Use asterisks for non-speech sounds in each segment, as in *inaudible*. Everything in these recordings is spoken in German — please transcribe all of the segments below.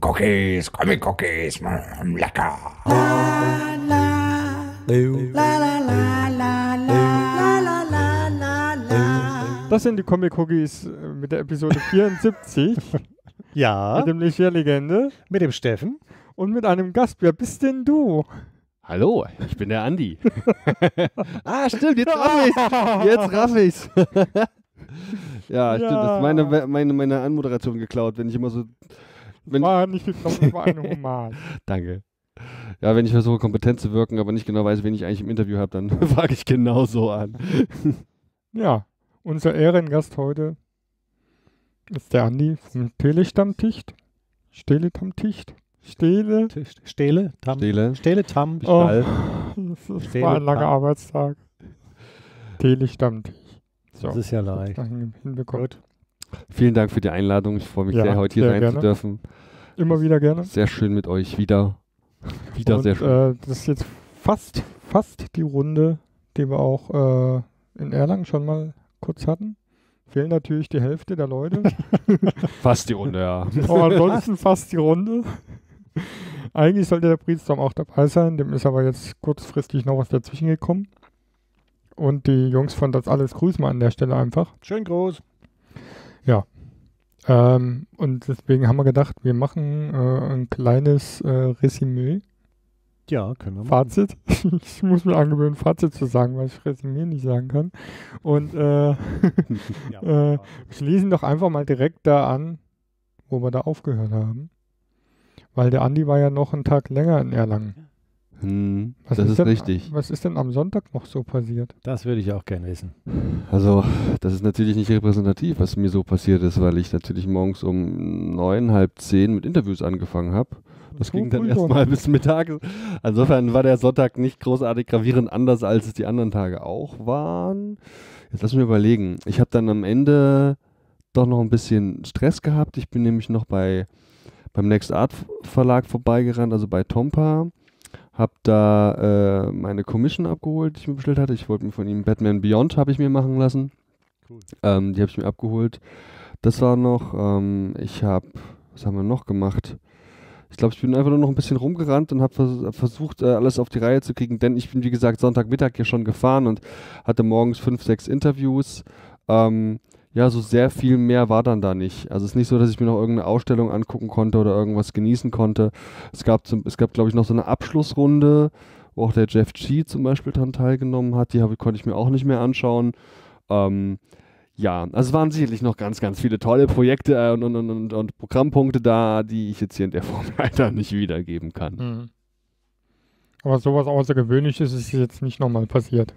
Cookies, Comic Cookies, mm, lecker. Das sind die Comic Cookies äh, mit der Episode 74 Ja, mit dem Lichtlegende mit dem Steffen. und mit einem Gast. Wer bist denn du? Hallo, ich bin der Andi. *laughs* ah, stimmt, jetzt raff ich's. *laughs* Jetzt raff ich's. *laughs* ja, stimmt, das ist meine, meine, meine Anmoderation geklaut, wenn ich immer so. Wenn, War nicht gekommen, das war eine Hommage. danke. Ja, wenn ich versuche, kompetent zu wirken, aber nicht genau weiß, wen ich eigentlich im Interview habe, dann *laughs* frage ich genau so an. *laughs* Ja, unser Ehrengast heute ist der Andi vom Telestammtisch. Stele-Stammtisch. Stele. Stele, Tam. Stele. Stele, Tam, Oh. Das Stele- war ein langer Ah. Arbeitstag. Telestammtisch. So, Das ist ja leicht. hinbekommen. Vielen Dank für die Einladung. Ich freue mich Ja, sehr, heute hier sehr sein gerne. zu dürfen. Immer wieder gerne. Sehr schön mit euch wieder. Wieder Und, sehr schön. Äh, das ist jetzt fast, fast die Runde, die wir auch äh, in Erlangen schon mal kurz hatten. Fehlen natürlich die Hälfte der Leute. *laughs* Fast die Runde, ja. Aber *laughs* ansonsten fast die Runde. Eigentlich sollte der Priester auch dabei sein, dem ist aber jetzt kurzfristig noch was dazwischen gekommen. Und die Jungs von das alles grüßen wir an der Stelle einfach. Schön groß. Ähm, und deswegen haben wir gedacht, wir machen äh, ein kleines äh, Resümee, Ja, können wir machen. Fazit. *laughs* ich muss mir angewöhnen, Fazit zu sagen, weil ich Resümee nicht sagen kann. Und äh, *laughs* Ja. *laughs* äh, schließen doch einfach mal direkt da an, wo wir da aufgehört haben. Weil der Andi war ja noch einen Tag länger in Erlangen. Hm, Was das ist denn, richtig. Was ist denn am Sonntag noch so passiert? Das würde ich auch gerne wissen. Also, das ist natürlich nicht repräsentativ, was mir so passiert ist, weil ich natürlich morgens um neun, halb zehn mit Interviews angefangen habe. Das So ging dann erstmal *laughs* bis Mittag. Insofern war der Sonntag nicht großartig gravierend anders, als es die anderen Tage auch waren. Jetzt lass mich überlegen. Ich habe dann am Ende doch noch ein bisschen Stress gehabt. Ich bin nämlich noch bei beim Next Art Verlag vorbeigerannt, also bei Tompa. Hab da äh, meine Commission abgeholt, die ich mir bestellt hatte. Ich wollte mir von ihm Batman Beyond habe ich mir machen lassen. Cool. Ähm, die habe ich mir abgeholt. Das war noch. Ähm, ich habe, was haben wir noch gemacht? Ich glaube, ich bin einfach nur noch ein bisschen rumgerannt und habe vers versucht, äh, alles auf die Reihe zu kriegen, denn ich bin, wie gesagt, Sonntagmittag hier schon gefahren und hatte morgens fünf, sechs Interviews. Ähm, ja, so sehr viel mehr war dann da nicht. Also es ist nicht so, dass ich mir noch irgendeine Ausstellung angucken konnte oder irgendwas genießen konnte. Es gab, zum, es gab glaube ich, noch so eine Abschlussrunde, wo auch der Jeff G zum Beispiel daran teilgenommen hat. Die hab, konnte ich mir auch nicht mehr anschauen. Ähm, ja, also es waren sicherlich noch ganz, ganz viele tolle Projekte äh, und, und, und, und, Programmpunkte da, die ich jetzt hier in der Form *laughs* leider nicht wiedergeben kann. Aber sowas Außergewöhnliches ist jetzt nicht nochmal passiert.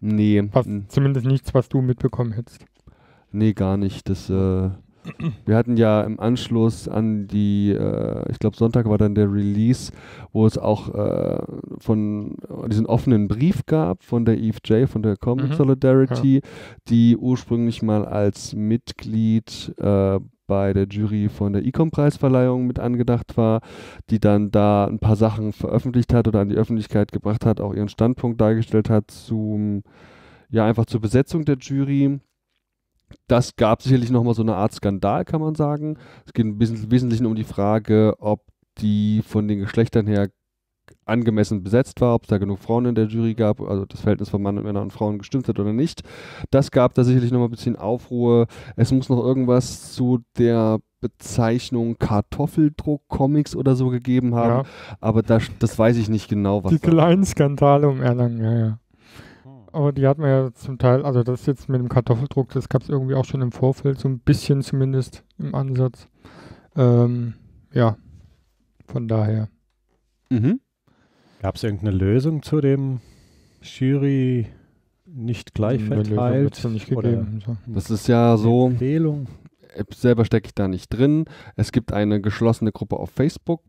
Nee, Was, zumindest nichts, was du mitbekommen hättest. Nee, gar nicht. Das, äh, *clears throat* wir hatten ja im Anschluss an die, äh, ich glaube Sonntag war dann der Release, wo es auch äh, von diesen offenen Brief gab von der Eve J, von der Comic Mhm. Solidarity, die ursprünglich mal als Mitglied äh, bei der Jury von der Ecom-Preisverleihung mit angedacht war, die dann da ein paar Sachen veröffentlicht hat oder an die Öffentlichkeit gebracht hat, auch ihren Standpunkt dargestellt hat zum, ja, einfach zur Besetzung der Jury. Das gab sicherlich nochmal so eine Art Skandal, kann man sagen. Es geht im Wes- Wesentlichen um die Frage, ob die von den Geschlechtern her angemessen besetzt war, ob es da genug Frauen in der Jury gab, also das Verhältnis von Mann, Männern und Frauen gestimmt hat oder nicht. Das gab da sicherlich nochmal ein bisschen Aufruhr. Es muss noch irgendwas zu der Bezeichnung Kartoffeldruck-Comics oder so gegeben haben, Ja, aber das, das weiß ich nicht genau, was die kleinen Skandale um Erlangen, ja, ja. Aber die hat man ja zum Teil, also das jetzt mit dem Kartoffeldruck, das gab es irgendwie auch schon im Vorfeld, so ein bisschen zumindest im Ansatz. Ähm, ja, von daher. Mhm. Gab es irgendeine Lösung zu dem Jury nicht gleich verteilt? nicht gegeben. So. Das ist ja so, Empfehlung? App selber stecke ich da nicht drin. Es gibt eine geschlossene Gruppe auf Facebook,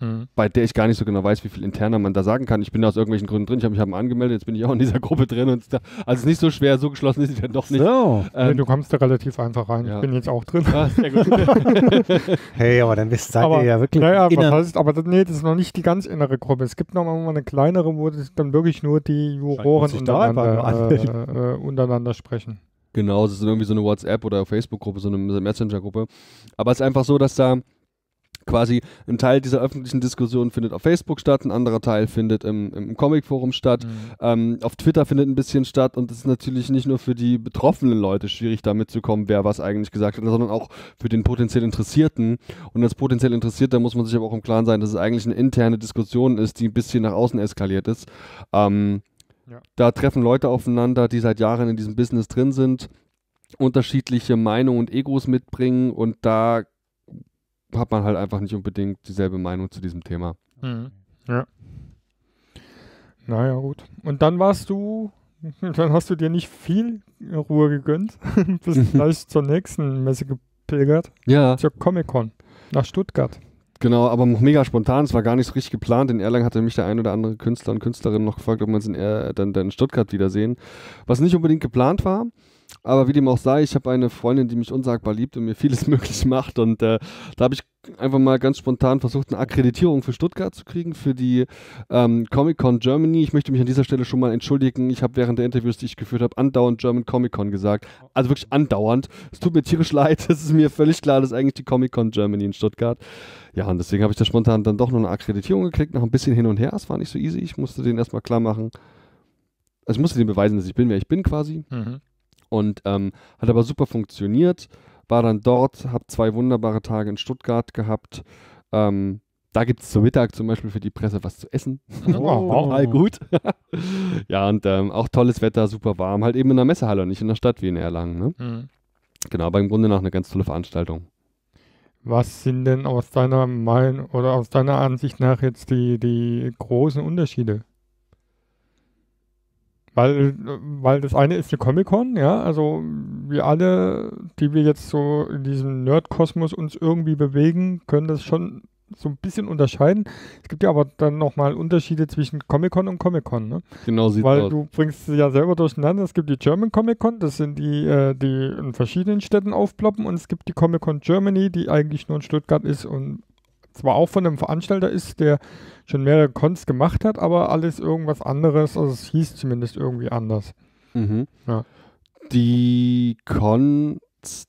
Mhm. bei der ich gar nicht so genau weiß, wie viel interner man da sagen kann. Ich bin da aus irgendwelchen Gründen drin, ich habe mich hab angemeldet, jetzt bin ich auch in dieser Gruppe drin und da, also es ist nicht so schwer, so geschlossen ist sie dann doch nicht. So. Nee, Ähm, du kommst da relativ einfach rein. ja. Ich bin jetzt auch drin. ah, sehr gut. *laughs* Hey, aber dann aber, ihr ja wirklich naja, was heißt, aber das, nee, das ist noch nicht die ganz innere Gruppe. Es gibt noch mal eine kleinere, wo das dann wirklich nur die Juroren sich da einfach untereinander, äh, äh, untereinander sprechen. Genau, es ist irgendwie so eine WhatsApp- oder Facebook-Gruppe, so eine Messenger-Gruppe. Aber es ist einfach so, dass da quasi ein Teil dieser öffentlichen Diskussion findet auf Facebook statt, ein anderer Teil findet im, im Comic-Forum statt. Ähm, auf Twitter findet ein bisschen statt und es ist natürlich nicht nur für die betroffenen Leute schwierig, da mitzukommen, wer was eigentlich gesagt hat, sondern auch für den potenziell Interessierten. Und als potenziell Interessierter muss man sich aber auch im Klaren sein, dass es eigentlich eine interne Diskussion ist, die ein bisschen nach außen eskaliert ist. Ähm, Ja. Da treffen Leute aufeinander, die seit Jahren in diesem Business drin sind, unterschiedliche Meinungen und Egos mitbringen und da hat man halt einfach nicht unbedingt dieselbe Meinung zu diesem Thema. Mhm. Ja. Naja, gut. Und dann warst du, *laughs* dann hast du dir nicht viel Ruhe gegönnt. *laughs* Bist *laughs* gleich zur nächsten Messe gepilgert, Ja. zur Comic-Con nach Stuttgart. Genau, aber mega spontan. Es war gar nicht so richtig geplant. In Erlangen hatte mich der ein oder andere Künstler und Künstlerin noch gefragt, ob wir uns in, er dann, dann in Stuttgart wiedersehen. Was nicht unbedingt geplant war. Aber wie dem auch sei, ich habe eine Freundin, die mich unsagbar liebt und mir vieles *laughs* möglich macht. Und äh, da habe ich einfach mal ganz spontan versucht, eine Akkreditierung für Stuttgart zu kriegen, für die ähm, Comic-Con Germany. Ich möchte mich an dieser Stelle schon mal entschuldigen. Ich habe während der Interviews, die ich geführt habe, andauernd German Comic-Con gesagt. Also wirklich andauernd. Es tut mir tierisch *laughs* leid. Es ist mir völlig klar, das ist eigentlich die Comic-Con Germany in Stuttgart. Ja, und deswegen habe ich da spontan dann doch noch eine Akkreditierung gekriegt, noch ein bisschen hin und her. Es war nicht so easy. Ich musste den erstmal klar machen. Also ich musste den beweisen, dass ich bin, wer ich bin quasi. Mhm. Und ähm, hat aber super funktioniert. War dann dort, habe zwei wunderbare Tage in Stuttgart gehabt. Ähm, da gibt es zum Mittag zum Beispiel für die Presse was zu essen. *laughs* Oh. *laughs* Total gut. *laughs* ja, und ähm, auch tolles Wetter, super warm. Halt eben in der Messehalle, nicht in der Stadt wie in Erlangen. Ne? Mhm. Genau, aber im Grunde nach eine ganz tolle Veranstaltung. Was sind denn aus deiner Meinung oder aus deiner Ansicht nach jetzt die, die großen Unterschiede? Weil, weil das eine ist die Comic-Con, ja, also wir alle, die wir jetzt so in diesem Nerd-Kosmos uns irgendwie bewegen, können das schon so ein bisschen unterscheiden. Es gibt ja aber dann nochmal Unterschiede zwischen Comic-Con und Comic-Con, ne? Genau sieht Weil aus. du bringst sie ja selber durcheinander. Es gibt die German Comic Con, das sind die, äh, die in verschiedenen Städten aufploppen und es gibt die Comic Con Germany, die eigentlich nur in Stuttgart ist und zwar auch von einem Veranstalter ist, der schon mehrere Cons gemacht hat, aber alles irgendwas anderes, also es hieß zumindest irgendwie anders. Mhm. Ja. Die Cons,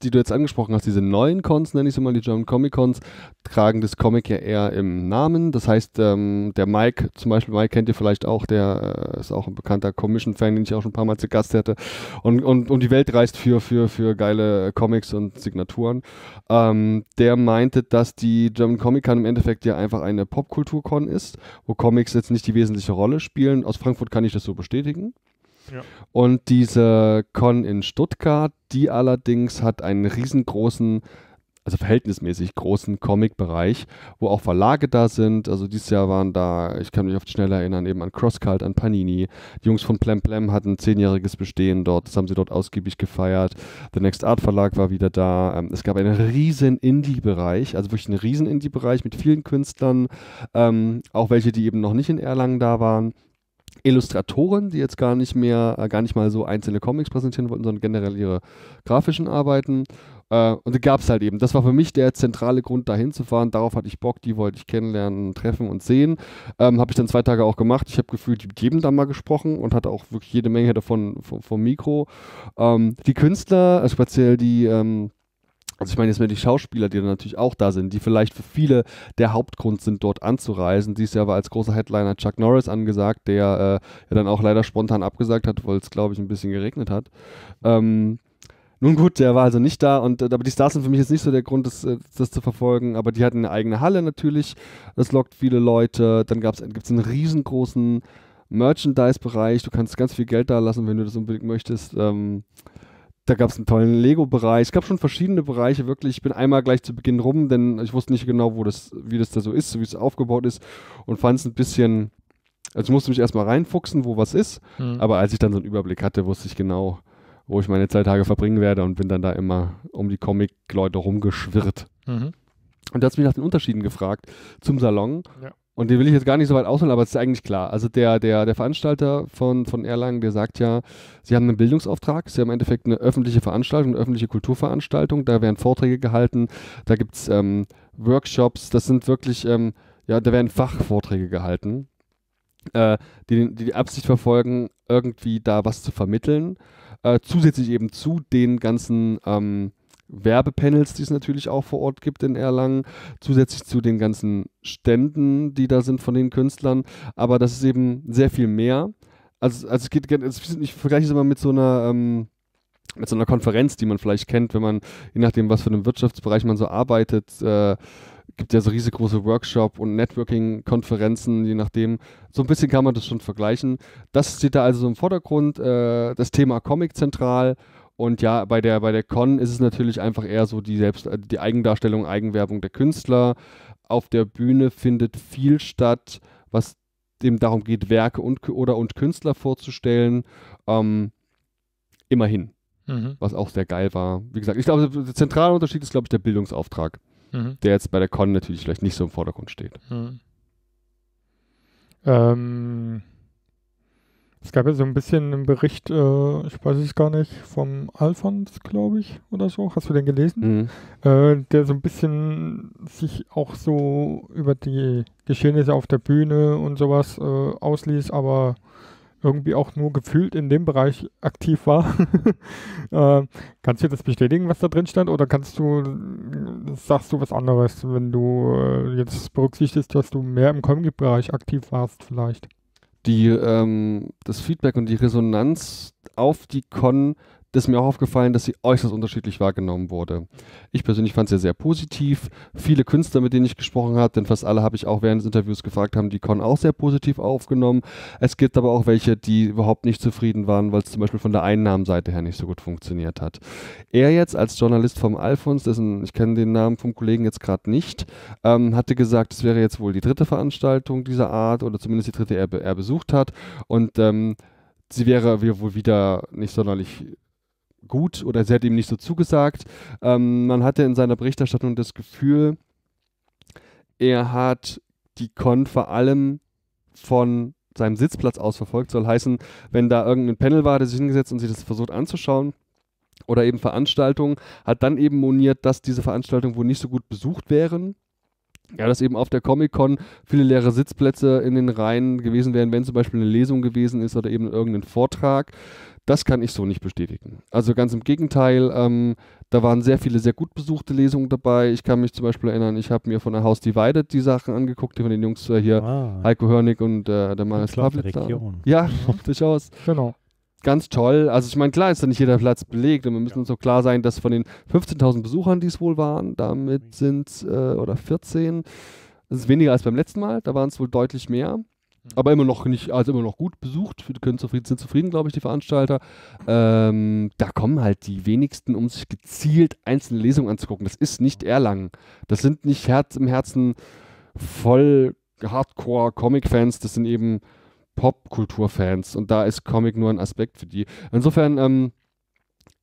die du jetzt angesprochen hast, diese neuen Cons, nenne ich sie mal, die German Comic Cons, tragen das Comic ja eher im Namen. Das heißt, ähm, der Mike, zum Beispiel Mike kennt ihr vielleicht auch, der äh, ist auch ein bekannter Commission-Fan, den ich auch schon ein paar Mal zu Gast hatte und, und um die Welt reist für, für, für geile Comics und Signaturen. Ähm, der meinte, dass die German Comic Con im Endeffekt ja einfach eine Popkultur-Con ist, wo Comics jetzt nicht die wesentliche Rolle spielen. Aus Frankfurt kann ich das so bestätigen. Und diese Con in Stuttgart, die allerdings hat einen riesengroßen, also verhältnismäßig großen Comic-Bereich, wo auch Verlage da sind. Also dieses Jahr waren da, ich kann mich oft schnell erinnern, eben an Crosscult, an Panini. Die Jungs von Plem Plem hatten zehnjähriges Bestehen dort, das haben sie dort ausgiebig gefeiert. The Next Art Verlag war wieder da. Ähm, es gab einen riesen Indie-Bereich, also wirklich einen riesen Indie-Bereich mit vielen Künstlern, ähm, auch welche, die eben noch nicht in Erlangen da waren. Illustratoren, die jetzt gar nicht mehr, äh, gar nicht mal so einzelne Comics präsentieren wollten, sondern generell ihre grafischen Arbeiten. Äh, und die gab es halt eben. Das war für mich der zentrale Grund, da hinzufahren. Darauf hatte ich Bock, die wollte ich kennenlernen, treffen und sehen. Ähm, habe ich dann zwei Tage auch gemacht. Ich habe gefühlt mit jedem da mal gesprochen und hatte auch wirklich jede Menge davon vom, vom Mikro. Ähm, die Künstler, also speziell die, ähm, also ich meine jetzt mehr die Schauspieler, die dann natürlich auch da sind, die vielleicht für viele der Hauptgrund sind, dort anzureisen. Dieses Jahr war als großer Headliner Chuck Norris angesagt, der äh, ja dann auch leider spontan abgesagt hat, weil es, glaube ich, ein bisschen geregnet hat. Ähm, nun gut, der war also nicht da und äh, aber die Stars sind für mich jetzt nicht so der Grund, das, äh, das zu verfolgen, aber die hatten eine eigene Halle natürlich. Das lockt viele Leute. Dann gibt es einen riesengroßen Merchandise-Bereich. Du kannst ganz viel Geld da lassen, wenn du das unbedingt möchtest. Ähm, da gab es einen tollen Lego-Bereich. Es gab schon verschiedene Bereiche, wirklich. Ich bin einmal gleich zu Beginn rum, denn ich wusste nicht genau, wo das, wie das da so ist, so wie es aufgebaut ist und fand es ein bisschen. Also ich musste mich erstmal reinfuchsen, wo was ist. Mhm. Aber als ich dann so einen Überblick hatte, wusste ich genau, wo ich meine zwei Tage verbringen werde und bin dann da immer um die Comic-Leute rumgeschwirrt. Mhm. Und der hat mich nach den Unterschieden gefragt zum Salon. Ja. Und den will ich jetzt gar nicht so weit ausholen, aber es ist eigentlich klar. Also der, der, der Veranstalter von, von Erlangen, der sagt ja, sie haben einen Bildungsauftrag, sie haben im Endeffekt eine öffentliche Veranstaltung, eine öffentliche Kulturveranstaltung, da werden Vorträge gehalten, da gibt es ähm, Workshops, das sind wirklich, ähm, ja, da werden Fachvorträge gehalten, äh, die, die die Absicht verfolgen, irgendwie da was zu vermitteln. Äh, zusätzlich eben zu den ganzen ähm, Werbepanels, die es natürlich auch vor Ort gibt in Erlangen, zusätzlich zu den ganzen Ständen, die da sind von den Künstlern. Aber das ist eben sehr viel mehr. Also, also es geht, ich vergleiche es immer mit so einer, ähm, mit so einer Konferenz, die man vielleicht kennt, wenn man, je nachdem, was für einen Wirtschaftsbereich man so arbeitet, äh, gibt ja so riesengroße Workshop- und Networking-Konferenzen, je nachdem. So ein bisschen kann man das schon vergleichen. Das steht da also im Vordergrund, äh, das Thema Comic zentral und ja, bei der, bei der Con ist es natürlich einfach eher so die Selbst, äh, die Eigendarstellung, Eigenwerbung der Künstler. Auf der Bühne findet viel statt, was dem darum geht, Werke und oder und Künstler vorzustellen. Ähm, immerhin, Mhm. was auch sehr geil war. Wie gesagt, ich glaube, der zentrale Unterschied ist, glaube ich, der Bildungsauftrag, Mhm. der jetzt bei der Con natürlich vielleicht nicht so im Vordergrund steht. Mhm. Ähm, es gab ja so ein bisschen einen Bericht, äh, ich weiß es gar nicht, vom Alphons, glaube ich, oder so. Hast du den gelesen? Mhm. Äh, der so ein bisschen sich auch so über die Geschehnisse auf der Bühne und sowas äh, ausließ, aber irgendwie auch nur gefühlt in dem Bereich aktiv war. *laughs* äh, kannst du das bestätigen, was da drin stand, oder kannst du, sagst du was anderes, wenn du äh, jetzt berücksichtigst, dass du mehr im Comic-Bereich aktiv warst vielleicht? Die, ähm, das Feedback und die Resonanz auf die Con, das ist mir auch aufgefallen, dass sie äußerst unterschiedlich wahrgenommen wurde. Ich persönlich fand es ja sehr positiv. Viele Künstler, mit denen ich gesprochen habe, denn fast alle habe ich auch während des Interviews gefragt, haben die Con auch sehr positiv aufgenommen. Es gibt aber auch welche, die überhaupt nicht zufrieden waren, weil es zum Beispiel von der Einnahmenseite her nicht so gut funktioniert hat. Er jetzt als Journalist vom Alphons, dessen, ich kenne den Namen vom Kollegen jetzt gerade nicht, ähm, hatte gesagt, es wäre jetzt wohl die dritte Veranstaltung dieser Art oder zumindest die dritte, er, er besucht hat. Und ähm, sie wäre wohl wieder nicht sonderlich gut oder sie hat ihm nicht so zugesagt. Ähm, man hatte in seiner Berichterstattung das Gefühl, er hat die Con vor allem von seinem Sitzplatz aus verfolgt. Soll heißen, wenn da irgendein Panel war, der sich hingesetzt und sich das versucht anzuschauen, oder eben Veranstaltungen, hat dann eben moniert, dass diese Veranstaltungen wohl nicht so gut besucht wären. Ja, dass eben auf der Comic-Con viele leere Sitzplätze in den Reihen gewesen wären, wenn zum Beispiel eine Lesung gewesen ist oder eben irgendein Vortrag. Das kann ich so nicht bestätigen. Also ganz im Gegenteil, ähm, da waren sehr viele sehr gut besuchte Lesungen dabei. Ich kann mich zum Beispiel erinnern, ich habe mir von der House Divided die Sachen angeguckt, die von den Jungs äh, hier, Ah, Heiko Hörnig und äh, der Pavlitzer. Region. Ja, *laughs* durchaus Genau. ganz toll. Also ich meine, klar ist da nicht jeder Platz belegt und wir müssen uns auch klar sein, dass von den 15.000 Besuchern, die es wohl waren, damit sind äh, oder 14, das ist weniger als beim letzten Mal, da waren es wohl deutlich mehr. Aber immer noch nicht, also immer noch gut besucht. Wir können zufrieden, sind zufrieden, glaube ich, die Veranstalter. Ähm, da kommen halt die wenigsten, um sich gezielt einzelne Lesungen anzugucken. Das ist nicht Erlangen. Das sind nicht Herz im Herzen voll Hardcore-Comic-Fans. Das sind eben Popkultur-Fans und da ist Comic nur ein Aspekt für die. Insofern, ähm,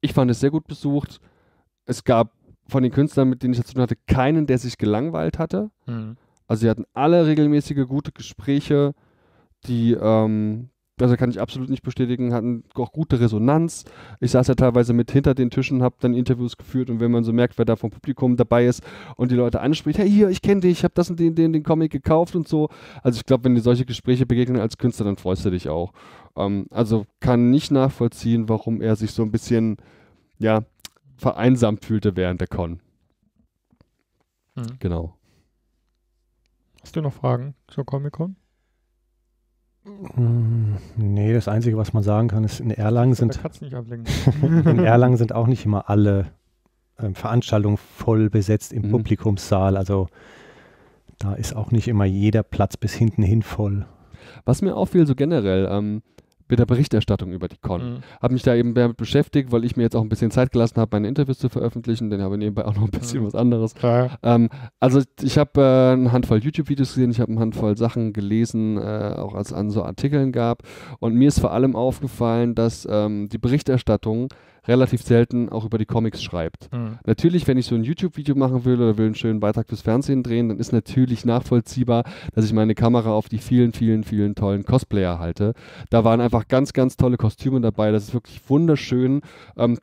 ich fand es sehr gut besucht. Es gab von den Künstlern, mit denen ich zu tun hatte, keinen, der sich gelangweilt hatte. Mhm. Also sie hatten alle regelmäßige gute Gespräche, die, ähm, also kann ich absolut nicht bestätigen, hatten auch gute Resonanz. Ich saß ja teilweise mit hinter den Tischen, habe dann Interviews geführt und wenn man so merkt, wer da vom Publikum dabei ist und die Leute anspricht, hey hier, ich kenne dich, ich habe das und den, den, den Comic gekauft und so. Also ich glaube, wenn dir solche Gespräche begegnen als Künstler, dann freust du dich auch. Ähm, also kann nicht nachvollziehen, warum er sich so ein bisschen, ja, vereinsamt fühlte während der Con. Mhm. Genau. Hast du noch Fragen zur Comic-Con? Hm, Nee, das Einzige, was man sagen kann, ist, in Erlangen sind, *laughs* in Erlangen *laughs* sind auch nicht immer alle ähm, Veranstaltungen voll besetzt im Mhm. Publikumssaal. Also da ist auch nicht immer jeder Platz bis hinten hin voll. Was mir auffiel, so generell, ähm, mit der Berichterstattung über die Con. Mhm. Habe mich da eben damit beschäftigt, weil ich mir jetzt auch ein bisschen Zeit gelassen habe, meine Interviews zu veröffentlichen, denn ich habe nebenbei auch noch ein bisschen Mhm. was anderes. Ja, Ähm, also ich habe äh, eine Handvoll YouTube-Videos gesehen, ich habe eine Handvoll Sachen gelesen, äh, auch als es an so Artikeln gab. Und mir ist vor allem aufgefallen, dass ähm, die Berichterstattung relativ selten auch über die Comics schreibt. Hm. Natürlich, wenn ich so ein YouTube-Video machen will oder will einen schönen Beitrag fürs Fernsehen drehen, dann ist natürlich nachvollziehbar, dass ich meine Kamera auf die vielen, vielen, vielen tollen Cosplayer halte. Da waren einfach ganz, ganz tolle Kostüme dabei. Das ist wirklich wunderschön. Ähm,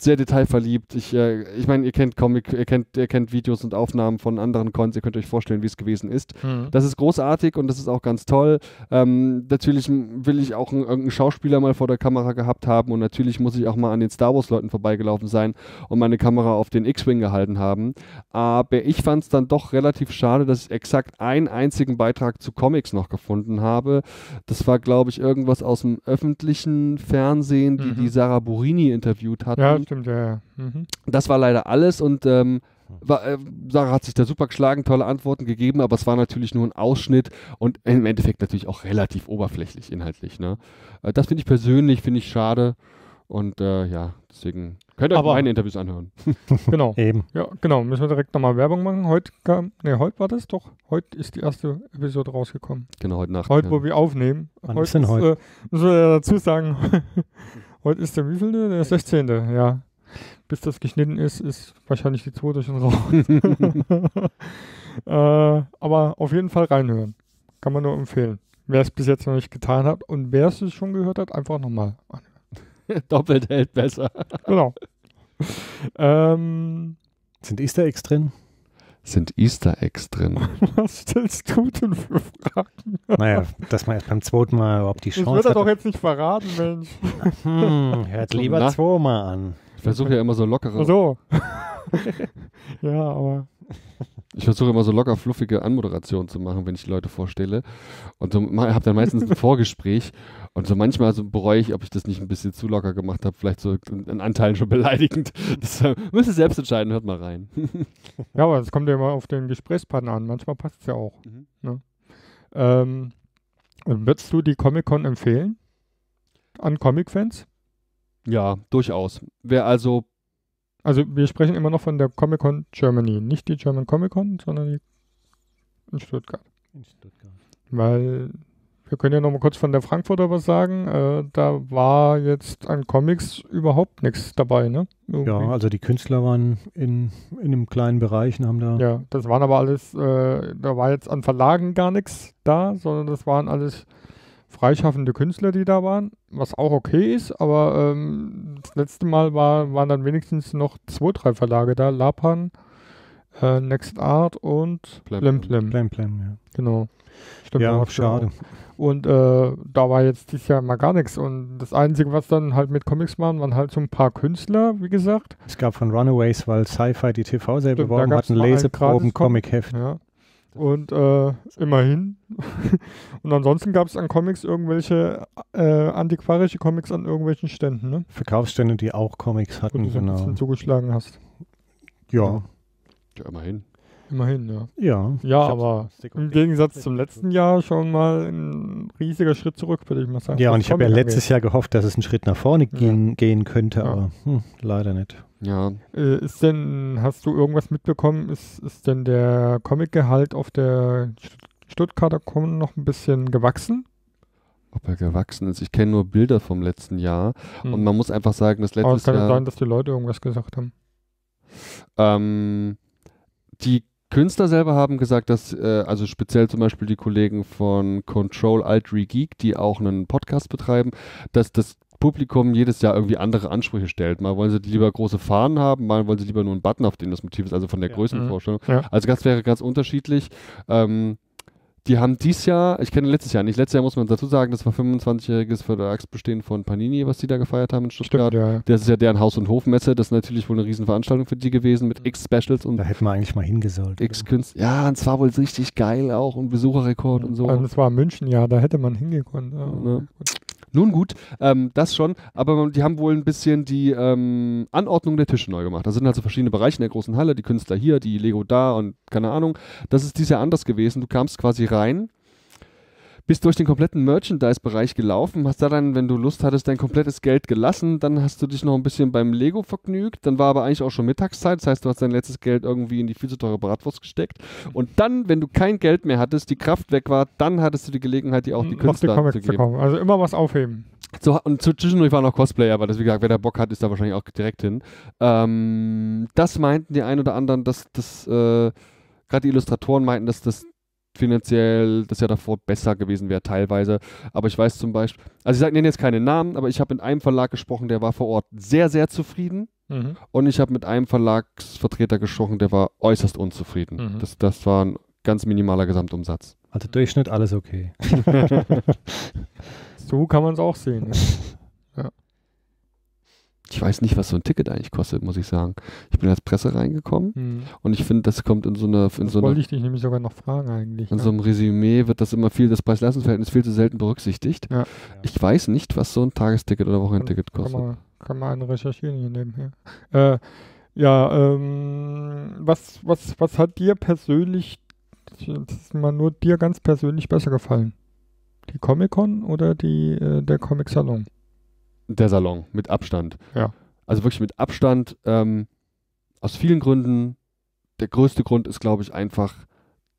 sehr detailverliebt. Ich, äh, ich meine, ihr kennt Comic, ihr kennt, ihr kennt Videos und Aufnahmen von anderen Cons, ihr könnt euch vorstellen, wie es gewesen ist. Hm. Das ist großartig und das ist auch ganz toll. Ähm, natürlich will ich auch einen, irgendeinen Schauspieler mal vor der Kamera gehabt haben und natürlich muss ich auch mal an den Star Wars-Leuten vorbeigelaufen sein und meine Kamera auf den X-Wing gehalten haben. Aber ich fand es dann doch relativ schade, dass ich exakt einen einzigen Beitrag zu Comics noch gefunden habe. Das war, glaube ich, irgendwas aus dem öffentlichen Fernsehen, die Mhm. die Sarah Burini interviewt hatten. Ja, stimmt, ja, ja. Mhm. Das war leider alles und ähm, war, äh, Sarah hat sich da super geschlagen, tolle Antworten gegeben, aber es war natürlich nur ein Ausschnitt und im Endeffekt natürlich auch relativ oberflächlich inhaltlich. Ne? Äh, das finde ich persönlich, finde ich schade und äh, ja, deswegen könnt ihr euch Aber- meine Interviews anhören. *laughs* *laughs* Genau. Eben. Ja, genau. Müssen wir direkt nochmal Werbung machen. Heute kam, ne, heute war das doch. Heute ist die erste Episode rausgekommen. Genau, heute Nacht. Heute, ja. wo wir aufnehmen. Wann heute ist denn heute? Äh, müssen wir ja dazu sagen, *laughs* heute ist der wievielte? Der 16. Ja. Bis das geschnitten ist, ist wahrscheinlich die zweite schon raus. *laughs* *laughs* äh, aber auf jeden Fall reinhören. Kann man nur empfehlen. Wer es bis jetzt noch nicht getan hat und wer es schon gehört hat, einfach nochmal anhören. *laughs* Doppelt hält besser. Genau. ähm, Sind Easter Eggs drin? Sind Easter Eggs drin? *laughs* was stellst du denn für Fragen? Naja, dass man erst beim zweiten Mal überhaupt die Das wird Chance er doch hat. jetzt nicht verraten, Mensch. Hm, hört lieber zweimal an. Ich versuche ja immer so lockere, Ach so. *laughs* ja, aber ich versuche immer so locker fluffige Anmoderationen zu machen, wenn ich die Leute vorstelle. Und so habe dann meistens ein *laughs* Vorgespräch und so manchmal so bereue ich, ob ich das nicht ein bisschen zu locker gemacht habe, vielleicht so in, Anteilen schon beleidigend. *laughs* Das äh, müsst ihr selbst entscheiden, hört mal rein. *laughs* Ja, aber es kommt ja immer auf den Gesprächspartner an. Manchmal passt es ja auch. Mhm. Ne? Ähm, würdest du die Comic-Con empfehlen? An Comic-Fans? Ja, durchaus. Wer also, Also wir sprechen immer noch von der Comic-Con Germany. Nicht die German Comic-Con, sondern die in Stuttgart. In Stuttgart. Weil wir können ja noch mal kurz von der Frankfurter was sagen. Äh, da war jetzt an Comics überhaupt nichts dabei, ne? Irgendwie. Ja, also die Künstler waren in, in einem kleinen Bereich und haben da. Ja, das waren aber alles, äh, da war jetzt an Verlagen gar nichts da, sondern das waren alles freischaffende Künstler, die da waren, was auch okay ist, aber ähm, das letzte Mal war, waren dann wenigstens noch zwei, drei Verlage da, Lapan, äh, Next Art und Plem Plem Plem. Plem. Ja. Genau. Stimmt, ja, schade. Und äh, da war jetzt dieses Jahr mal gar nichts. Und das Einzige, was dann halt mit Comics waren, waren halt so ein paar Künstler, wie gesagt. Es gab von Runaways, weil Sci-Fi die TV-Serie beworben gab's hat, ein mal ein Leseproben Comic-Heft. Ja. Und äh, immerhin. *laughs* und ansonsten gab es an Comics irgendwelche äh, antiquarische Comics an irgendwelchen Ständen, ne? Verkaufsstände, die auch Comics Wo hatten, du so ein genau. bisschen zugeschlagen hast. Ja, ja, immerhin. Immerhin, ja. ja. Ja, aber Im Gegensatz zum letzten Jahr schon mal ein riesiger Schritt zurück, würde ich mal sagen. Ja, und ich habe ja letztes Jahr gehofft, dass es einen Schritt nach vorne Ja. gehen, gehen könnte, Ja. aber hm, leider nicht. Ja, angeht. Äh, ist denn, hast du irgendwas mitbekommen? Ist, ist denn der Comicgehalt auf der Stutt- Stuttgarter Con noch ein bisschen gewachsen? ob er gewachsen ist. Ich kenne nur Bilder vom letzten Jahr Hm. und man muss einfach sagen, dass Aber es kann ja Jahr sein, dass die Leute irgendwas gesagt haben. Ähm, die Künstler selber haben gesagt, dass, äh, also speziell zum Beispiel die Kollegen von Control Alt Geek, die auch einen Podcast betreiben, dass das Publikum jedes Jahr irgendwie andere Ansprüche stellt. Mal wollen sie lieber große Fahnen haben, mal wollen sie lieber nur einen Button, auf dem das Motiv ist, also von der Ja. Größenvorstellung. Ja. Also das wäre ganz unterschiedlich. Ähm, die haben dies Jahr, ich kenne letztes Jahr nicht, letztes Jahr muss man dazu sagen, das war 25-jähriges Vertragsbestehen von Panini, was die da gefeiert haben in Stuttgart. Stimmt, ja. Das ist ja deren Haus- und Hofmesse. Das ist natürlich wohl eine Riesenveranstaltung für die gewesen mit X-Specials und Da hätten wir eigentlich mal hingesollt. X-Künstler. Ja, und zwar wohl richtig geil auch und Besucherrekord und so. Also es war München, ja, da hätte man hingekommen. Ja. Ne? Nun gut, ähm, das schon, aber die haben wohl ein bisschen die ähm, Anordnung der Tische neu gemacht. Da sind also verschiedene Bereiche in der großen Halle, die Künstler hier, die Lego da und keine Ahnung. Das ist dieses Jahr anders gewesen. Du kamst quasi rein, bist durch den kompletten Merchandise-Bereich gelaufen, hast da dann, wenn du Lust hattest, dein komplettes Geld gelassen, dann hast du dich noch ein bisschen beim Lego vergnügt, dann war aber eigentlich auch schon Mittagszeit, das heißt, du hast dein letztes Geld irgendwie in die viel zu teure Bratwurst gesteckt und dann, wenn du kein Geld mehr hattest, die Kraft weg war, dann hattest du die Gelegenheit, dir auch die Noch Künstler Comics zu zu geben. Also immer was aufheben. So, und zu- zwischendurch waren noch Cosplayer, aber das, wie gesagt, wer da Bock hat, ist da wahrscheinlich auch direkt hin. Ähm, das meinten die ein oder anderen, dass das, äh, gerade die Illustratoren meinten, dass das finanziell das Jahr davor besser gewesen wäre, teilweise. Aber ich weiß zum Beispiel, also ich nenne jetzt keine Namen, aber ich habe mit einem Verlag gesprochen, der war vor Ort sehr, sehr zufrieden. Mhm. Und ich habe mit einem Verlagsvertreter gesprochen, der war äußerst unzufrieden. Mhm. Das, das war ein ganz minimaler Gesamtumsatz. Also Durchschnitt alles okay. *laughs* *laughs* So kann man es auch sehen. *laughs* Ne? Ich weiß nicht, was so ein Ticket eigentlich kostet, muss ich sagen. Ich bin als Presse reingekommen Mhm. und ich finde, das kommt in so einer, in Das so wollte ich dich nämlich sogar noch fragen eigentlich. in ne? so einem Resümee wird das immer viel, das Preis-Leistungs-Verhältnis viel zu selten berücksichtigt. Ja. Ich weiß nicht, was so ein Tagesticket oder Wochenendticket Kann kostet. man, kann man einen recherchieren hier nebenher. Äh, ja, ähm, was, was, was hat dir persönlich, das ist mal nur dir ganz persönlich besser gefallen? Die Comic-Con oder die, äh, der Comic-Salon? Der Salon, mit Abstand. Ja. Also wirklich mit Abstand. Ähm, aus vielen Gründen. Der größte Grund ist, glaube ich, einfach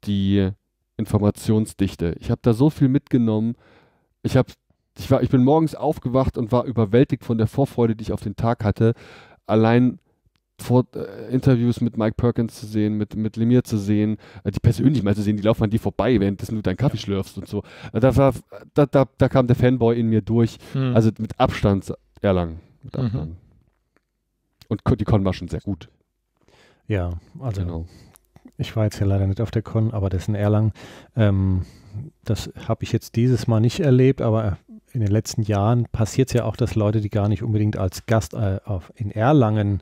die Informationsdichte. Ich habe da so viel mitgenommen. Ich habe, ich war, ich bin morgens aufgewacht und war überwältigt von der Vorfreude, die ich auf den Tag hatte. Allein vor, äh, Interviews mit Mike Perkins zu sehen, mit, mit Lemire zu sehen, äh, die persönlich mal zu sehen, die laufen an dir vorbei, während du deinen Kaffee schlürfst und so. Äh, da, war, da, da, da kam der Fanboy in mir durch. Also mit Abstand Erlangen. Mit Mhm. Abstand. Und Ko- die Con war schon sehr gut. Ja, also Genau. ich war jetzt ja leider nicht auf der Con, aber das in Erlangen, ähm, das habe ich jetzt dieses Mal nicht erlebt, aber in den letzten Jahren passiert es ja auch, dass Leute, die gar nicht unbedingt als Gast äh, auf, in Erlangen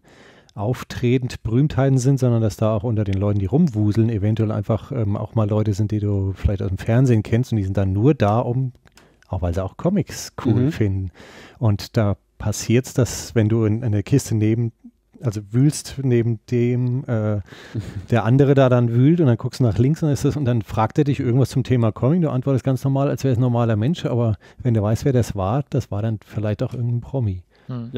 auftretend Berühmtheiten sind, sondern dass da auch unter den Leuten, die rumwuseln, eventuell einfach ähm, auch mal Leute sind, die du vielleicht aus dem Fernsehen kennst und die sind dann nur da, um, auch weil sie auch Comics cool Mhm. finden. Und da passiert es, dass wenn du in, in der Kiste neben, also wühlst neben dem, äh, der andere da dann wühlt und dann guckst du nach links und ist das und dann fragt er dich irgendwas zum Thema Comic. Du antwortest ganz normal, als wäre es ein normaler Mensch, aber wenn du weißt, wer das war, das war dann vielleicht auch irgendein Promi. Hm.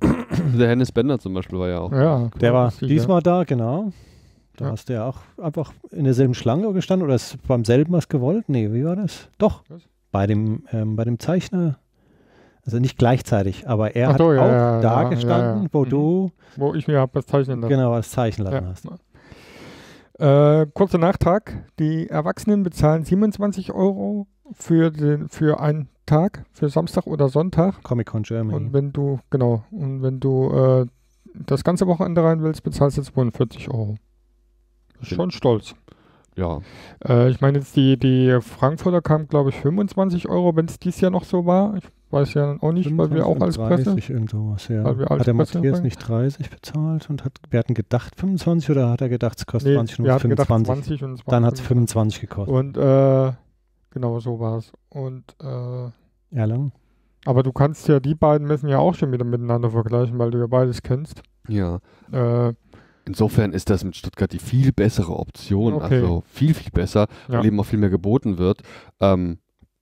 *clears throat* Der Hennis Bender zum Beispiel war ja auch. Ja, Der war sicher. diesmal da, genau. Da Ja. hast du ja auch einfach in derselben Schlange gestanden oder ist beim selben was gewollt? Nee, wie war das? Doch, Was? bei dem, ähm, bei dem Zeichner. Also nicht gleichzeitig, aber er Ach hat ja, auch ja, da gestanden, ja. wo Mhm. du Wo ich mir was zeichnen lassen. genau was zeichnen lassen Ja. hast. Äh, kurzer Nachtrag. Die Erwachsenen bezahlen 27 Euro für, den, für einen Tag, für Samstag oder Sonntag. Comic-Con Germany. Und wenn du, genau, und wenn du äh, das ganze Wochenende rein willst, bezahlst du 42 Euro. Ist Schon stolz. Ja. Äh, ich meine jetzt, die, die Frankfurter kam, glaube ich, 25 Euro, wenn es dies Jahr noch so war. Ich weiß ja auch nicht, weil wir auch als 30, Presse. irgend sowas, ja. Weil wir als hat der Matthias nicht 30 bezahlt und hat, wir hatten gedacht 25 oder hat er gedacht, es kostet Nee, 20 wir nur hatten gedacht 25? 20 und es waren Dann hat es 25. 25 gekostet. Und äh, genau so war es. Und äh, Erlangen? aber du kannst ja die beiden Messen ja auch schon wieder miteinander vergleichen, weil du ja beides kennst. Ja. Äh, Insofern ist das mit Stuttgart die viel bessere Option. Okay. Also viel, viel besser, Ja. weil eben auch viel mehr geboten wird. Ähm,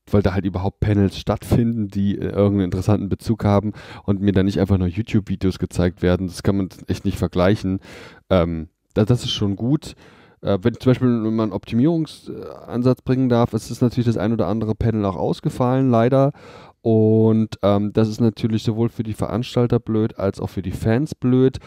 weil da halt überhaupt Panels stattfinden, die äh, irgendeinen interessanten Bezug haben und mir dann nicht einfach nur YouTube-Videos gezeigt werden. Das kann man echt nicht vergleichen. Ähm, das, das ist schon gut. Äh, wenn zum Beispiel man einen Optimierungsansatz bringen darf, es ist natürlich das ein oder andere Panel auch ausgefallen, leider. Und ähm, das ist natürlich sowohl für die Veranstalter blöd als auch für die Fans blöd.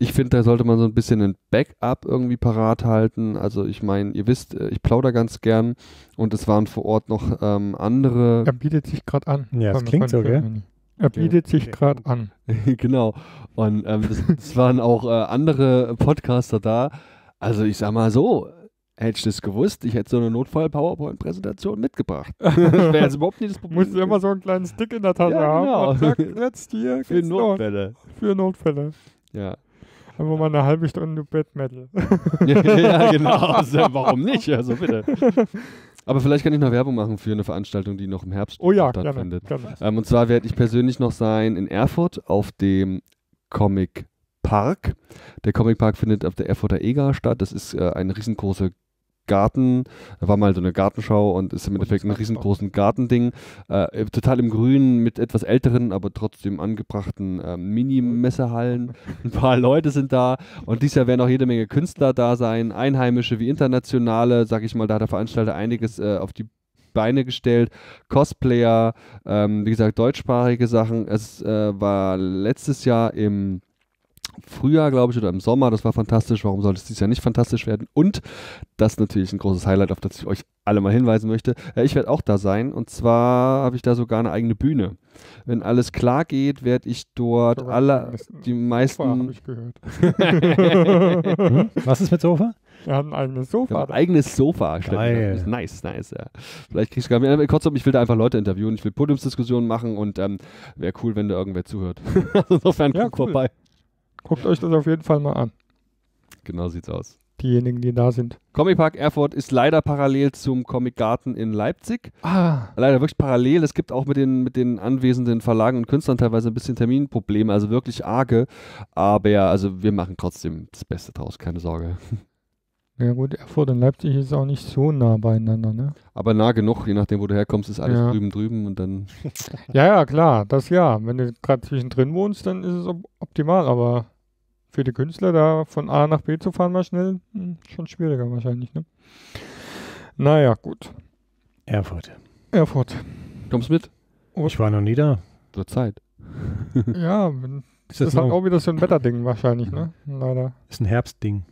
Ich finde, da sollte man so ein bisschen ein Backup irgendwie parat halten. Also ich meine, ihr wisst, äh, ich plauder ganz gern und es waren vor Ort noch ähm, andere. er bietet sich gerade an. Ja, das klingt so, gell? Er bietet sich gerade an. *laughs* genau. Und ähm, das waren auch äh, andere Podcaster da. Also ich sag mal so, hätte ich das gewusst, ich hätte so eine Notfall-PowerPoint-Präsentation mitgebracht. *laughs* das wäre jetzt überhaupt nicht das Problem. Musst du immer so einen kleinen Stick in der Tasche Ja, haben. genau. Und jetzt *laughs* hier für. Notfälle. Für Notfälle. Ja. Einfach mal eine halbe Stunde Bad Metal. *laughs* ja, genau. Also, warum nicht? Also bitte. Aber vielleicht kann ich noch Werbung machen für eine Veranstaltung, die noch im Herbst Oh ja, gerne. stattfindet. gerne. Ähm, und zwar werde ich persönlich noch sein in Erfurt auf dem Comic Park. Der Comic Park findet auf der Erfurter EGA statt. Das ist äh, ein riesengroßer Garten. Da war mal so eine Gartenschau und ist im Endeffekt ein riesengroßen Gartending. Äh, total im Grünen mit etwas älteren, aber trotzdem angebrachten äh, Mini-Messehallen. *laughs* Ein paar Leute sind da und dieses Jahr werden auch jede Menge Künstler da sein, einheimische wie internationale. Sag ich mal, da hat der Veranstalter einiges äh, auf die Beine gestellt. Cosplayer, ähm, wie gesagt, deutschsprachige Sachen. Es äh, war letztes Jahr im Frühjahr, glaube ich, oder im Sommer. Das war fantastisch. Warum sollte es dieses Jahr nicht fantastisch werden? Und das ist natürlich ein großes Highlight, auf das ich euch alle mal hinweisen möchte. Äh, ich werde auch da sein. Und zwar habe ich da sogar eine eigene Bühne. Wenn alles klar geht, werde ich dort Sogar alle, die meisten. habe ich gehört. Hm? *laughs* Was ist mit Sofa? Er hat ein eigenes Ich Sofa. ein eigenes Sofa. Geil. Das ist Nice, nice. Ja. Vielleicht kriegst du gar nicht. Kurzum, ich will da einfach Leute interviewen. Ich will Podiumsdiskussionen machen und ähm, wäre cool, wenn da irgendwer zuhört. *laughs* Insofern Ja, guck cool. vorbei. Guckt euch das auf jeden Fall mal an. Genau sieht's aus. Diejenigen, die da sind. Comic Park Erfurt ist leider parallel zum Comic Garten in Leipzig. Ah, Leider wirklich parallel. Es gibt auch mit den, mit den anwesenden Verlagen und Künstlern teilweise ein bisschen Terminprobleme, also wirklich arge. Aber ja, also wir machen trotzdem das Beste draus, keine Sorge. *laughs* ja gut, Erfurt und Leipzig ist auch nicht so nah beieinander, ne? Aber nah genug, je nachdem, wo du herkommst, ist alles Ja. drüben drüben und dann. *laughs* Ja, ja, klar, das ja. Wenn du gerade zwischendrin wohnst, dann ist es op optimal, aber für die Künstler da von A nach B zu fahren mal schnell, hm, schon schwieriger wahrscheinlich, ne? Naja, gut. Erfurt. Erfurt. Kommst mit? Ich war noch nie da. Wird Zeit. ja, wenn- *laughs* Ist das das, ist halt auch wieder so ein Wetterding wahrscheinlich, ne? Leider. ist ein Herbstding.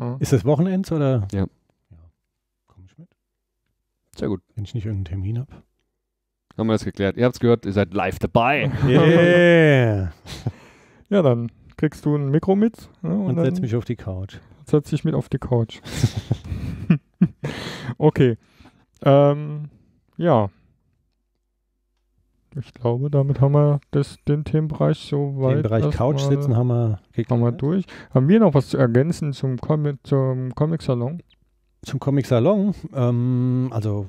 Ja. Ist das Wochenends oder? Ja. Komm ich mit? Sehr gut. Wenn ich nicht irgendeinen Termin habe. Haben wir das geklärt. Ihr habt's gehört, ihr seid live dabei. Yeah. *laughs* Ja, dann kriegst du ein Mikro mit ne? und, Und dann setz mich auf die Couch. setz dich mit auf die Couch. *laughs* okay. Ähm, ja. Ich glaube, damit haben wir das, den Themenbereich so weit. Im Bereich Couch sitzen haben wir haben wir durch. Haben wir noch was zu ergänzen zum, Comic, zum Comic-Salon? Zum Comic Salon. Ähm, also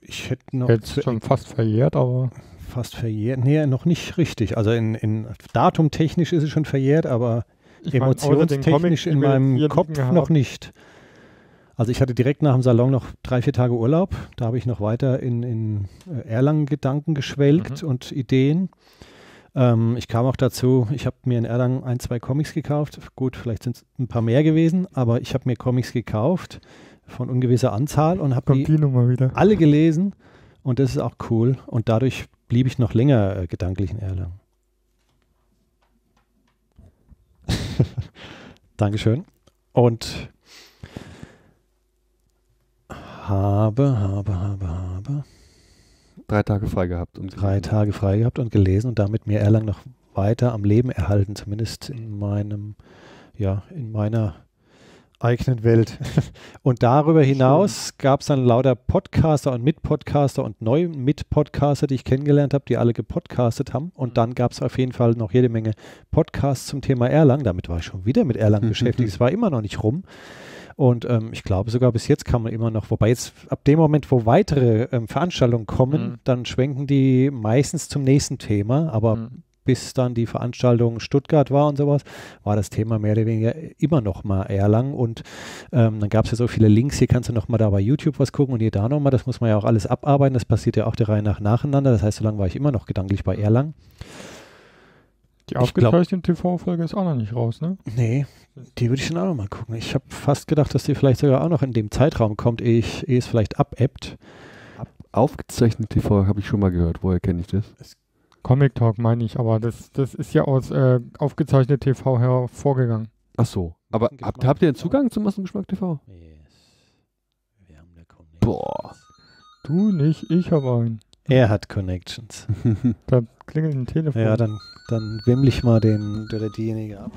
ich hätte noch Jetzt schon fast verjährt, aber fast verjährt. Nee, noch nicht richtig. Also in, in datumtechnisch ist es schon verjährt, aber ich mein, den emotionstechnisch Comics, in meinem Kopf noch nicht. Also ich hatte direkt nach dem Salon noch drei, vier Tage Urlaub. Da habe ich noch weiter in, in äh, Erlangen Gedanken geschwelgt Mhm. und Ideen. Ähm, ich kam auch dazu, ich habe mir in Erlangen ein, zwei Comics gekauft. Gut, vielleicht sind es ein paar mehr gewesen, aber ich habe mir Comics gekauft von ungewisser Anzahl und habe Kommt die die alle gelesen und das ist auch cool. Und dadurch blieb ich noch länger äh, gedanklich in Erlangen. *laughs* Dankeschön. Und habe, habe, habe, habe Drei Tage frei gehabt. Und drei Tage frei gehabt und gelesen und damit mir Erlangen noch weiter am Leben erhalten, zumindest in meinem, ja, in meiner eigenen Welt. *laughs* Und darüber hinaus gab es dann lauter Podcaster und Mitpodcaster und neue Mitpodcaster, die ich kennengelernt habe, die alle gepodcastet haben. Und dann gab es auf jeden Fall noch jede Menge Podcasts zum Thema Erlangen. Damit war ich schon wieder mit Erlangen *laughs* beschäftigt. Es war immer noch nicht rum. Und ähm, ich glaube sogar bis jetzt kann man immer noch, wobei jetzt ab dem Moment, wo weitere ähm, Veranstaltungen kommen, Mhm. dann schwenken die meistens zum nächsten Thema. Aber Mhm. bis dann die Veranstaltung Stuttgart war und sowas, war das Thema mehr oder weniger immer noch mal Erlangen. Und ähm, dann gab es ja so viele Links, hier kannst du noch mal da bei YouTube was gucken und hier da noch mal. Das muss man ja auch alles abarbeiten. Das passiert ja auch der Reihe nach nacheinander. Das heißt, so lange war ich immer noch gedanklich bei Erlangen. Die aufgezeichnete TV-Folge ist auch noch nicht raus, ne? Nee, die würde ich dann auch noch mal gucken. Ich habe fast gedacht, dass die vielleicht sogar auch noch in dem Zeitraum kommt, ehe, ich, ehe es vielleicht abebbt. Aufgezeichnet TV habe ich schon mal gehört. Woher kenne ich das? Comic Talk meine ich, aber das, das ist ja aus äh, aufgezeichnet TV hervorgegangen. Ach so. Aber habt, habt ihr einen Zugang zum Massengeschmack TV? Wir haben da Connections. Boah. Du nicht, ich habe einen. Er hat Connections. *laughs* Da klingelt ein Telefon. Ja, dann, dann wimmel ich mal den oder diejenige ab.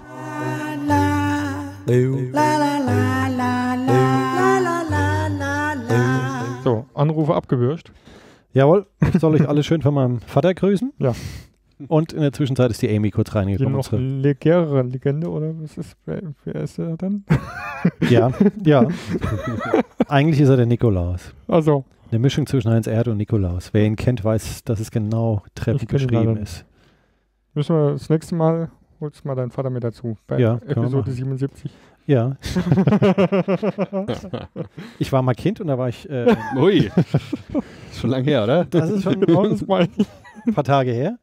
So, Anrufe abgewürscht. Jawohl, soll ich alle schön von meinem Vater grüßen? Ja. Und in der Zwischenzeit ist die Amy kurz reingekommen. noch Unsere, legere Legende oder was ist, wer, wer ist er denn? *laughs* ja, ja. Eigentlich ist er der Nikolaus. Also, Eine Mischung zwischen Heinz Erd und Nikolaus. Wer ihn kennt, weiß, dass es genau Ich beschrieben leider ist. Müssen wir das nächste Mal, holst mal deinen Vater mit dazu. Bei Ja, Episode machen. 77. Ja, *laughs* ich war mal Kind und da war ich äh, *laughs* Ui. Ist schon lange her, oder? Das ist schon genau ein paar Tage her.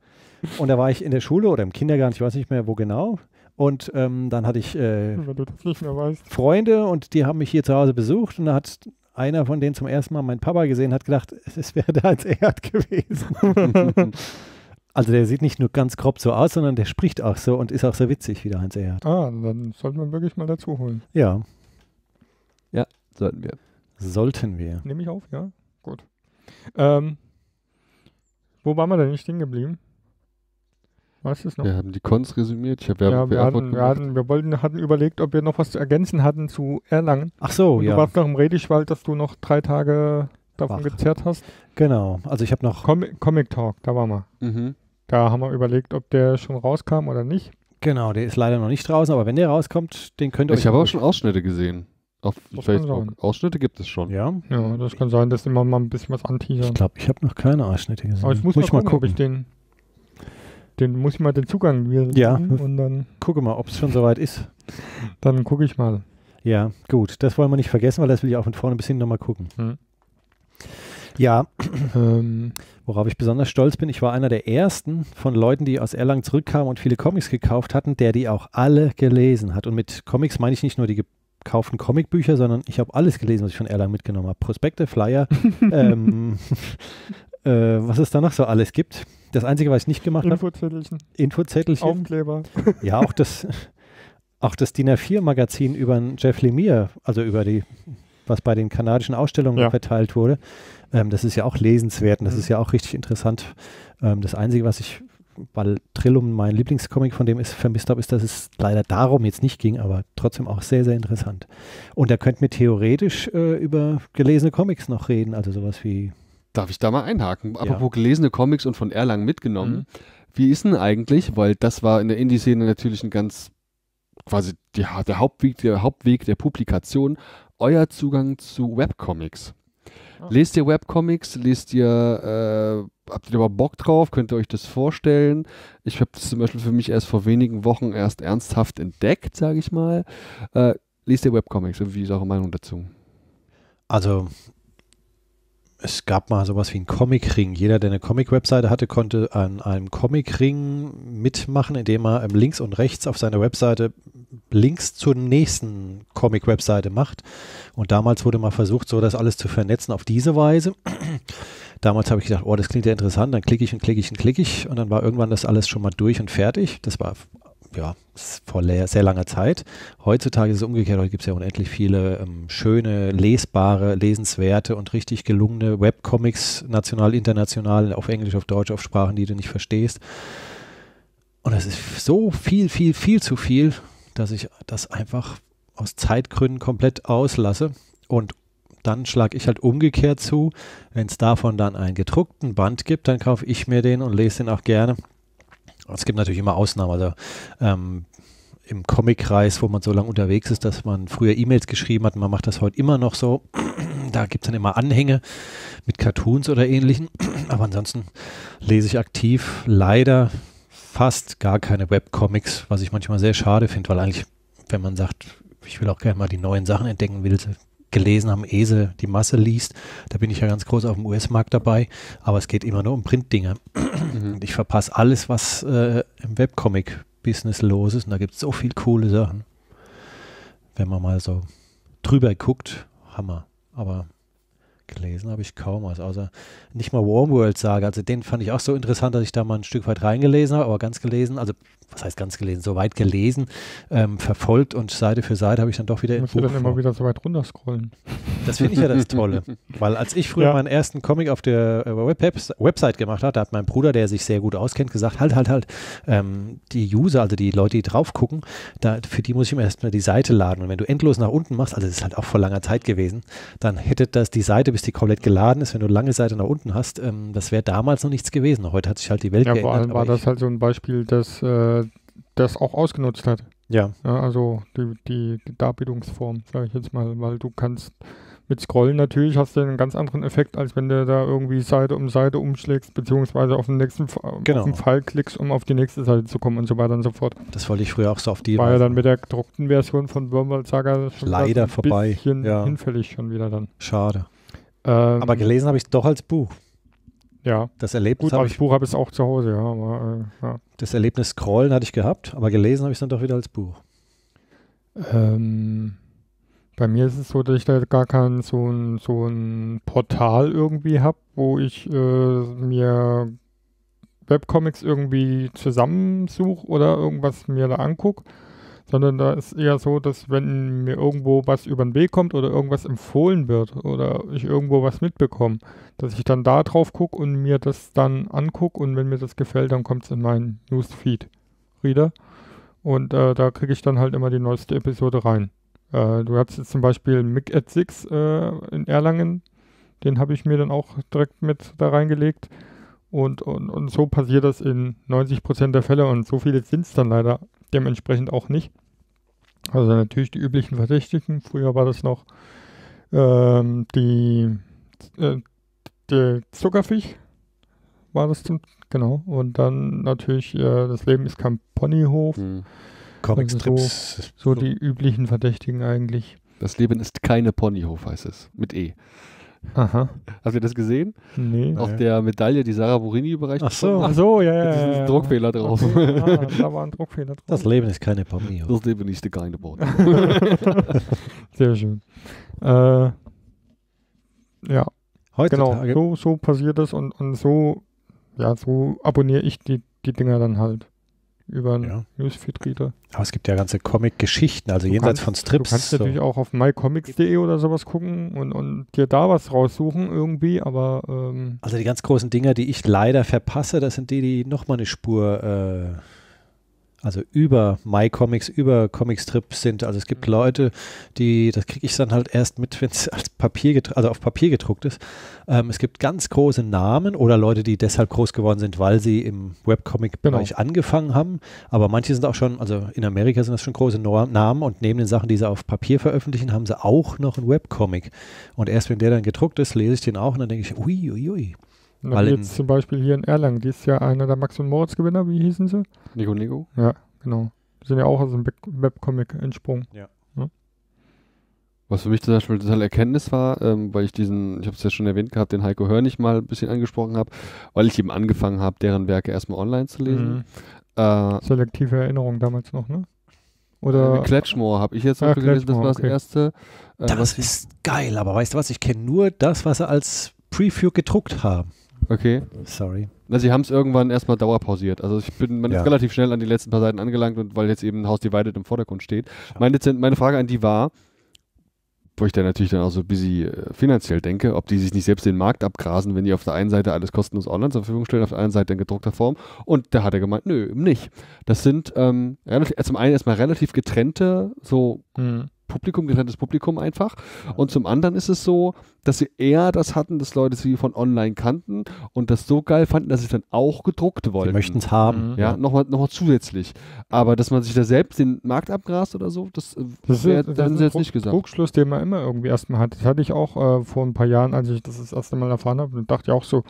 Und da war ich in der Schule oder im Kindergarten, ich weiß nicht mehr wo genau. Und ähm, dann hatte ich äh, Wenn du das nicht mehr weißt. Freunde und die haben mich hier zu Hause besucht und da hat einer von denen zum ersten Mal meinen Papa gesehen hat, gedacht, *laughs* es wäre der Heinz Erhardt gewesen. Also der sieht nicht nur ganz grob so aus, sondern der spricht auch so und ist auch so witzig wie der Heinz Erhardt. Ah, dann sollten wir wirklich mal dazu holen. Ja, Sollten wir. sollten wir. Nehme ich auf, ja? Gut. Ähm, wo waren wir denn nicht stehen geblieben? Weißt du es noch? Wir haben die Cons resümiert. Ich habe Ja, Werbung wir, hatten, wir, hatten, wir wollten, hatten überlegt, ob wir noch was zu ergänzen hatten zu Erlangen. Ach so, Und ja, Du warst noch im Redischwald, dass du noch drei Tage davon Ach. gezerrt hast. genau. Also ich habe noch, Com Comic Talk, da waren wir. Mhm. Da haben wir überlegt, ob der schon rauskam oder nicht. genau, der ist leider noch nicht draußen, aber wenn der rauskommt, den könnt ihr euch Ich habe auch schon Ausschnitte gesehen. Auf Das Facebook. Ausschnitte gibt es schon. Ja, Ja, das kann sein, dass immer mal ein bisschen was ich anteasern. glaube, ich habe noch keine Ausschnitte gesehen. Aber ich muss, ich mal gucken, ob ich den, den muss ich mal den Zugang wieder Ja. und dann, Gucke mal, ob es schon soweit ist. dann gucke ich mal. Ja, gut, das wollen wir nicht vergessen, weil das will ich auch von vorne bis hinten nochmal gucken. Hm. Ja, Ähm, worauf ich besonders stolz bin, ich war einer der ersten von Leuten, die aus Erlangen zurückkamen und viele Comics gekauft hatten, der die auch alle gelesen hat. Und mit Comics meine ich nicht nur die gekauften Comicbücher, sondern ich habe alles gelesen, was ich von Erlangen mitgenommen habe. Prospekte, Flyer, *laughs* ähm, äh, was es da noch so alles gibt. Das Einzige, was ich nicht gemacht habe, Infozettelchen, Infozettelchen. Aufkleber. Ja, auch das, *laughs* auch das DIN A4-Magazin über Jeff Lemire, also über die, was bei den kanadischen Ausstellungen Ja. verteilt wurde, ähm, das ist ja auch lesenswert und das Mhm. ist ja auch richtig interessant. Ähm, das Einzige, was ich, weil Trillum mein Lieblingscomic von dem ist, vermisst habe, ist, dass es leider darum jetzt nicht ging, aber trotzdem auch sehr, sehr interessant. Und da könnten wir theoretisch äh, über gelesene Comics noch reden, also sowas wie Darf ich da mal einhaken? Apropos gelesene Comics und von Erlangen mitgenommen. Mhm. Wie ist denn eigentlich, weil das war in der Indie-Szene natürlich ein ganz, quasi die, der, Hauptweg, der Hauptweg der Publikation, euer Zugang zu Webcomics. Ah. Lest ihr Webcomics? Lest ihr, äh, habt ihr da überhaupt Bock drauf? Könnt ihr euch das vorstellen? Ich habe das zum Beispiel für mich erst vor wenigen Wochen erst ernsthaft entdeckt, sage ich mal. Äh, lest ihr Webcomics? Und wie ist eure Meinung dazu? Also es gab mal sowas wie einen Comic-Ring. Jeder, der eine Comic-Webseite hatte, konnte an einem Comic-Ring mitmachen, indem er links und rechts auf seiner Webseite Links zur nächsten Comic-Webseite macht. Und damals wurde mal versucht, so das alles zu vernetzen auf diese Weise. *clears throat* Damals habe ich gedacht, oh, das klingt ja interessant, dann klicke ich und klicke ich und klicke ich und dann war irgendwann das alles schon mal durch und fertig. Das war ja vor sehr langer Zeit. Heutzutage ist es umgekehrt, heute gibt es ja unendlich viele ähm, schöne, lesbare, lesenswerte und richtig gelungene Webcomics, national, international, auf Englisch, auf Deutsch, auf Sprachen, die du nicht verstehst. Und es ist so viel, viel, viel zu viel, dass ich das einfach aus Zeitgründen komplett auslasse. Und dann schlage ich halt umgekehrt zu, wenn es davon dann einen gedruckten Band gibt, dann kaufe ich mir den und lese den auch gerne. Es gibt natürlich immer Ausnahmen. Also ähm, im Comic-Kreis, wo man so lange unterwegs ist, dass man früher E-Mails geschrieben hat, man macht das heute immer noch so. *clears throat* Da gibt es dann immer Anhänge mit Cartoons oder ähnlichen. *clears throat* Aber ansonsten lese ich aktiv leider fast gar keine Webcomics, was ich manchmal sehr schade finde, weil eigentlich, wenn man sagt, ich will auch gerne mal die neuen Sachen entdecken, will gelesen haben, Ese die Masse liest, da bin ich ja ganz groß auf dem US-Markt dabei, aber es geht immer nur um Printdinger. Und ich verpasse alles, was äh, im Webcomic-Business los ist. Und da gibt es so viel coole Sachen. Wenn man mal so drüber guckt, Hammer. Aber gelesen habe ich kaum was, außer nicht mal Warmworld Saga. Also den fand ich auch so interessant, dass ich da mal ein Stück weit reingelesen habe, aber ganz gelesen, also was heißt ganz gelesen, so weit gelesen, ähm, verfolgt und Seite für Seite habe ich dann doch wieder in Musst du dann immer wieder so weit runterscrollen. Das finde ich ja das *laughs* Tolle. Weil als ich früher Ja. meinen ersten Comic auf der äh, Web Website gemacht habe, da hat mein Bruder, der sich sehr gut auskennt, gesagt, halt, halt, halt, ähm, die User, also die Leute, die drauf gucken, da, für die muss ich mir erstmal die Seite laden. Und wenn du endlos nach unten machst, also das ist halt auch vor langer Zeit gewesen, dann hätte das die Seite, bis die komplett geladen ist, wenn du lange Seite nach unten hast, ähm, das wäre damals noch nichts gewesen. Heute hat sich halt die Welt Ja, geändert. vor allem war das halt so ein Beispiel, das äh, das auch ausgenutzt hat. ja, Ja, also die, die, die Darbietungsform, sage ich jetzt mal, weil du kannst mit Scrollen natürlich hast du einen ganz anderen Effekt, als wenn du da irgendwie Seite um Seite umschlägst, beziehungsweise auf den nächsten Genau. auf den Pfeil klickst, um auf die nächste Seite zu kommen und so weiter und so fort. das wollte ich früher auch so auf die War ja dann mit der gedruckten Version von Wormwold Saga schon Leider vorbei, bisschen ja. hinfällig schon wieder dann. Schade. Ähm, Aber gelesen habe ich es doch als Buch. Ja, Das Erlebnis gut, als ich Buch habe ich es auch zu Hause, ja, aber äh, ja. Das Erlebnis Scrollen hatte ich gehabt, aber gelesen habe ich es dann doch wieder als Buch. Ähm, Bei mir ist es so, dass ich da gar kein so ein, so ein Portal irgendwie habe, wo ich äh, mir Webcomics irgendwie zusammensuche oder irgendwas mir da angucke, sondern da ist eher so, dass wenn mir irgendwo was über den Weg kommt oder irgendwas empfohlen wird oder ich irgendwo was mitbekomme, dass ich dann da drauf gucke und mir das dann angucke und wenn mir das gefällt, dann kommt es in meinen Newsfeed-Reader und äh, da kriege ich dann halt immer die neueste Episode rein. Äh, du hast jetzt zum Beispiel Mick at Six äh, in Erlangen, den habe ich mir dann auch direkt mit da reingelegt. Und, und, und so passiert das in 90% der Fälle und so viele sind es dann leider dementsprechend auch nicht. Also natürlich die üblichen Verdächtigen. Früher war das noch ähm, die, äh, der Zuckerfisch, war das zum, genau. Und dann natürlich, äh, das Leben ist kein Ponyhof. Hm. Comicstrips. So die üblichen Verdächtigen eigentlich. Das Leben ist keine Ponyhof, heißt es. Mit E. Aha. *laughs* Hast du das gesehen? Nee. Nee. Auf der Medaille, die Sarah Burini überreicht Ach so. Ach so, ja, ja. diesem ja, ja. Druckfehler drauf. Okay. Ah, da war ein *laughs* Druckfehler drauf. Das Leben ist keine Pommes. Das Leben ist keine Pony. *laughs* Sehr schön. Äh, ja, genau. Heutzutage, So, so passiert das und, und so, ja, so abonniere ich die, die Dinger dann halt über einen Ja. Newsfeed-Reader. aber es gibt ja ganze Comic-Geschichten, also Du jenseits kannst- von Strips. Du kannst so. natürlich auch auf mycomics.de oder sowas gucken und, und dir da was raussuchen irgendwie, aber ähm, Also die ganz großen Dinger, die ich leider verpasse, das sind die, die nochmal eine Spur, äh, also über MyComics, über Comicstrips sind. Also es gibt Leute, die, das kriege ich dann halt erst mit, *laughs* wenn es als Papier, gedr- also auf Papier gedruckt ist. Ähm, es gibt ganz große Namen oder Leute, die deshalb groß geworden sind, weil sie im Webcomic-Bereich angefangen haben. Aber manche sind auch schon, also in Amerika sind das schon große No- Namen und neben den Sachen, die sie auf Papier veröffentlichen, haben sie auch noch einen Webcomic. Und erst wenn der dann gedruckt ist, lese ich den auch und dann denke ich, ui, ui, ui. Na, Weil jetzt zum Beispiel hier in Erlangen, die ist ja einer der Max und Moritz Gewinner, wie hießen sie? Nico Nico? Ja, genau. Die sind ja auch aus dem Web- Webcomic entsprungen. Was für mich zum Beispiel total Erkenntnis war, ähm, weil ich diesen, ich habe es ja schon erwähnt gehabt, den Heiko Hörnig mal ein bisschen angesprochen habe, weil ich eben angefangen habe, deren Werke erstmal online zu lesen. Mhm. Äh, Selektive Erinnerung damals noch, ne? Oder Kletschmoor habe ich jetzt noch Ah, gelesen, das war das okay. erste. Äh, Das was ist geil, aber weißt du was? Ich kenne nur das, was sie als Preview gedruckt haben. Okay. Sorry. Na, sie haben es irgendwann erstmal dauerpausiert. Also ich bin man Ja. ist relativ schnell an die letzten paar Seiten angelangt und weil jetzt eben Haus Divided im Vordergrund steht. Meine, meine Frage an die war, wo ich dann natürlich dann auch so busy äh, finanziell denke, ob die sich nicht selbst den Markt abgrasen, wenn die auf der einen Seite alles kostenlos online zur Verfügung stellen, auf der anderen Seite in gedruckter Form. Und da hat er gemeint, nö, eben nicht. Das sind ähm, relativ, äh, zum einen erstmal relativ getrennte, so Mhm. Publikum, getrenntes Publikum einfach. Und zum anderen ist es so, dass sie eher das hatten, dass Leute sie von online kannten und das so geil fanden, dass sie es dann auch gedruckt Sie wollten. möchten es haben. Mhm. Ja, nochmal noch mal zusätzlich. Aber dass man sich da selbst den Markt abgrast oder so, das, äh, Das wär, ist, das dann ist sie ein jetzt Druck, nicht gesagt. Druckschluss, den man immer irgendwie erstmal hat. Das hatte ich auch äh, vor ein paar Jahren, als ich das das erste Mal erfahren habe, und dachte ich auch so,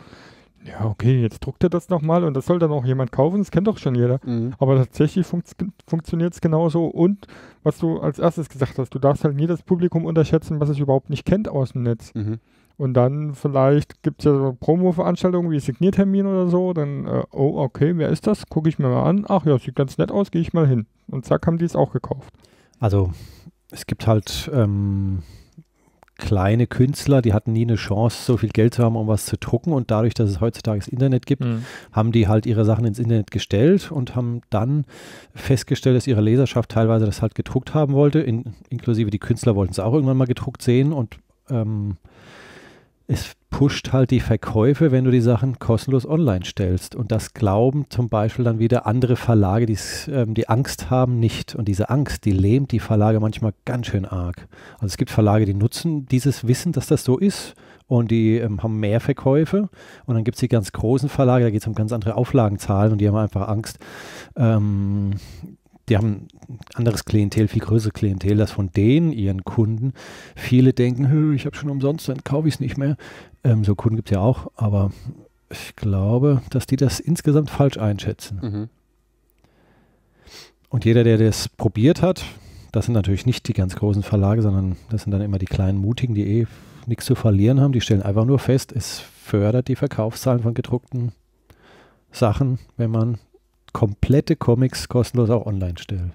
ja, okay, jetzt druckt er das nochmal und das soll dann auch jemand kaufen, das kennt doch schon jeder. Mhm. Aber tatsächlich funkt, funktioniert es genauso. Und was du als erstes gesagt hast, du darfst halt nie das Publikum unterschätzen, was es überhaupt nicht kennt aus dem Netz. Mhm. Und dann vielleicht gibt es ja so Promo-Veranstaltungen wie Signiertermin oder so. Dann, äh, oh, okay, wer ist das? Gucke ich mir mal an. Ach ja, sieht ganz nett aus, gehe ich mal hin. Und zack, haben die es auch gekauft. Also es gibt halt ähm, kleine Künstler, die hatten nie eine Chance, so viel Geld zu haben, um was zu drucken. Und dadurch, dass es heutzutage das Internet gibt, haben die halt ihre Sachen ins Internet gestellt und haben dann festgestellt, dass ihre Leserschaft teilweise das halt gedruckt haben wollte, in, inklusive die Künstler wollten es auch irgendwann mal gedruckt sehen. Und ähm, es pusht halt die Verkäufe, wenn du die Sachen kostenlos online stellst. Und das glauben zum Beispiel dann wieder andere Verlage, ähm, die Angst haben, nicht. Und diese Angst, die lähmt die Verlage manchmal ganz schön arg. Also es gibt Verlage, die nutzen dieses Wissen, dass das so ist und die ähm, haben mehr Verkäufe. Und dann gibt es die ganz großen Verlage, da geht es um ganz andere Auflagenzahlen und die haben einfach Angst. Ähm, die haben ein anderes Klientel, viel größeres Klientel, das von denen, ihren Kunden, viele denken, "Hö, ich habe schon umsonst, dann kaufe ich es nicht mehr. Ähm, so Kunden gibt es ja auch, aber ich glaube, dass die das insgesamt falsch einschätzen. Mhm. Und jeder, der das probiert hat, das sind natürlich nicht die ganz großen Verlage, sondern das sind dann immer die kleinen Mutigen, die eh nichts zu verlieren haben. Die stellen einfach nur fest, es fördert die Verkaufszahlen von gedruckten Sachen, wenn man komplette Comics kostenlos auch online stellt.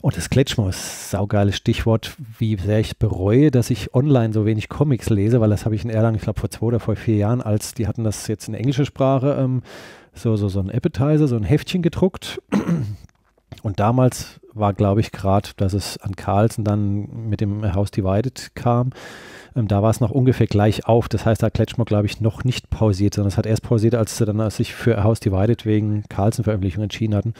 Und das Kletschmo ist saugeiles Stichwort, wie sehr ich bereue, dass ich online so wenig Comics lese, weil das habe ich in Erlangen, ich glaube vor zwei oder vor vier Jahren, als die hatten das jetzt in englischer Sprache, ähm, so, so, so ein Appetizer, so ein Heftchen gedruckt. *clears throat* Und damals war, glaube ich, gerade, dass es an Carlsen dann mit dem House Divided kam. Ähm, da war es noch ungefähr gleich auf. Das heißt, da hat Kletschmer, glaube ich, noch nicht pausiert, sondern es hat erst pausiert, als sie dann als sich für House Divided wegen Carlsen-Veröffentlichung entschieden hatten.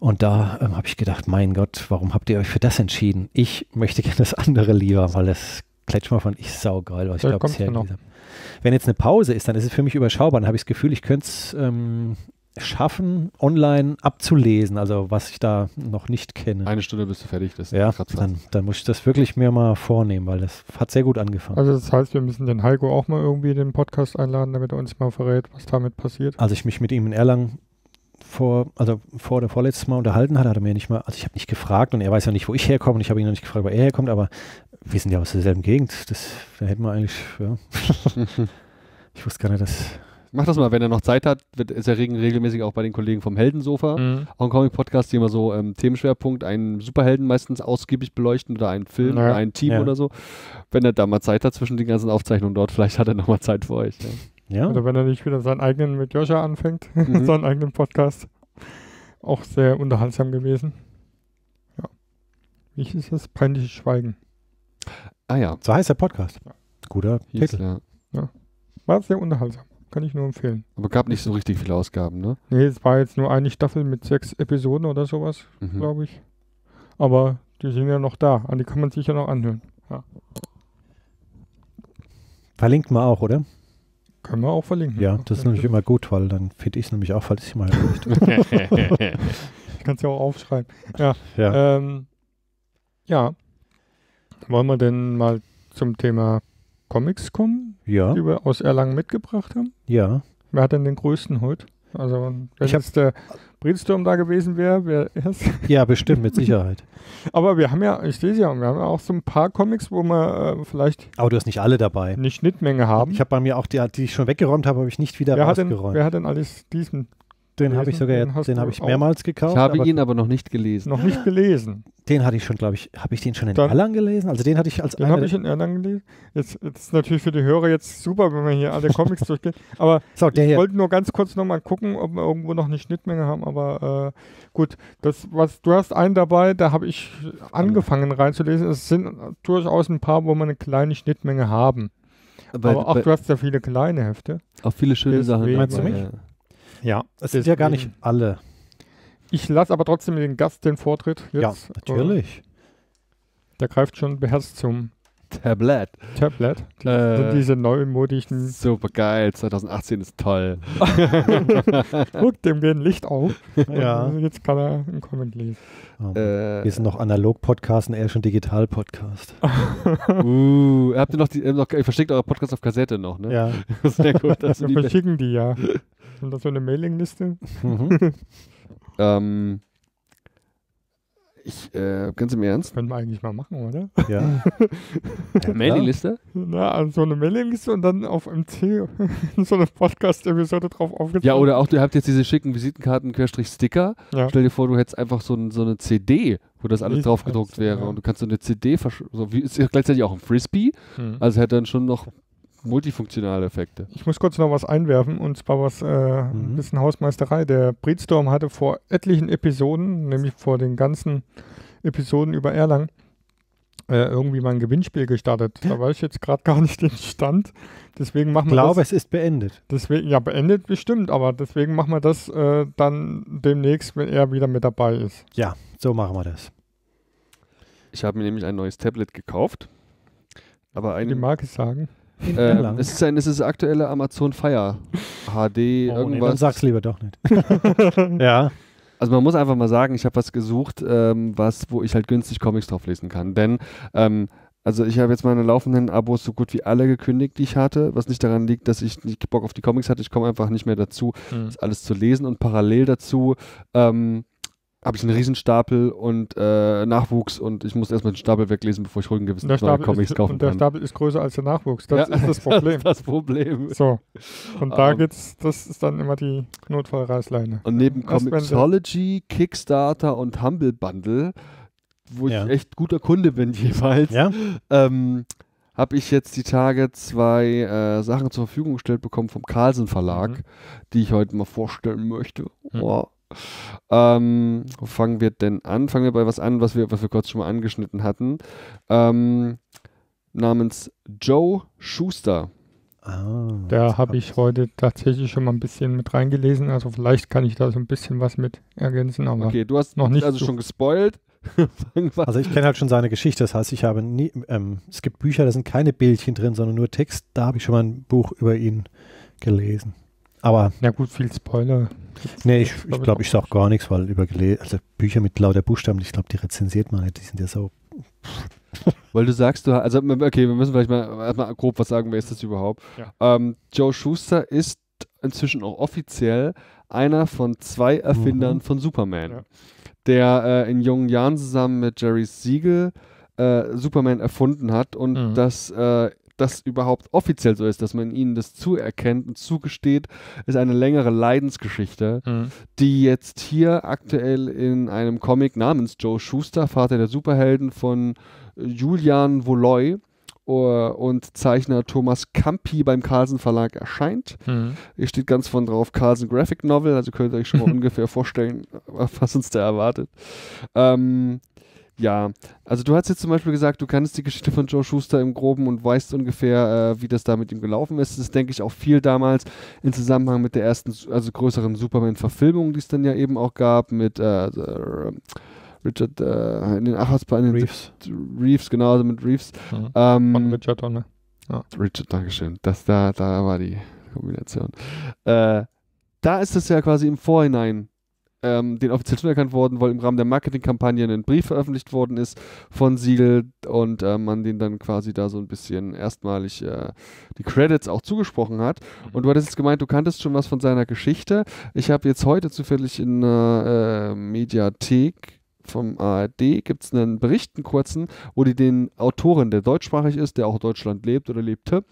Und da ähm, habe ich gedacht, mein Gott, warum habt ihr euch für das entschieden? Ich möchte gerne das andere lieber, weil das Kletschmer fand ich saugeil, was ich glaube bisher. Wenn jetzt eine Pause ist, dann ist es für mich überschaubar. Dann habe ich das Gefühl, ich könnte es ähm, schaffen, online abzulesen, also was ich da noch nicht kenne. Eine Stunde bist du fertig. Das ist ja, dann, dann muss ich das wirklich mir mal vornehmen, weil das hat sehr gut angefangen. Also das heißt, wir müssen den Heiko auch mal irgendwie in den Podcast einladen, damit er uns mal verrät, was damit passiert. als ich mich mit ihm in Erlangen vor, also vor oder vorletztes Mal unterhalten hatte, hat er mir nicht mal, also ich habe nicht gefragt und er weiß ja nicht, wo ich herkomme und ich habe ihn noch nicht gefragt, wo er herkommt, aber wir sind ja aus derselben Gegend. Das, da hätten wir eigentlich, ja. *laughs* ich wusste gar nicht, dass. Mach das mal, wenn er noch Zeit hat, wird, ist er regelmäßig auch bei den Kollegen vom Heldensofa. Mhm. Auch ein Comic-Podcast, die immer so ähm, Themenschwerpunkt, einen Superhelden meistens ausgiebig beleuchten oder einen Film Ja. oder ein Team Ja. oder so. Wenn er da mal Zeit hat zwischen den ganzen Aufzeichnungen dort, vielleicht hat er nochmal Zeit für euch. Ja. Ja, Oder wenn er nicht wieder seinen eigenen mit Joscha anfängt, *laughs* Mhm. seinen eigenen Podcast. Auch sehr unterhaltsam gewesen. Ja. Wie hieß es? Peinliches Schweigen. Ah ja, so heißt der Podcast. Guter hieß, Titel. ja. War sehr unterhaltsam. Kann ich nur empfehlen. Aber gab nicht so richtig viele Ausgaben, ne? Nee, es war jetzt nur eine Staffel mit sechs Episoden oder sowas, Mhm. glaube ich. Aber die sind ja noch da. An die kann man sich ja noch anhören. Verlinkt man auch, oder? Können wir auch verlinken. Ja, das ist nämlich immer gut, weil dann finde ich es nämlich auch, falls ich mal *laughs* möchte. Ich kann es ja auch aufschreiben. Ja. ja. Ähm, ja. Wollen wir denn mal zum Thema Comics kommen, ja, die wir aus Erlangen mitgebracht haben? ja. Wer hat denn den größten heute? Also, wenn Ich jetzt der Bredstorm da gewesen wäre, wäre erst. *laughs* Ja, bestimmt, mit Sicherheit. Aber wir haben ja, ich sehe ja, wir haben ja auch so ein paar Comics, wo wir äh, vielleicht Aber du hast nicht alle dabei. eine Schnittmenge haben. Ich habe bei mir auch die, die ich schon weggeräumt habe, habe ich nicht wieder wer, hat denn, rausgeräumt. wer hat denn alles diesen den habe ich gelesen? sogar, Den den habe ich mehrmals gekauft. Ich habe aber ihn aber noch nicht gelesen. noch nicht gelesen? Den hatte ich schon, glaube ich, habe ich den schon in Dann- Erlangen gelesen? Also den hatte ich als Den habe ich in Erlangen gelesen. Jetzt, jetzt ist natürlich für die Hörer jetzt super, wenn wir hier alle Comics *laughs* durchgehen. Aber So, der ich wollte nur ganz kurz nochmal gucken, ob wir irgendwo noch eine Schnittmenge haben. Aber äh, gut, das, was, du hast einen dabei, da habe ich angefangen reinzulesen. Es sind durchaus ein paar, wo wir eine kleine Schnittmenge haben. Aber, aber auch bei- du hast ja viele kleine Hefte. auch viele schöne Sachen. Meinst du mich? ja. Ja, es sind ja gar nicht alle. Ich lasse aber trotzdem den Gast den Vortritt. Jetzt. ja, natürlich. Äh, Der greift schon beherzt zum Tablet. Tablet. Die, Äh, sind diese neumodischen, Super geil. 2018 ist toll. *laughs* guck, dem gehen Licht auf. *laughs* Ja. Und Jetzt kann er einen Comment lesen. Ähm, äh, Wir sind noch Analog-Podcast und er schon Digital-Podcast. *laughs* uh, habt ihr noch die, äh, noch, ihr versteckt eure Podcast auf Kassette noch, ne? Ja. Sehr gut. Das sind Wir die verschicken die ja. Und das so eine Mailingliste. Mhm. ähm, ich, äh, ganz im Ernst? Können wir eigentlich mal machen, oder? ja. *laughs* ja Mailingliste? Na, also so eine Mailingliste und dann auf MC *laughs* so eine Podcast-Episode drauf aufgezogen. Ja, oder auch, du habt jetzt diese schicken Visitenkarten, Querstrich Sticker. Ja. Stell dir vor, du hättest einfach so, ein, so eine CD, wo das alles drauf gedruckt wäre. ja. Und du kannst so eine CD, versch- so wie, ist ja gleichzeitig auch ein Frisbee. Hm. Also hätte dann schon noch multifunktionale Effekte. Ich muss kurz noch was einwerfen und zwar was, äh, ein Mhm. bisschen Hausmeisterei. Der Breedstorm hatte vor etlichen Episoden, nämlich vor den ganzen Episoden über Erlangen, äh, irgendwie mal ein Gewinnspiel gestartet. Da weiß ich jetzt gerade *laughs* gar nicht den Stand. Deswegen machen Ich wir glaube, das. es ist beendet. Deswegen, ja, beendet bestimmt, aber deswegen machen wir das äh, dann demnächst, wenn er wieder mit dabei ist. Ja, so machen wir das. Ich habe mir nämlich ein neues Tablet gekauft. Aber Die ein, Marke sagen. In ähm, es ist ein, es ist aktuelle Amazon Fire HD, Oh, nee, dann irgendwas. sag's lieber doch nicht. *laughs* ja. Also man muss einfach mal sagen, ich habe was gesucht, ähm, was, wo ich halt günstig Comics drauf lesen kann. Denn, ähm, also ich habe jetzt meine laufenden Abos so gut wie alle gekündigt, die ich hatte, was nicht daran liegt, dass ich nicht Bock auf die Comics hatte. Ich komme einfach nicht mehr dazu, das alles zu lesen und parallel dazu ähm, habe ich einen Riesenstapel und äh, Nachwuchs und ich muss erstmal den Stapel weglesen, bevor ich ruhigen der, neue Stapel Comics ist, kaufen und der kann. Stapel ist größer als der Nachwuchs. Das Ja, ist das Problem. *laughs* Das ist das Problem. so. Und da Ähm. geht's, das ist dann immer die Notfallreißleine. Und neben der- Comixology, Kickstarter und Humble Bundle, wo Ja. ich echt guter Kunde bin *laughs* jeweils, Ja? ähm, habe ich jetzt die Tage zwei äh, Sachen zur Verfügung gestellt bekommen vom Carlsen Verlag, Mhm. die ich heute mal vorstellen möchte. Mhm. Oh. Ähm, wo fangen wir denn an? Fangen wir bei was an, was wir, was wir kurz schon mal angeschnitten hatten. Ähm, namens Joe Schuster. Ah, Da habe ich heute tatsächlich schon mal ein bisschen mit reingelesen. Also vielleicht kann ich da so ein bisschen was mit ergänzen, aber Okay, du hast Noch nicht also so- schon gespoilt. *laughs* Also ich kenne halt schon seine Geschichte. Das heißt, ich habe nie, ähm, es gibt Bücher, da sind keine Bildchen drin, sondern nur Text. Da habe ich schon mal ein Buch über ihn gelesen. Aber ja gut, viel Spoiler. nee, ich glaub glaube, ich auch. ich sage gar nichts, weil über also Bücher mit lauter Buchstaben, ich glaube, die rezensiert man nicht. Die sind ja so. *laughs* Weil du sagst, du also okay, wir müssen vielleicht mal erstmal grob was sagen, wer ist das überhaupt? Ja. Ähm, Joe Schuster ist inzwischen auch offiziell einer von zwei Erfindern Mhm. von Superman, Ja. der äh, in jungen Jahren zusammen mit Jerry Siegel äh, Superman erfunden hat und Mhm. dass äh, das überhaupt offiziell so ist, dass man ihnen das zuerkennt und zugesteht, ist eine längere Leidensgeschichte Mhm. die jetzt hier aktuell in einem Comic namens Joe Schuster, Vater der Superhelden von äh, Julian Voloy äh, und Zeichner Thomas Campi beim Carlsen Verlag erscheint. Mhm. Hier steht ganz von drauf Carlsen Graphic Novel, also könnt ihr euch schon mal *laughs* ungefähr vorstellen, was uns da erwartet. Ähm, ja, also du hast jetzt zum Beispiel gesagt, du kannst die Geschichte von Joe Schuster im Groben und weißt ungefähr, äh, wie das da mit ihm gelaufen ist. Das ist, denke ich, auch viel damals in Zusammenhang mit der ersten, also größeren Superman-Verfilmung, die es dann ja eben auch gab, mit äh, äh, Richard äh, in den 80 in den Reeves. 70 Reeves, genau, also mit Reeves. Mhm. Ähm, Von Richard Donner. Richard, Dankeschön. Das da, da war die Kombination. Äh, da ist es ja quasi im Vorhinein ähm, den offiziell zuerkannt worden, weil im Rahmen der Marketingkampagne ein Brief veröffentlicht worden ist von Siegel und äh, man den dann quasi da so ein bisschen erstmalig äh, die Credits auch zugesprochen hat. Und du hattest jetzt gemeint, du kanntest schon was von seiner Geschichte. Ich habe jetzt heute zufällig in einer äh, Mediathek vom ARD gibt es einen Bericht, einen kurzen, wo die den Autoren, der deutschsprachig ist, der auch in Deutschland lebt oder lebte,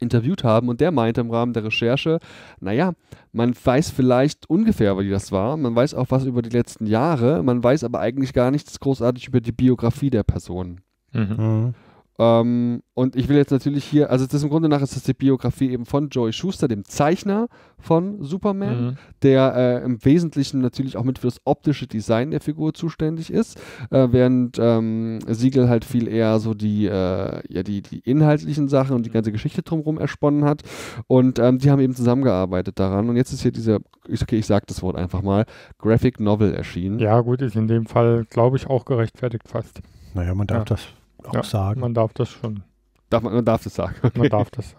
interviewt haben und der meinte im Rahmen der Recherche, naja, man weiß vielleicht ungefähr, wie das war, man weiß auch was über die letzten Jahre, man weiß aber eigentlich gar nichts großartig über die Biografie der Person. Mhm. Ähm, und ich will jetzt natürlich hier, also das ist im Grunde nach ist das die Biografie eben von Joey Schuster, dem Zeichner von Superman, Mhm. der äh, im Wesentlichen natürlich auch mit für das optische Design der Figur zuständig ist, äh, während ähm, Siegel halt viel eher so die, äh, ja, die, die inhaltlichen Sachen und die ganze Geschichte drumherum ersponnen hat. Und ähm, die haben eben zusammengearbeitet daran. Und jetzt ist hier dieser, ich- okay, ich sag das Wort einfach mal, Graphic Novel erschienen. Ja, gut, ist in dem Fall, glaube ich, auch gerechtfertigt fast. Naja, man darf Ja. das auch Ja, sagen. Man darf das schon. Darf man, man darf das sagen. Man darf das.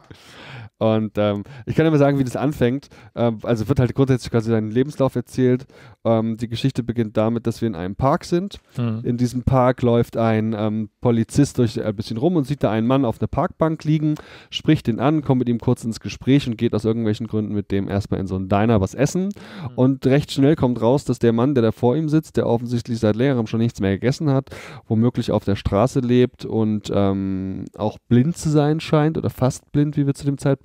Und ähm, ich kann immer sagen, wie das anfängt. Ähm, also wird halt grundsätzlich quasi sein Lebenslauf erzählt. Ähm, die Geschichte beginnt damit, dass wir in einem Park sind. Mhm. In diesem Park läuft ein ähm, Polizist durch ein bisschen rum und sieht da einen Mann auf einer Parkbank liegen, spricht ihn an, kommt mit ihm kurz ins Gespräch und geht aus irgendwelchen Gründen mit dem erstmal in so einen Diner was essen. Und recht schnell kommt raus, dass der Mann, der da vor ihm sitzt, der offensichtlich seit längerem schon nichts mehr gegessen hat, womöglich auf der Straße lebt und ähm, auch blind zu sein scheint oder fast blind, wie wir zu dem Zeitpunkt,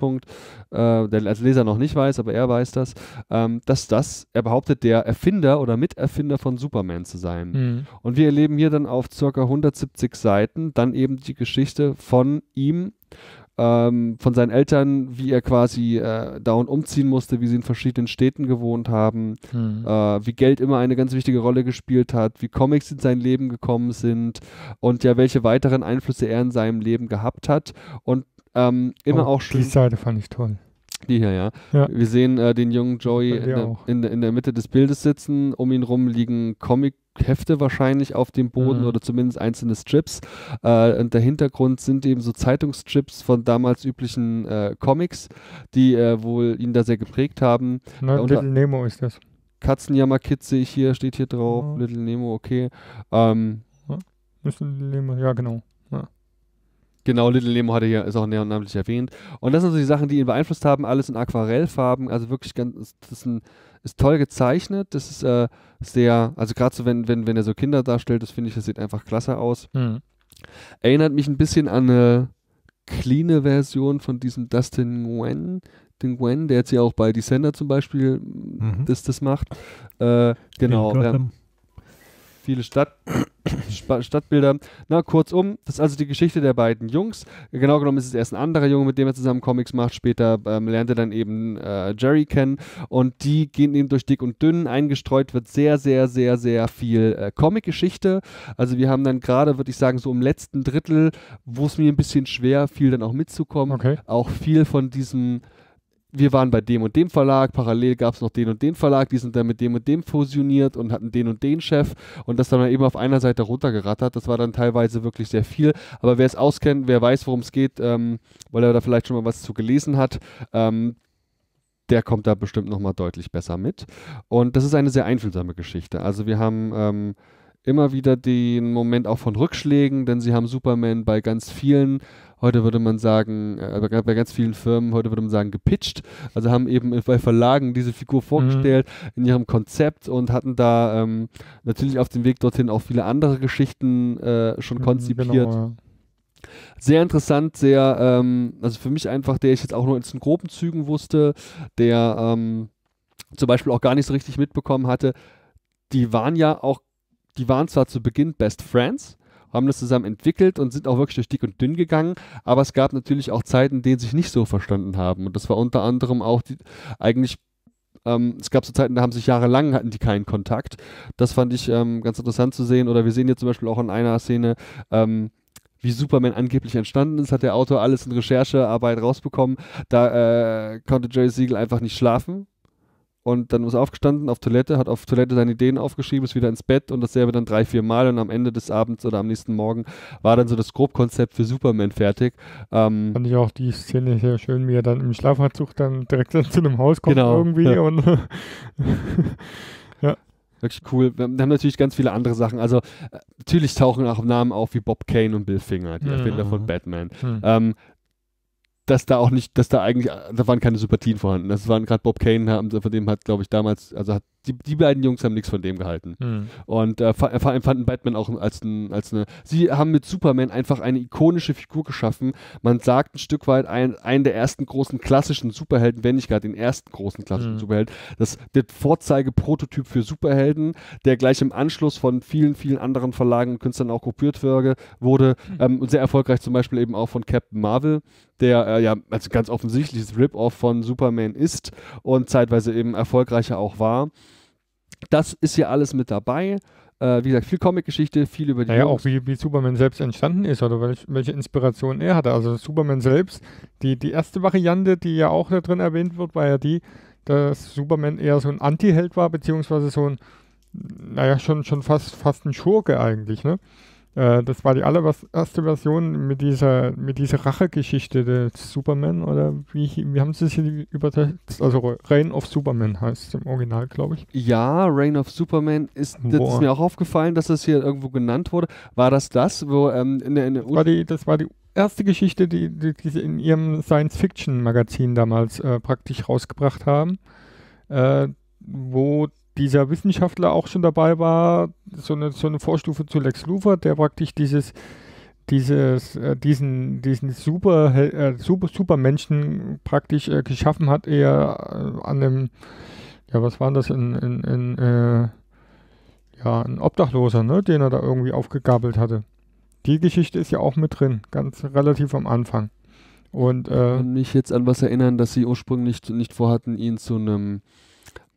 äh, der als Leser noch nicht weiß, aber er weiß das, ähm, dass das, er behauptet, der Erfinder oder Miterfinder von Superman zu sein. Mhm. Und wir erleben hier dann auf ca. 170 Seiten dann eben die Geschichte von ihm, ähm, von seinen Eltern, wie er quasi äh, da und umziehen musste, wie sie in verschiedenen Städten gewohnt haben, Mhm. äh, wie Geld immer eine ganz wichtige Rolle gespielt hat, wie Comics in sein Leben gekommen sind und ja, welche weiteren Einflüsse er in seinem Leben gehabt hat. Und ähm, immer Oh, auch Die schön. Seite fand ich toll. Die hier, ja. Ja. Wir sehen äh, den jungen Joey in der, in, in der Mitte des Bildes sitzen. Um ihn rum liegen Comic-Hefte wahrscheinlich auf dem Boden Mhm. oder zumindest einzelne Strips. Äh, und der Hintergrund sind eben so Zeitungsstrips von damals üblichen äh, Comics, die äh, wohl ihn da sehr geprägt haben. Ja, unter- Little Nemo ist das. Katzenjammer-Kid sehe ich hier, steht hier drauf. Ja. Little Nemo, okay. Ähm, Little Nemo, ja genau. Genau, Little Nemo hatte hier, ist auch näher und namentlich erwähnt. Und das sind so die Sachen, die ihn beeinflusst haben, alles in Aquarellfarben, also wirklich ganz, das ist ein, ist toll gezeichnet. Das ist äh, sehr, also gerade so, wenn, wenn, wenn er so Kinder darstellt, das finde ich, das sieht einfach klasse aus. Hm. Erinnert mich ein bisschen an eine cleane Version von diesem Dustin Nguyen, den Gwen, der jetzt ja auch bei Descender zum Beispiel Mhm. das, das macht. Äh, genau. In Gotham. Viele Stadt, *coughs* Stadtbilder. Na, kurzum, das ist also die Geschichte der beiden Jungs. Genau genommen ist es erst ein anderer Junge, mit dem er zusammen Comics macht. Später ähm, lernt er dann eben äh, Jerry kennen und die gehen eben durch dick und dünn. Eingestreut wird sehr, sehr, sehr, sehr viel äh, Comic-Geschichte. Also wir haben dann gerade, würde ich sagen, so im letzten Drittel, wo es mir ein bisschen schwer fiel, dann auch mitzukommen, Okay. auch viel von diesem wir waren bei dem und dem Verlag, parallel gab es noch den und den Verlag, die sind dann mit dem und dem fusioniert und hatten den und den Chef und das dann eben auf einer Seite runtergerattert. Das war dann teilweise wirklich sehr viel. Aber wer es auskennt, wer weiß, worum es geht, ähm, weil er da vielleicht schon mal was zu gelesen hat, ähm, der kommt da bestimmt nochmal deutlich besser mit. Und das ist eine sehr einfühlsame Geschichte. Also wir haben ähm, immer wieder den Moment auch von Rückschlägen, denn sie haben Superman bei ganz vielen, heute würde man sagen, äh, bei, ganz vielen Firmen, heute würde man sagen, gepitcht. Also haben eben bei Verlagen diese Figur vorgestellt in ihrem Konzept und hatten da ähm, natürlich auf dem Weg dorthin auch viele andere Geschichten äh, schon konzipiert. Genau, ja. Sehr interessant, sehr, ähm, also für mich einfach, der ich jetzt auch nur in den groben Zügen wusste, der ähm, zum Beispiel auch gar nicht so richtig mitbekommen hatte, die waren ja auch, die waren zwar zu Beginn Best Friends, haben das zusammen entwickelt und sind auch wirklich durch dick und dünn gegangen, aber es gab natürlich auch Zeiten, in denen sie sich nicht so verstanden haben und das war unter anderem auch die, eigentlich ähm, es gab so Zeiten, da haben sich jahrelang hatten die keinen Kontakt. Das fand ich ähm, ganz interessant zu sehen. Oder wir sehen hier zum Beispiel auch in einer Szene, ähm, wie Superman angeblich entstanden ist, hat der Autor alles in Recherchearbeit rausbekommen. Da äh, konnte Jerry Siegel einfach nicht schlafen. Und dann ist er aufgestanden auf Toilette, hat auf Toilette seine Ideen aufgeschrieben, ist wieder ins Bett und dasselbe dann drei, vier Mal. Und am Ende des Abends oder am nächsten Morgen war dann so das Grobkonzept für Superman fertig. Ähm, Fand ich auch die Szene sehr schön, wie er dann im Schlafanzug dann direkt zu einem Haus kommt Genau, irgendwie ja. und *laughs* Wirklich cool. Wir haben natürlich ganz viele andere Sachen. Also äh, natürlich tauchen auch Namen auf wie Bob Kane und Bill Finger, die Mhm. Erfinder von Batman. Hm. Ähm, dass da auch nicht, dass da eigentlich, da waren keine Sympathien vorhanden. Das waren gerade Bob Kane, haben, von dem hat, glaube ich, damals, also hat, die, die beiden Jungs haben nichts von dem gehalten. Hm. Und äh, fa- fa- fanden Batman auch als, ein, als eine. Sie haben mit Superman einfach eine ikonische Figur geschaffen. Man sagt ein Stück weit ein, einen der ersten großen klassischen Superhelden, wenn nicht gar den ersten großen klassischen Mhm. Superhelden. Das der Vorzeigeprototyp für Superhelden, der gleich im Anschluss von vielen, vielen anderen Verlagen und Künstlern auch kopiert wurde, wurde ähm, und sehr erfolgreich zum Beispiel eben auch von Captain Marvel, der äh, ja also ganz offensichtliches Rip-Off von Superman ist und zeitweise eben erfolgreicher auch war. Das ist hier alles mit dabei. Äh, wie gesagt, viel Comic-Geschichte, viel über die Naja, Jungs. auch wie, wie Superman selbst entstanden ist oder welch, welche Inspiration er hatte. Also Superman selbst, die, die erste Variante, die ja auch da drin erwähnt wird, war ja die, dass Superman eher so ein Anti-Held war, beziehungsweise so ein, naja, schon, schon fast, fast ein Schurke eigentlich, ne? Äh, das war die allererste Version mit dieser, mit dieser Rachegeschichte des Superman oder wie, wie haben sie es hier übersetzt? Also Reign of Superman heißt es im Original, glaube ich. Ja, Reign of Superman ist, das Boah. ist mir auch aufgefallen, dass das hier irgendwo genannt wurde. War das das, wo ähm, in der, in der Das war die, das war die erste Geschichte, die, die, die sie in ihrem Science-Fiction-Magazin damals äh, praktisch rausgebracht haben, äh, wo dieser Wissenschaftler auch schon dabei war, so eine, so eine Vorstufe zu Lex Luthor, der praktisch dieses, dieses, äh, diesen, diesen Super, äh, Super, Supermenschen praktisch äh, geschaffen hat, eher äh, an einem, ja, was war das, in, in, in äh, ja, ein Obdachloser, ne, den er da irgendwie aufgegabelt hatte. Die Geschichte ist ja auch mit drin, ganz relativ am Anfang. Und äh, kann mich jetzt an was erinnern, dass sie ursprünglich nicht vorhatten, ihn zu einem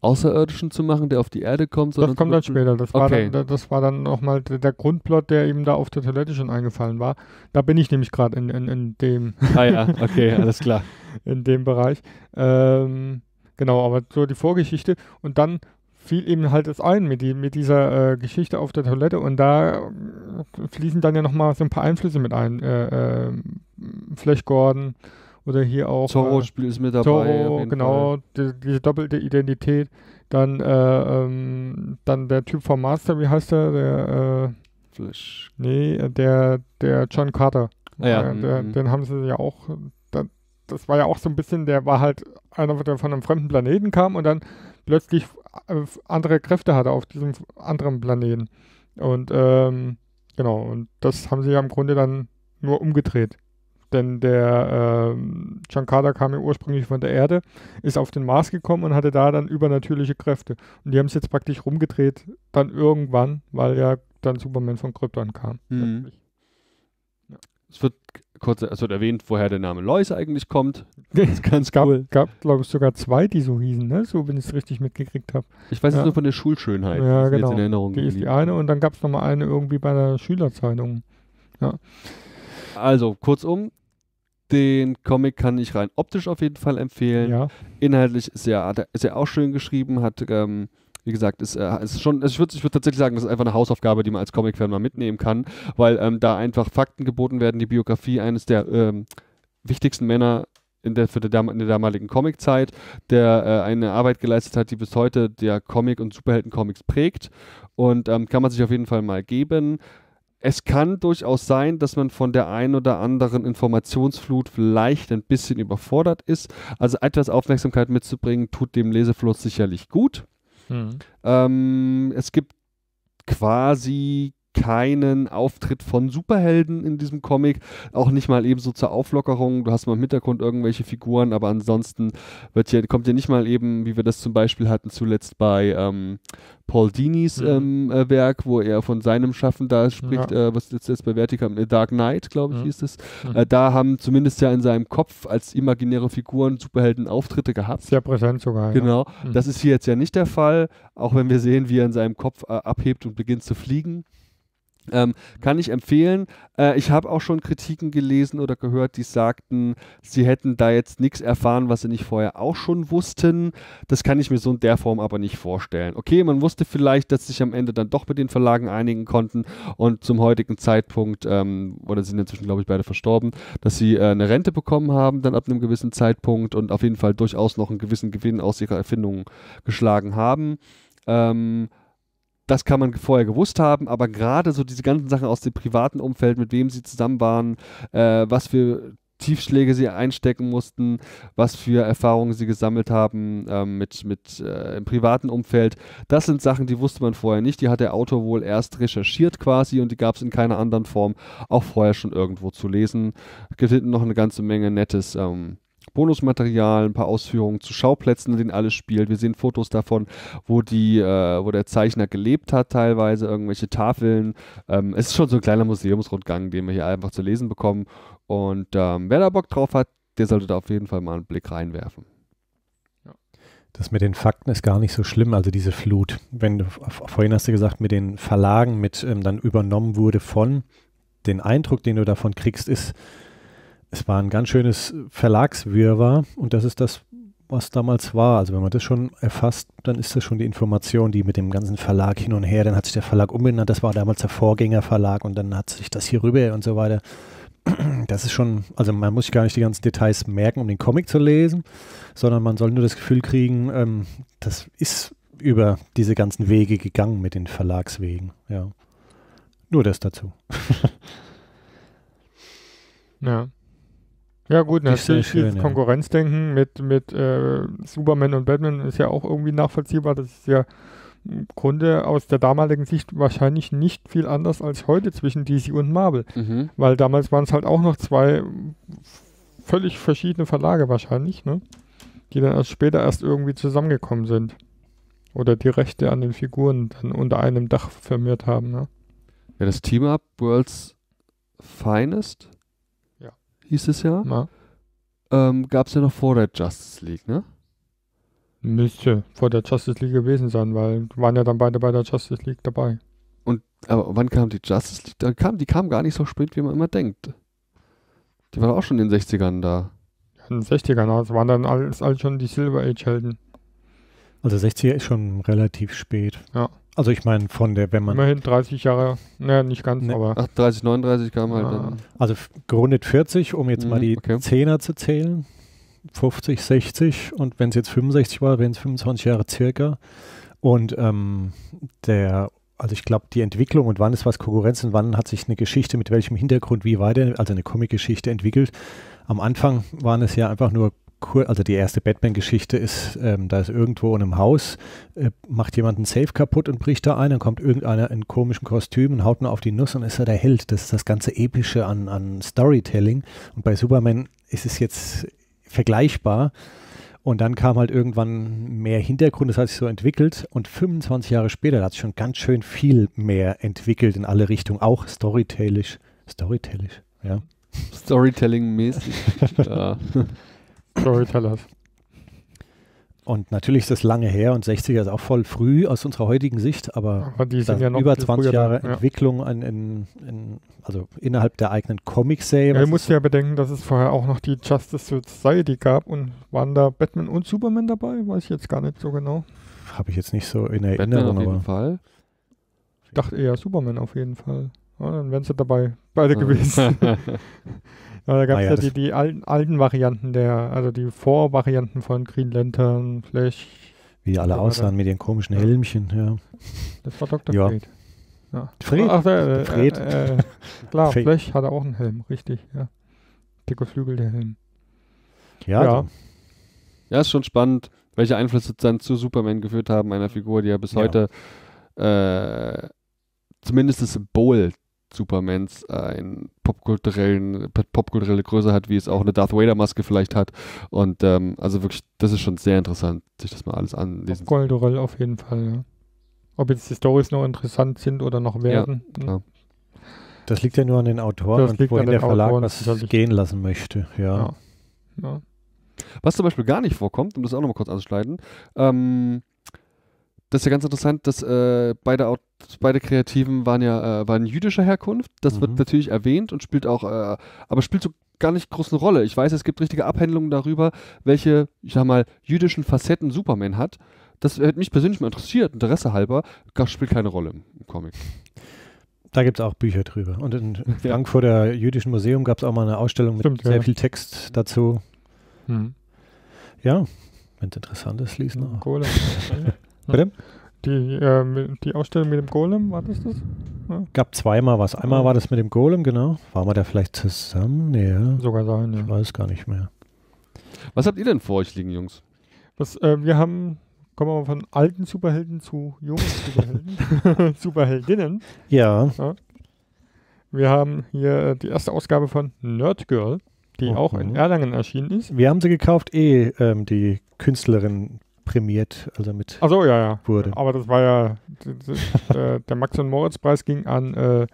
Außerirdischen zu machen, der auf die Erde kommt, das kommt dann später. Das war Okay. dann, das war dann nochmal der, der Grundplot, der ihm da auf der Toilette schon eingefallen war. Da bin ich nämlich gerade in, in, in dem *laughs* Ah ja, okay, *laughs* alles klar. in dem Bereich. Ähm, genau, aber so die Vorgeschichte. Und dann fiel ihm halt das ein mit, die, mit dieser äh, Geschichte auf der Toilette und da äh, fließen dann ja nochmal so ein paar Einflüsse mit ein. Äh, äh, Flash Gordon oder hier auch Zorro äh, spielt ist mit dabei. Zorro, genau, die, diese doppelte Identität. Dann, äh, ähm, dann der Typ vom Master, wie heißt der? Der, äh. Flash. nee, der, der John Carter. Ah ja, Äh, der, mhm. den haben sie ja auch, da, das war ja auch so ein bisschen, der war halt einer, der von einem fremden Planeten kam und dann plötzlich äh, andere Kräfte hatte auf diesem anderen Planeten. Und ähm, genau, und das haben sie ja im Grunde dann nur umgedreht. Denn der ähm, Giancarlo kam ja ursprünglich von der Erde, ist auf den Mars gekommen und hatte da dann übernatürliche Kräfte. Und die haben es jetzt praktisch rumgedreht, dann irgendwann, weil ja dann Superman von Krypton kam. Mhm. Letztlich. Es wird kurz es wird erwähnt, woher der Name Lois eigentlich kommt. *laughs* Das ist ganz Es gab, cool. gab glaube ich, sogar zwei, die so hießen, ne? So, wenn ich es richtig mitgekriegt habe. Ich weiß es Ja. nur von der Schulschönheit. Ja, die ist mir genau. Jetzt in Erinnerung Die ist die eine und dann gab es nochmal eine irgendwie bei der Schülerzeitung. Also, kurzum, den Comic kann ich rein optisch auf jeden Fall empfehlen. Ja. Inhaltlich ist er, ist er auch schön geschrieben, hat, ähm, wie gesagt, ist, äh, ist schon, also ich würde ich würd tatsächlich sagen, das ist einfach eine Hausaufgabe, die man als Comic-Fan mal mitnehmen kann, weil ähm, da einfach Fakten geboten werden, die Biografie eines der ähm, wichtigsten Männer in der, für dam- in der damaligen Comic-Zeit, der äh, eine Arbeit geleistet hat, die bis heute der Comic- und Superhelden-Comics prägt und ähm, kann man sich auf jeden Fall mal geben. Es kann durchaus sein, dass man von der ein oder anderen Informationsflut vielleicht ein bisschen überfordert ist. Also etwas Aufmerksamkeit mitzubringen, tut dem Lesefluss sicherlich gut. Hm. Ähm, es gibt quasi keinen Auftritt von Superhelden in diesem Comic, auch nicht mal ebenso zur Auflockerung. Du hast mal im Hintergrund irgendwelche Figuren, aber ansonsten wird hier, kommt hier nicht mal eben, wie wir das zum Beispiel hatten zuletzt bei ähm, Paul Dinis Mhm. ähm, äh, Werk, wo er von seinem Schaffen da spricht, äh, was jetzt, jetzt bei Vertica, äh, Dark Knight, glaube ich, Mhm. hieß es. Mhm. Äh, da haben zumindest ja in seinem Kopf als imaginäre Figuren Superhelden Auftritte gehabt. Sehr präsent sogar. Genau. Ja. Mhm. Das ist hier jetzt ja nicht der Fall, auch wenn wir sehen, wie er in seinem Kopf äh, abhebt und beginnt zu fliegen. Ähm, kann ich empfehlen. Äh, ich habe auch schon Kritiken gelesen oder gehört, die sagten, sie hätten da jetzt nichts erfahren, was sie nicht vorher auch schon wussten. Das kann ich mir so in der Form aber nicht vorstellen. Okay, man wusste vielleicht, dass sich am Ende dann doch mit den Verlagen einigen konnten und zum heutigen Zeitpunkt, ähm, oder sind inzwischen, glaube ich, beide verstorben, dass sie äh, eine Rente bekommen haben, dann ab einem gewissen Zeitpunkt und auf jeden Fall durchaus noch einen gewissen Gewinn aus ihrer Erfindung geschlagen haben. Ähm, das kann man vorher gewusst haben, aber gerade so diese ganzen Sachen aus dem privaten Umfeld, mit wem sie zusammen waren, äh, was für Tiefschläge sie einstecken mussten, was für Erfahrungen sie gesammelt haben ähm, mit, mit äh, im privaten Umfeld. Das sind Sachen, die wusste man vorher nicht. Die hat der Autor wohl erst recherchiert quasi und die gab es in keiner anderen Form auch vorher schon irgendwo zu lesen. Es gibt hinten noch eine ganze Menge nettes ähm, Bonusmaterial, ein paar Ausführungen zu Schauplätzen, in denen alles spielt. Wir sehen Fotos davon, wo die, äh, wo der Zeichner gelebt hat, teilweise irgendwelche Tafeln. Ähm, es ist schon so ein kleiner Museumsrundgang, den wir hier einfach zu lesen bekommen. Und ähm, wer da Bock drauf hat, der sollte da auf jeden Fall mal einen Blick reinwerfen. Das mit den Fakten ist gar nicht so schlimm, also diese Flut. Wenn du vorhin hast du gesagt, mit den Verlagen mit ähm, dann übernommen wurde von, den Eindruck, den du davon kriegst, ist, es war ein ganz schönes Verlagswirrwarr und das ist das, was damals war. Also wenn man das schon erfasst, dann ist das schon die Information, die mit dem ganzen Verlag hin und her, dann hat sich der Verlag umbenannt, das war damals der Vorgängerverlag und dann hat sich das hier rüber und so weiter. Das ist schon, also man muss sich gar nicht die ganzen Details merken, um den Comic zu lesen, sondern man soll nur das Gefühl kriegen, ähm, das ist über diese ganzen Wege gegangen mit den Verlagswegen. Ja. Nur das dazu. *laughs* Ja. Ja gut, natürlich dieses ja. Konkurrenzdenken mit, mit äh, Superman und Batman ist ja auch irgendwie nachvollziehbar. Das ist ja im Grunde aus der damaligen Sicht wahrscheinlich nicht viel anders als heute zwischen DC und Marvel. Mhm. Weil damals waren es halt auch noch zwei völlig verschiedene Verlage wahrscheinlich, ne? Die dann erst später erst irgendwie zusammengekommen sind. Oder die Rechte an den Figuren dann unter einem Dach firmiert haben, ne? Ja, das Team-Up World's Finest. Hieß es ja. Ähm, Gab es ja noch vor der Justice League, ne? müsste vor der Justice League gewesen sein, weil waren ja dann beide bei der Justice League dabei. Aber wann kam die Justice League? Da kam, die kam gar nicht so spät, wie man immer denkt. Die war doch auch schon in den 60ern da. In den 60ern, das waren dann alles, alles schon die Silver Age Helden. Also 60er ist schon relativ spät. Ja. Also ich meine von der, wenn man, Immerhin 30 Jahre, naja, nicht ganz, Ne, aber 38, 39 kam halt Ah. dann. also gerundet 40, um jetzt mal Mhm, die okay. Zehner zu zählen. 50, 60 und wenn es jetzt 65 war, wären es 25 Jahre circa. Und ähm, der, also ich glaube, die Entwicklung und wann ist was Konkurrenz und wann hat sich eine Geschichte mit welchem Hintergrund wie weiter, also eine Comic-Geschichte entwickelt. Am Anfang waren es ja einfach nur also die erste Batman-Geschichte ist, ähm, da ist irgendwo in einem Haus, äh, macht jemand einen Safe kaputt und bricht da ein, dann kommt irgendeiner in komischen Kostüm und haut nur auf die Nuss und ist er der Held. Das ist das ganze Epische an, an Storytelling. Und bei Superman ist es jetzt vergleichbar. Und dann kam halt irgendwann mehr Hintergrund, das hat sich so entwickelt. Und 25 Jahre später hat sich schon ganz schön viel mehr entwickelt in alle Richtungen, auch storytellisch. Storytellisch, ja. Storytelling-mäßig. *laughs* ja. Storytellers. Und natürlich ist das lange her und 60er ist auch voll früh aus unserer heutigen Sicht, aber, Aber die da sind ja noch über viel 20 früher Jahre da, ja. Entwicklung in, in, in, also innerhalb der eigenen Comic-Serie. Ja, musst ja bedenken, dass es vorher auch noch die Justice Society gab und waren da Batman und Superman dabei? Weiß ich jetzt gar nicht so genau. Habe ich jetzt nicht so in Batman Erinnerung, auf jeden aber Fall. Ich dachte eher Superman auf jeden Fall. Ja, dann wären sie dabei, beide Ah. gewesen. *laughs* *laughs* ja, da gab es Naja, ja das- die, die alten, alten Varianten der, also die Vorvarianten von Green Lantern, Flash, wie alle Ja, aussahen mit ihren komischen Ja. Helmchen, ja. das war Dr. Ja. Fred. Ja. Fred? Ach, äh, Fred. Äh, äh, klar, Fred. Flash hatte auch einen Helm, richtig, ja. Dicke Flügel, der Helm. Ja, Ja. Ja, ist schon spannend, welche Einflüsse dann zu Superman geführt haben, einer Figur, die ja bis Ja. heute äh, zumindest das Symbol Supermans äh, einen popkulturellen, popkulturelle Größe hat, wie es auch eine Darth Vader-Maske vielleicht hat. Und ähm, also wirklich, das ist schon sehr interessant, sich das mal alles anlesen Goldorell auf jeden Fall, ja. Ob jetzt die Stories noch interessant sind oder noch werden. hm. klar. das liegt ja nur an den Autoren Das und liegt wohin an den der Verlag Autoren, was sicherlich. gehen lassen möchte, ja. Ja. ja. Was zum Beispiel gar nicht vorkommt, um das auch nochmal kurz anzuschneiden, ähm, das ist ja ganz interessant, dass äh, beide, beide Kreativen waren ja äh, waren jüdischer Herkunft. Das Mhm. wird natürlich erwähnt und spielt auch, äh, aber spielt so gar nicht groß eine Rolle. Ich weiß, es gibt richtige Abhandlungen darüber, welche, ich sag mal, jüdischen Facetten Superman hat. Das hätte mich persönlich mal interessiert, Interesse halber, gar- spielt keine Rolle im, Comic. Da gibt es auch Bücher drüber. Und in im *laughs* Ja. Frankfurter Jüdischen Museum gab es auch mal eine Ausstellung mit Stimmt, sehr ja. viel Text dazu. Hm. Ja, wenn es interessant ist, lies nach. Golem. *laughs* Bitte? Die, äh, die Ausstellung mit dem Golem, war das das? Gab zweimal was. Einmal war das mit dem Golem, genau. Waren wir da vielleicht zusammen? Nee, ja. Sogar sein, ich ja. weiß gar nicht mehr. Was habt ihr denn vor euch liegen, Jungs? Was, äh, wir haben, kommen wir mal von alten Superhelden zu jungen *laughs* Superhelden. *laughs* Superheldinnen. Ja, Wir haben hier äh, die erste Ausgabe von Nerd Girl, die Mhm. auch in Erlangen erschienen ist. wir haben sie gekauft, eh ähm, die Künstlerin prämiert, also mit Achso, ja, ja. wurde. Aber das war ja, d- d- *laughs* äh, der Max- und Moritz-Preis ging an äh,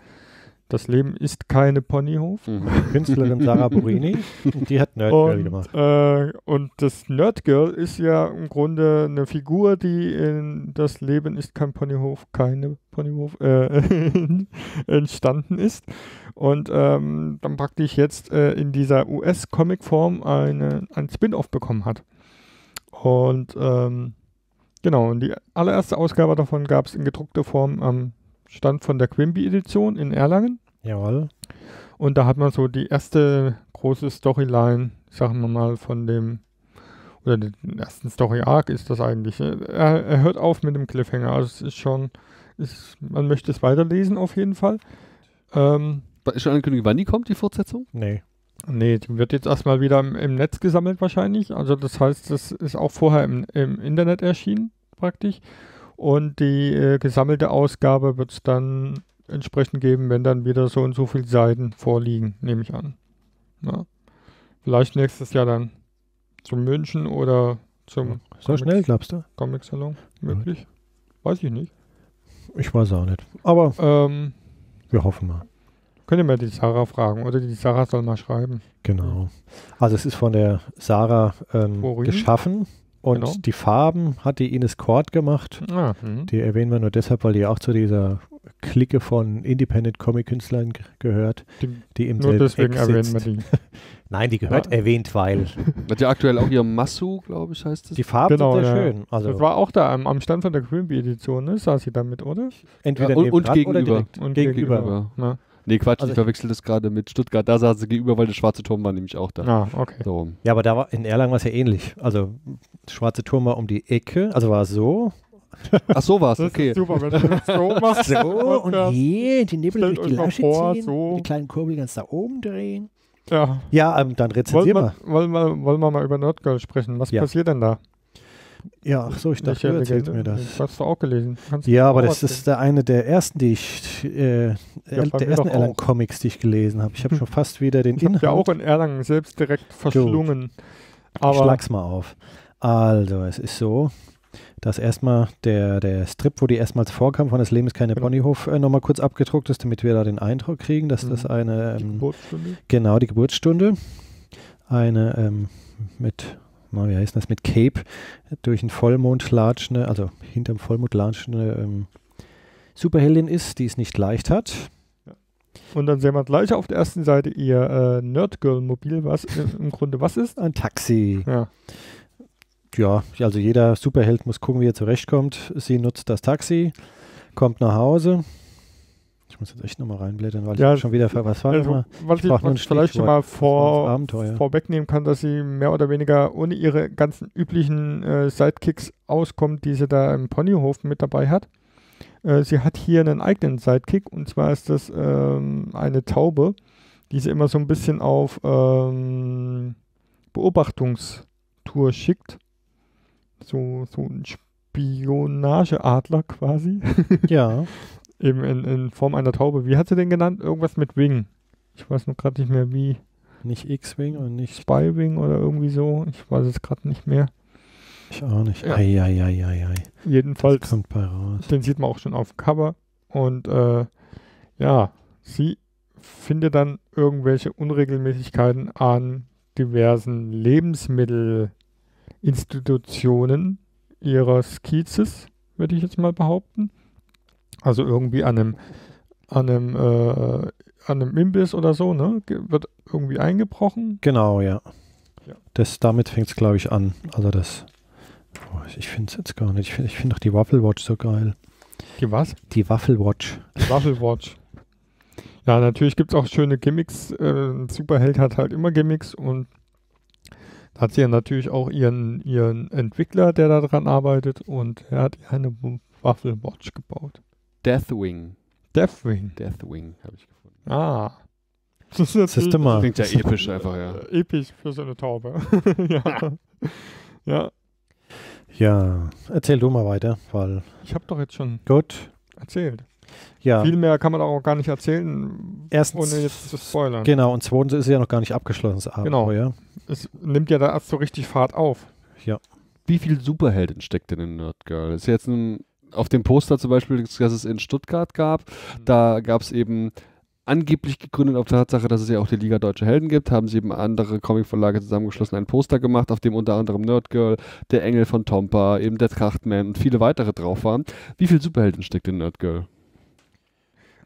Das Leben ist keine Ponyhof. Mhm. Künstlerin Sarah Borini, und die hat Nerdgirl Und, gemacht. äh, und das Nerdgirl ist ja im Grunde eine Figur, die in Das Leben ist kein Ponyhof, keine Ponyhof äh, *laughs* entstanden ist. Und ähm, dann praktisch jetzt äh, in dieser US-Comic-Form eine, ein Spin-off bekommen hat. Und ähm, genau, und die allererste Ausgabe davon gab es in gedruckter Form am Stand von der Quimby-Edition in Erlangen. Jawohl. Und da hat man so die erste große Storyline, sagen wir mal, von dem, oder den ersten Story-Arc ist das eigentlich. Er, er hört auf mit dem Cliffhanger. Also es ist schon, ist, man möchte es weiterlesen auf jeden Fall. Ähm, Ist schon angekündigt, wann die kommt, die Fortsetzung? Nee. Nee, die wird jetzt erstmal wieder im, im Netz gesammelt wahrscheinlich. Also das heißt, das ist auch vorher im, im Internet erschienen praktisch. Und die äh, gesammelte Ausgabe wird es dann entsprechend geben, wenn dann wieder so und so viele Seiten vorliegen, nehme ich an. Ja. Vielleicht nächstes Jahr dann zum München oder zum So Comics- schnell, glaubst du? Comic-Salon möglich. Weiß ich nicht. Ich weiß auch nicht. Aber Ähm, wir hoffen mal. Könnt ihr mal die Sarah fragen oder die Sarah soll mal schreiben. Genau. Also es ist von der Sarah ähm, geschaffen und Genau. die Farben hat die Ines Kort gemacht. Ah, mhm. Die erwähnen wir nur deshalb, weil die auch zu dieser Clique von Independent-Comic-Künstlern ge- gehört, Die, die im nur selben deswegen Eck erwähnen sitzt. wir die. *laughs* Nein, die gehört Ja. erwähnt, weil *laughs* Wird ja aktuell auch hier Massu, glaube ich, heißt es. die Farben Genau, sind sehr ja. schön. Also Das war auch da am, am Stand von der Quimby-Edition, ne? Saß sie damit, oder? entweder Ja, und- und oder gegenüber. direkt Und gegenüber. gegenüber. Nee, Quatsch, Also ich verwechsel das gerade mit Stuttgart. Da saß sie gegenüber, weil der schwarze Turm war nämlich auch da. ah, okay. So. Ja, aber da war in Erlangen war es ja ähnlich. Also Schwarze Turm war um die Ecke, also war es so. Ach, so war's, *laughs* Das okay. ist super, wenn du *laughs* das so machst. So, und ja. hier die Stellt durch die Lasche vor, ziehen, so. die kleinen Kurbel ganz nach oben drehen. Ja. Ja, ähm, dann Wollen rezensier wir, mal. wollen, wir, wollen wir mal über Nerdgirl sprechen? Was Ja. passiert denn da? Ja, ach so, ich dachte, du erzählst mir das. Das hast du auch gelesen. Kannst Ja, aber das ist der eine der ersten, die ich, äh, Ja, der ersten doch Erlang auch. Comics, die ich gelesen habe. Ich habe schon fast wieder den Ich Inhalt. ja auch in Erlangen selbst direkt verschlungen. Ich Aber schlag's mal auf. Also, es ist so, dass erstmal der, der Strip, wo die erstmals vorkam, von Das Leben ist keine Genau. Ponyhof, äh, nochmal kurz abgedruckt ist, damit wir da den Eindruck kriegen, dass das Mhm. eine, die ähm, Geburtsstunde. genau, die Geburtsstunde, eine ähm, mit, na, wie heißt das, mit Cape durch den Vollmond latschende, also hinterm Vollmond latschende ähm, Superheldin ist, die es nicht leicht hat. Und dann sehen wir gleich auf der ersten Seite ihr äh, Nerdgirl-Mobil, was im, *laughs* im Grunde was ist. Ein Taxi. Ja. Ja, also jeder Superheld muss gucken, wie er zurechtkommt. Sie nutzt das Taxi, kommt nach Hause. Ich muss jetzt echt nochmal reinblättern, weil Ja, ich schon wieder was war Also, was ich, nur was ich vielleicht schon mal vor, vorwegnehmen kann, dass sie mehr oder weniger ohne ihre ganzen üblichen äh, Sidekicks auskommt, die sie da im Ponyhof mit dabei hat. Äh, sie hat hier einen eigenen Sidekick und zwar ist das ähm, eine Taube, die sie immer so ein bisschen auf ähm, Beobachtungstour schickt. So, so ein Spionageadler quasi. Ja, *laughs* Eben in, in Form einer Taube. Wie hat sie den genannt? Irgendwas mit Wing. Ich weiß noch gerade nicht mehr wie. nicht X-Wing und nicht Spywing oder irgendwie so. Ich weiß es gerade nicht mehr. ich auch nicht. Ja. Ei, ei, ei, ei, ei. Jedenfalls, Das kommt bei raus. den sieht man auch schon auf dem Cover. Und äh, ja, sie findet dann irgendwelche Unregelmäßigkeiten an diversen Lebensmittelinstitutionen ihrer Skizes, würde ich jetzt mal behaupten. Also irgendwie an einem, an einem, äh, an einem Imbiss oder so, ne? Wird irgendwie eingebrochen. Genau, ja. Ja. Das, damit fängt es, glaube ich, an. Also das, oh, ich finde es jetzt gar nicht. Ich finde find doch die Waffle Watch so geil. Die was? Die Waffle Watch. Waffelwatch. Ja, natürlich gibt es auch schöne Gimmicks. Äh, ein Superheld hat halt immer Gimmicks und da hat sie ja natürlich auch ihren, ihren Entwickler, der da dran arbeitet und er hat eine Waffelwatch gebaut. Deathwing. Deathwing. Deathwing habe ich gefunden. Ah. Das ist Siehst du mal. Klingt ja episch einfach, ja. äh, episch für so eine Taube. *laughs* ja. *laughs* ja, Ja, erzähl du mal weiter, weil ich habe doch jetzt schon gut. erzählt. Ja, Viel mehr kann man auch gar nicht erzählen, erstens, ohne jetzt zu spoilern. genau, und zweitens ist es ja noch gar nicht abgeschlossen, das Genau. Abenteuer. es nimmt ja da erst so richtig Fahrt auf. Wie viel Superheldin steckt denn in Nerdgirl? Das ist jetzt ein, auf dem Poster zum Beispiel, das es in Stuttgart gab, da gab es eben angeblich gegründet auf der Tatsache, dass es ja auch die Liga Deutsche Helden gibt, haben sie eben andere Comicverlage zusammengeschlossen, ein Poster gemacht, auf dem unter anderem Nerdgirl, der Engel von Tompa, eben der Trachtman und viele weitere drauf waren. Wie viel Superhelden steckt in Nerdgirl?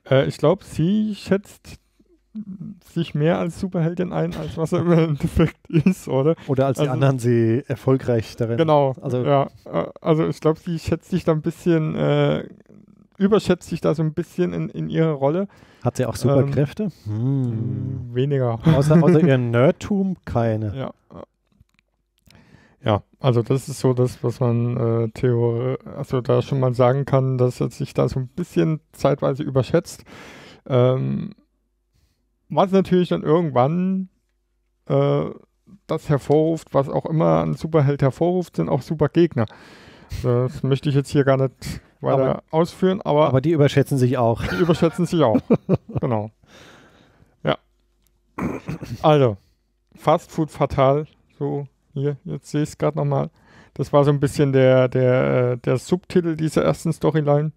Äh, ich glaube, sie schätzt sich mehr als Superheldin ein, als was er im Endeffekt *laughs* ist, oder? Oder als die Also- anderen sie erfolgreich darin. Genau. Also- ja, äh, also ich glaube, sie schätzt sich da ein bisschen, äh, überschätzt sich da so ein bisschen in, in ihrer Rolle. Hat sie auch Superkräfte? Hm. Weniger. Außer, außer *laughs* ihren Nerdtum keine. Ja. Ja, also das ist so das, was man äh, Theorie, also da schon mal sagen kann, dass er sich da so ein bisschen zeitweise überschätzt. Ähm, was natürlich dann irgendwann äh, das hervorruft, was auch immer ein Superheld hervorruft, sind auch Supergegner. Das *laughs* möchte ich jetzt hier gar nicht weiter Aber- ausführen, aber, Aber die überschätzen sich auch. die überschätzen sich auch. *laughs* genau. Ja. Also, Fast Food Fatal, so hier, jetzt sehe ich es gerade nochmal. Das war so ein bisschen der, der, äh, der Subtitel dieser ersten Storyline.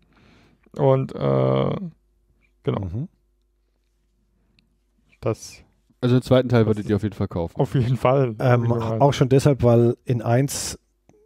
Und äh, genau, Mhm. Das Also den zweiten Teil würdet ihr auf jeden Fall kaufen. auf jeden Fall. Ähm, auch schon deshalb, weil in 1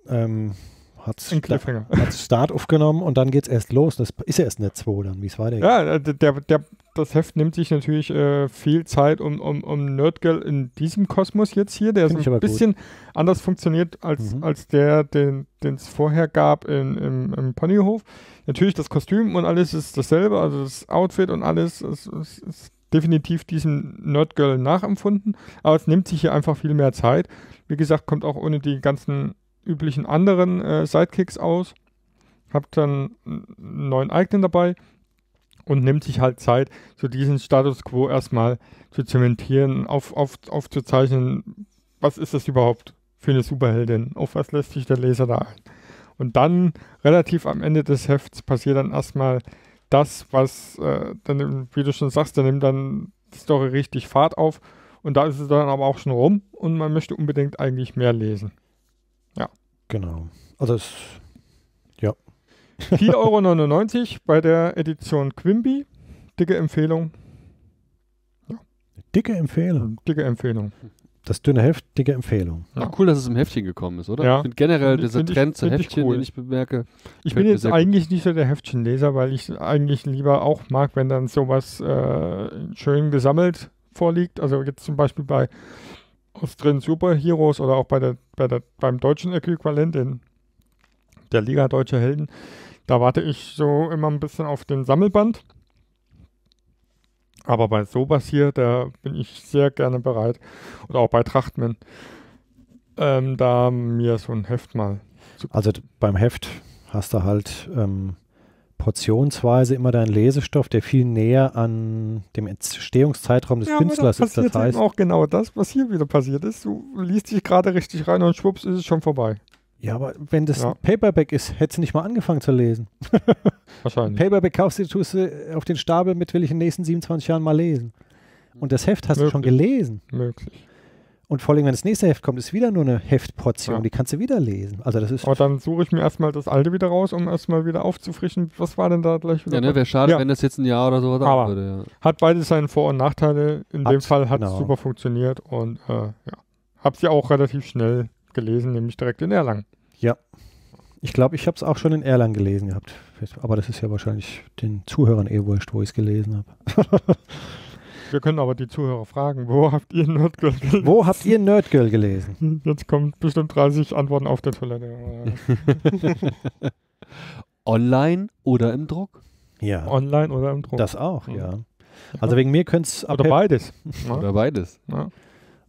ähm, hat es. *laughs* Start aufgenommen und dann geht es erst los. Das ist ja erst eine 2 dann, wie es weitergeht. Ja, äh, der, der, das Heft nimmt sich natürlich äh, viel Zeit um, um, um Nerdgirl in diesem Kosmos jetzt hier, der Find so ein aber gut. bisschen anders funktioniert als, Mhm. als der, den es vorher gab in, im, im Ponyhof. Natürlich das Kostüm und alles ist dasselbe, also das Outfit und alles ist, ist, ist definitiv diesem Nerdgirl nachempfunden, aber es nimmt sich hier einfach viel mehr Zeit. Wie gesagt, kommt auch ohne die ganzen üblichen anderen äh, Sidekicks aus. Habt dann einen neuen eigenen dabei. und nimmt sich halt Zeit, so diesen Status quo erstmal zu zementieren, auf, auf, aufzuzeichnen, was ist das überhaupt für eine Superheldin, auf was lässt sich der Leser da ein. Und dann, relativ am Ende des Hefts, passiert dann erstmal das, was äh, dann, wie du schon sagst, dann nimmt dann die Story richtig Fahrt auf und da ist es dann aber auch schon rum und man möchte unbedingt eigentlich mehr lesen. Genau. Also es, 4,99 *laughs* Euro bei der Edition Quimby. Dicke Empfehlung. dicke Empfehlung. Dicke Empfehlung. Das dünne Heft, dicke Empfehlung. Ja. Ach, cool, dass es im Heftchen gekommen ist, oder? Ja. Ich finde generell Find ich- dieser find ich- Trend zu find ich Heftchen, cool. den ich bemerke. Ich bin jetzt eigentlich nicht so der Heftchenleser, weil ich eigentlich lieber auch mag, wenn dann sowas äh, schön gesammelt vorliegt. Also jetzt zum Beispiel bei Austrian Superheroes oder auch bei der, bei der, beim deutschen Äquivalent in der Liga Deutscher Helden. Da warte ich so immer ein bisschen auf den Sammelband. Aber bei sowas hier, da bin ich sehr gerne bereit. Oder auch bei Trachtmann, ähm, da mir so ein Heft mal Also beim Heft hast du halt ähm, portionsweise immer deinen Lesestoff, der viel näher an dem Entstehungszeitraum des Ja, Künstlers ist. Das heißt, auch genau das, was hier wieder passiert ist. Du liest dich gerade richtig rein und schwupps ist es schon vorbei. Ja, aber wenn das Ja. ein Paperback ist, hättest du nicht mal angefangen zu lesen. *laughs* Wahrscheinlich. Paperback kaufst du, tust du auf den Stapel mit, will ich in den nächsten 27 Jahren mal lesen. Und das Heft hast du schon Möglich. gelesen. Möglich. Und vor allem, wenn das nächste Heft kommt, ist wieder nur eine Heftportion, Ja. die kannst du wieder lesen. Also das ist Aber dann suche ich mir erstmal das alte wieder raus, um erstmal wieder aufzufrischen. Was war denn da gleich wieder? Ja, ne, wäre schade, Ja. wenn das jetzt ein Jahr oder so Aber- würde. Ja. Hat beides seine Vor- und Nachteile. In Hat, dem Fall hat es genau. super funktioniert und äh, ja. Hab's ja auch relativ schnell gelesen, nämlich direkt in Erlangen. Ich glaube, ich habe es auch schon in Erlangen gelesen gehabt. Aber das ist ja wahrscheinlich den Zuhörern eh wurscht, wo ich es gelesen habe. *laughs* Wir können aber die Zuhörer fragen, wo habt ihr Nerdgirl gelesen? wo habt ihr Nerdgirl gelesen? *laughs* Jetzt kommen bestimmt 30 Antworten auf der Toilette. *laughs* Online oder im Druck? Ja, Online oder im Druck. das auch, Mhm. ja. Also wegen mir könnte es Oder beides. Ja. Oder beides? Ja.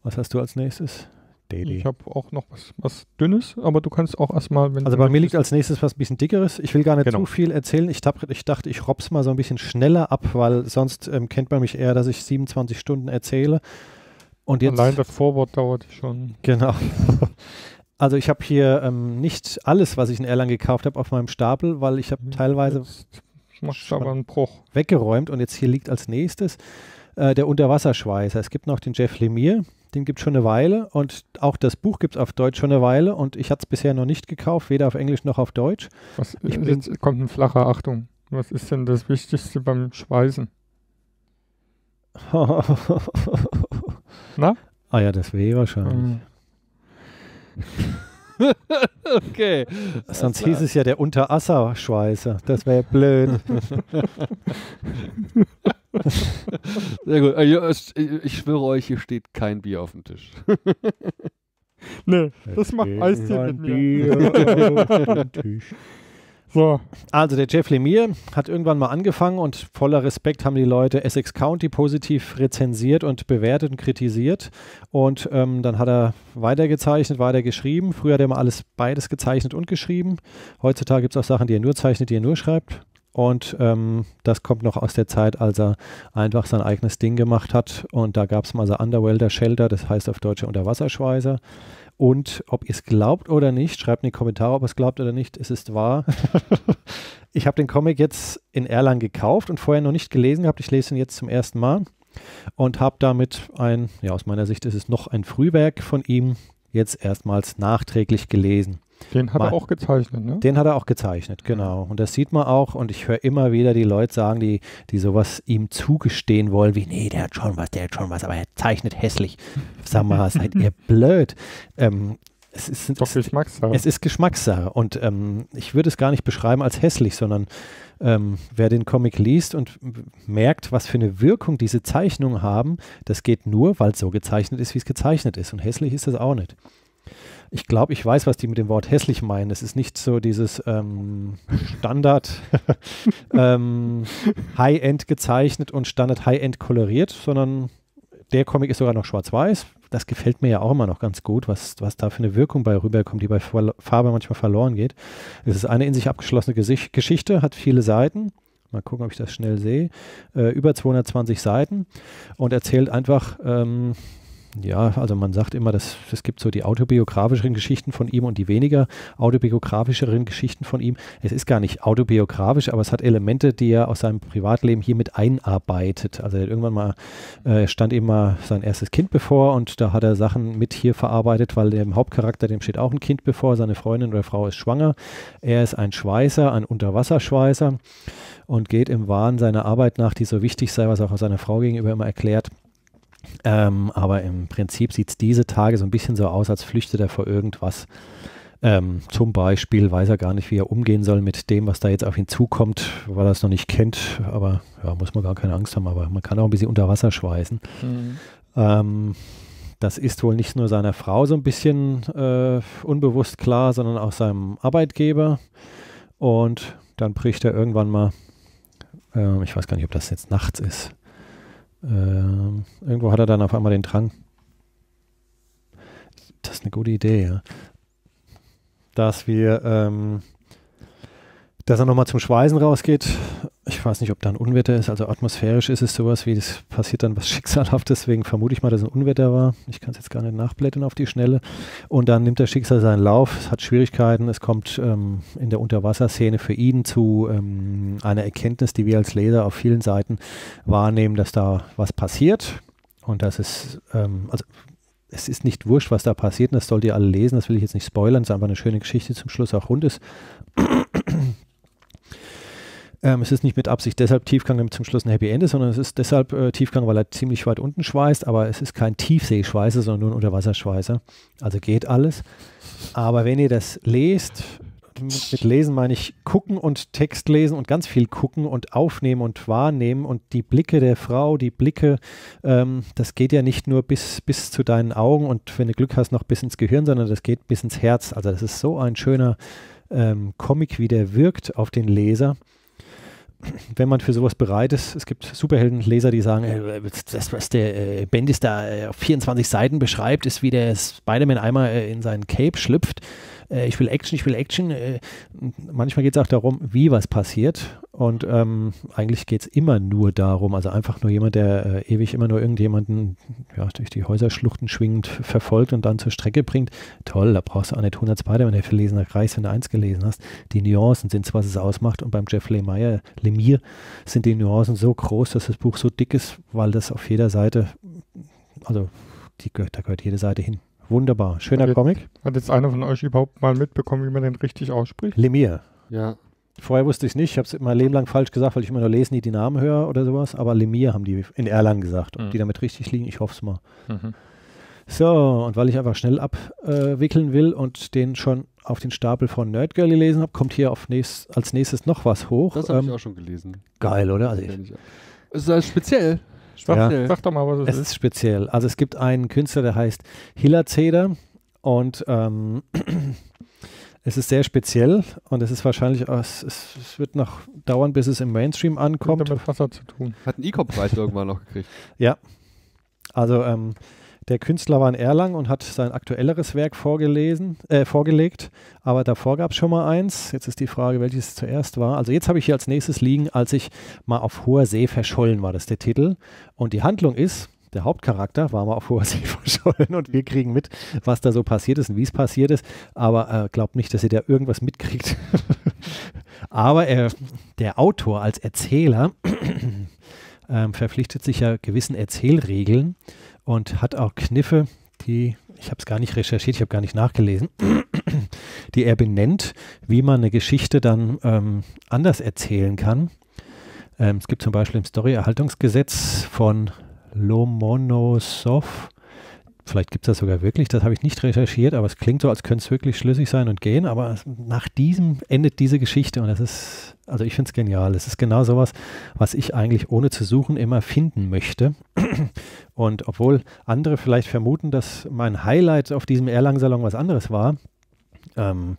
Was hast du als nächstes? DD. Ich habe auch noch was, was Dünnes, aber du kannst auch erstmal, wenn Also bei mir liegt als nächstes was ein bisschen dickeres. Ich will gar nicht Genau. zu viel erzählen. Ich, hab, ich dachte, ich rob's mal so ein bisschen schneller ab, weil sonst ähm, kennt man mich eher, dass ich 27 Stunden erzähle. Und jetzt Allein das Vorwort dauert schon. Genau. *laughs* Also ich habe hier ähm, nicht alles, was ich in Erlangen gekauft habe, auf meinem Stapel, weil ich habe teilweise Jetzt machst aber einen Bruch. weggeräumt und jetzt hier liegt als nächstes äh, der Unterwasserschweißer. Es gibt noch den Jeff Lemire, den gibt es schon eine Weile und auch das Buch gibt es auf Deutsch schon eine Weile und ich hatte es bisher noch nicht gekauft, weder auf Englisch noch auf Deutsch. Was, Ich äh, bin- jetzt kommt ein flacher Achtung. Was ist denn das Wichtigste beim Schweißen? *laughs* Na? Ah ja, das wäre wahrscheinlich. *laughs* Okay. Sonst hieß es ja der Unterasser-Schweißer. Das wäre blöd. *laughs* *laughs* Sehr gut. Es- Ich, schwöre euch, hier steht kein Bier auf dem Tisch. *laughs* nee, das macht Eistee mit mir. mir. *laughs* So, Also der Jeff Lemire hat irgendwann mal angefangen und voller Respekt haben die Leute Essex County positiv rezensiert und bewertet und kritisiert. Und ähm, dann hat er weitergezeichnet, weitergeschrieben. Früher hat er mal alles beides gezeichnet und geschrieben. Heutzutage gibt es auch Sachen, die er nur zeichnet, die er nur schreibt. Und ähm, das kommt noch aus der Zeit, als er einfach sein eigenes Ding gemacht hat. Und da gab es mal so Underwelder Shelter, das heißt auf Deutsch Unterwasserschweißer. Und ob ihr es glaubt oder nicht, schreibt in die Kommentare, ob ihr es glaubt oder nicht, es ist wahr. *laughs* ich habe den Comic jetzt in Erlangen gekauft und vorher noch nicht gelesen gehabt. Ich lese ihn jetzt zum ersten Mal und habe damit ein, ja aus meiner Sicht ist es noch ein Frühwerk von ihm, jetzt erstmals nachträglich gelesen. Den hat Mal- er auch gezeichnet, ne? Den hat er auch gezeichnet, genau. Und das sieht man auch. Und ich höre immer wieder die Leute sagen, die, die sowas ihm zugestehen wollen, wie, nee, der hat schon was, der hat schon was, aber er zeichnet hässlich. Sag mal, seid ihr *laughs* blöd. Ähm, es ist, Doch, es, Geschmackssache. es ist Geschmackssache. Und ähm, ich würde es gar nicht beschreiben als hässlich, sondern ähm, wer den Comic liest und merkt, was für eine Wirkung diese Zeichnungen haben, das geht nur, weil es so gezeichnet ist, wie es gezeichnet ist. Und hässlich ist das auch nicht. Ich glaube, ich weiß, was die mit dem Wort hässlich meinen. Es ist nicht so dieses ähm, Standard *laughs* ähm, High-End gezeichnet und Standard High-End koloriert, sondern der Comic ist sogar noch schwarz-weiß. Das gefällt mir ja auch immer noch ganz gut, was, was da für eine Wirkung bei rüberkommt, die bei Farbe manchmal verloren geht. Es ist eine in sich abgeschlossene Gesicht Geschichte, hat viele Seiten, Mal gucken, ob ich das schnell sehe. Äh, über 220 Seiten und erzählt einfach, ähm, ja, also man sagt immer, dass es gibt so die autobiografischeren Geschichten von ihm und die weniger autobiografischeren Geschichten von ihm. Es ist gar nicht autobiografisch, aber es hat Elemente, die er aus seinem Privatleben hier mit einarbeitet. Also irgendwann mal äh, stand ihm mal sein erstes Kind bevor und da hat er Sachen mit hier verarbeitet, weil dem Hauptcharakter, dem steht auch ein Kind bevor, seine Freundin oder Frau ist schwanger. Er ist ein Schweißer, ein Unterwasserschweißer und geht im Wahn seiner Arbeit nach, die so wichtig sei, was er auch seiner Frau gegenüber immer erklärt. Ähm, aber im Prinzip sieht es diese Tage so ein bisschen so aus, als flüchtet er vor irgendwas. Ähm, zum Beispiel weiß er gar nicht, wie er umgehen soll mit dem, was da jetzt auf ihn zukommt, weil er es noch nicht kennt. Aber ja, muss man gar keine Angst haben. Aber man kann auch ein bisschen unter Wasser schweißen. Mhm. Ähm, das ist wohl nicht nur seiner Frau so ein bisschen äh, unbewusst klar, sondern auch seinem Arbeitgeber. Und dann bricht er irgendwann mal, äh, ich weiß gar nicht, ob das jetzt nachts ist, ähm, irgendwo hat er dann auf einmal den Drang. Das ist eine gute Idee, ja. Dass wir, ähm, dass er nochmal zum Schweißen rausgeht. Ich weiß nicht, ob da ein Unwetter ist. Also atmosphärisch ist es sowas wie, es passiert dann was *laughs* Schicksalhaftes. Deswegen vermute ich mal, dass es ein Unwetter war. Ich kann es jetzt gar nicht nachblättern auf die Schnelle. Und dann nimmt das Schicksal seinen Lauf. Es hat Schwierigkeiten. Es kommt ähm, in der Unterwasserszene für ihn zu ähm, einer Erkenntnis, die wir als Leser auf vielen Seiten wahrnehmen, dass da was passiert. Und das ist, ähm, also es ist nicht wurscht, was da passiert. Und das sollt ihr alle lesen. Das will ich jetzt nicht spoilern. Es ist einfach eine schöne Geschichte, zum Schluss auch rund ist. Ähm, es ist nicht mit Absicht deshalb Tiefgang, damit zum Schluss ein Happy End ist, sondern es ist deshalb äh, Tiefgang, weil er ziemlich weit unten schweißt, aber es ist kein Tiefseeschweißer, sondern nur ein Unterwasserschweißer. Also geht alles. Aber wenn ihr das lest, mit Lesen meine ich gucken und Text lesen und ganz viel gucken und aufnehmen und wahrnehmen und die Blicke der Frau, die Blicke, ähm, das geht ja nicht nur bis, bis zu deinen Augen und wenn du Glück hast, noch bis ins Gehirn, sondern das geht bis ins Herz. Also das ist so ein schöner ähm, Comic, wie der wirkt auf den Leser wenn man für sowas bereit ist, es gibt Superheldenleser, die sagen, äh, das, was der äh, Bendis da äh, auf 24 Seiten beschreibt, ist, wie der Spider-Man einmal in seinen Cape schlüpft äh, ich will Action, ich will Action. Äh, manchmal geht es auch darum, wie was passiert. Und ähm, eigentlich geht es immer nur darum, also einfach nur jemand, der äh, ewig immer nur irgendjemanden ja, durch die Häuserschluchten schwingend verfolgt und dann zur Strecke bringt. Toll, da brauchst du auch nicht 100 Spider-Man-Hefte lesen, da reicht wenn du eins gelesen hast. Die Nuancen sind was es ausmacht. Und beim Jeff Lemire, Lemire sind die Nuancen so groß, dass das Buch so dick ist, weil das auf jeder Seite, also die, da gehört jede Seite hin. Wunderbar. Schöner hat Comic. Jetzt, hat jetzt einer von euch überhaupt mal mitbekommen, wie man den richtig ausspricht? Lemire. Ja. Vorher wusste ich es nicht. Ich habe es mein Leben lang falsch gesagt, weil ich immer nur lesen, nie die Namen höre oder sowas. Aber Lemire haben die in Erlangen gesagt. Ob mhm. die damit richtig liegen, ich hoffe es mal. Mhm. So, und weil ich einfach schnell abwickeln äh, will und den schon auf den Stapel von Nerdgirl gelesen habe, kommt hier nächst, als nächstes noch was hoch. Das habe ähm, ich auch schon gelesen. Geil, oder? Also ich, es ist speziell. Sag, ja. sag doch mal, was es, es ist. ist. speziell. Also es gibt einen Künstler, der heißt Hiller Zeder und ähm, *clears throat* es ist sehr speziell und es ist wahrscheinlich, es, es, wird noch dauern, bis es im Mainstream ankommt. Hat mit Wasser zu tun. Hat einen E-Com-Preis irgendwann noch gekriegt. Ja. Also ähm, der Künstler war in Erlangen und hat sein aktuelleres Werk vorgelesen, äh, vorgelegt, aber davor gab es schon mal eins. Jetzt ist die Frage, welches zuerst war. Also jetzt habe ich hier als nächstes liegen, als ich mal auf hoher See verschollen war, das ist der Titel. Und die Handlung ist, der Hauptcharakter war mal auf hoher See *laughs* verschollen und wir kriegen mit, was da so passiert ist und wie es passiert ist. Aber äh, glaubt nicht, dass ihr da irgendwas mitkriegt. *laughs* aber er, der Autor als Erzähler *clears throat* äh, verpflichtet sich ja gewissen Erzählregeln und hat auch Kniffe, die, ich habe es gar nicht recherchiert, ich habe gar nicht nachgelesen, *clears throat* die er benennt, wie man eine Geschichte dann ähm, anders erzählen kann. Ähm, es gibt zum Beispiel im Story-Erhaltungsgesetz von Lomonosov Vielleicht gibt es das sogar wirklich, das habe ich nicht recherchiert, aber es klingt so, als könnte es wirklich schlüssig sein und gehen. Aber nach diesem endet diese Geschichte und das ist, also ich finde es genial. Es ist genau sowas, was ich eigentlich ohne zu suchen immer finden möchte. *clears throat* Und obwohl andere vielleicht vermuten, dass mein Highlight auf diesem Erlangen-Salon was anderes war, ähm,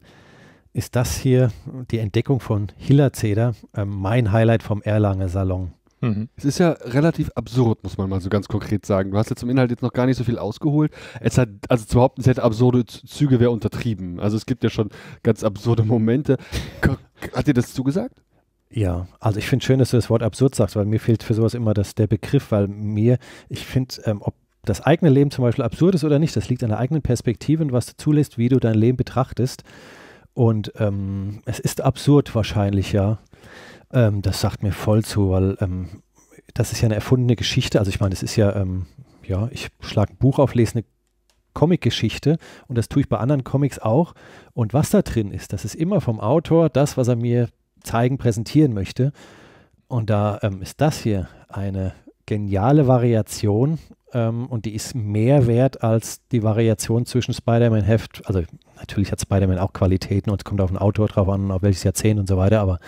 ist das hier die Entdeckung von Hillerzeder, äh, mein Highlight vom Erlanger Salon. Mhm. Es ist ja relativ absurd, muss man mal so ganz konkret sagen. Du hast ja zum Inhalt jetzt noch gar nicht so viel ausgeholt. Es hat, also zu behaupten, es hätte absurde Züge wäre untertrieben. Also es gibt ja schon ganz absurde Momente. Hat dir das zugesagt? Ja, also ich finde schön, dass du das Wort absurd sagst, weil mir fehlt für sowas immer das, der Begriff, weil mir, ich finde, ähm, ob das eigene Leben zum Beispiel absurd ist oder nicht, das liegt an der eigenen Perspektive und was du zulässt, wie du dein Leben betrachtest. Und ähm, es ist absurd wahrscheinlich, ja. Ähm, das sagt mir voll zu, weil ähm, das ist ja eine erfundene Geschichte. Also ich meine, es ist ja, ähm, ja, ich schlage ein Buch auf, lese eine Comic-Geschichte und das tue ich bei anderen Comics auch. Und was da drin ist, das ist immer vom Autor das, was er mir zeigen, präsentieren möchte. Und da ähm, ist das hier eine geniale Variation ähm, und die ist mehr wert als die Variation zwischen Spider-Man-Heft. Also natürlich hat Spider-Man auch Qualitäten und es kommt auf den Autor drauf an, auf welches Jahrzehnt und so weiter, aber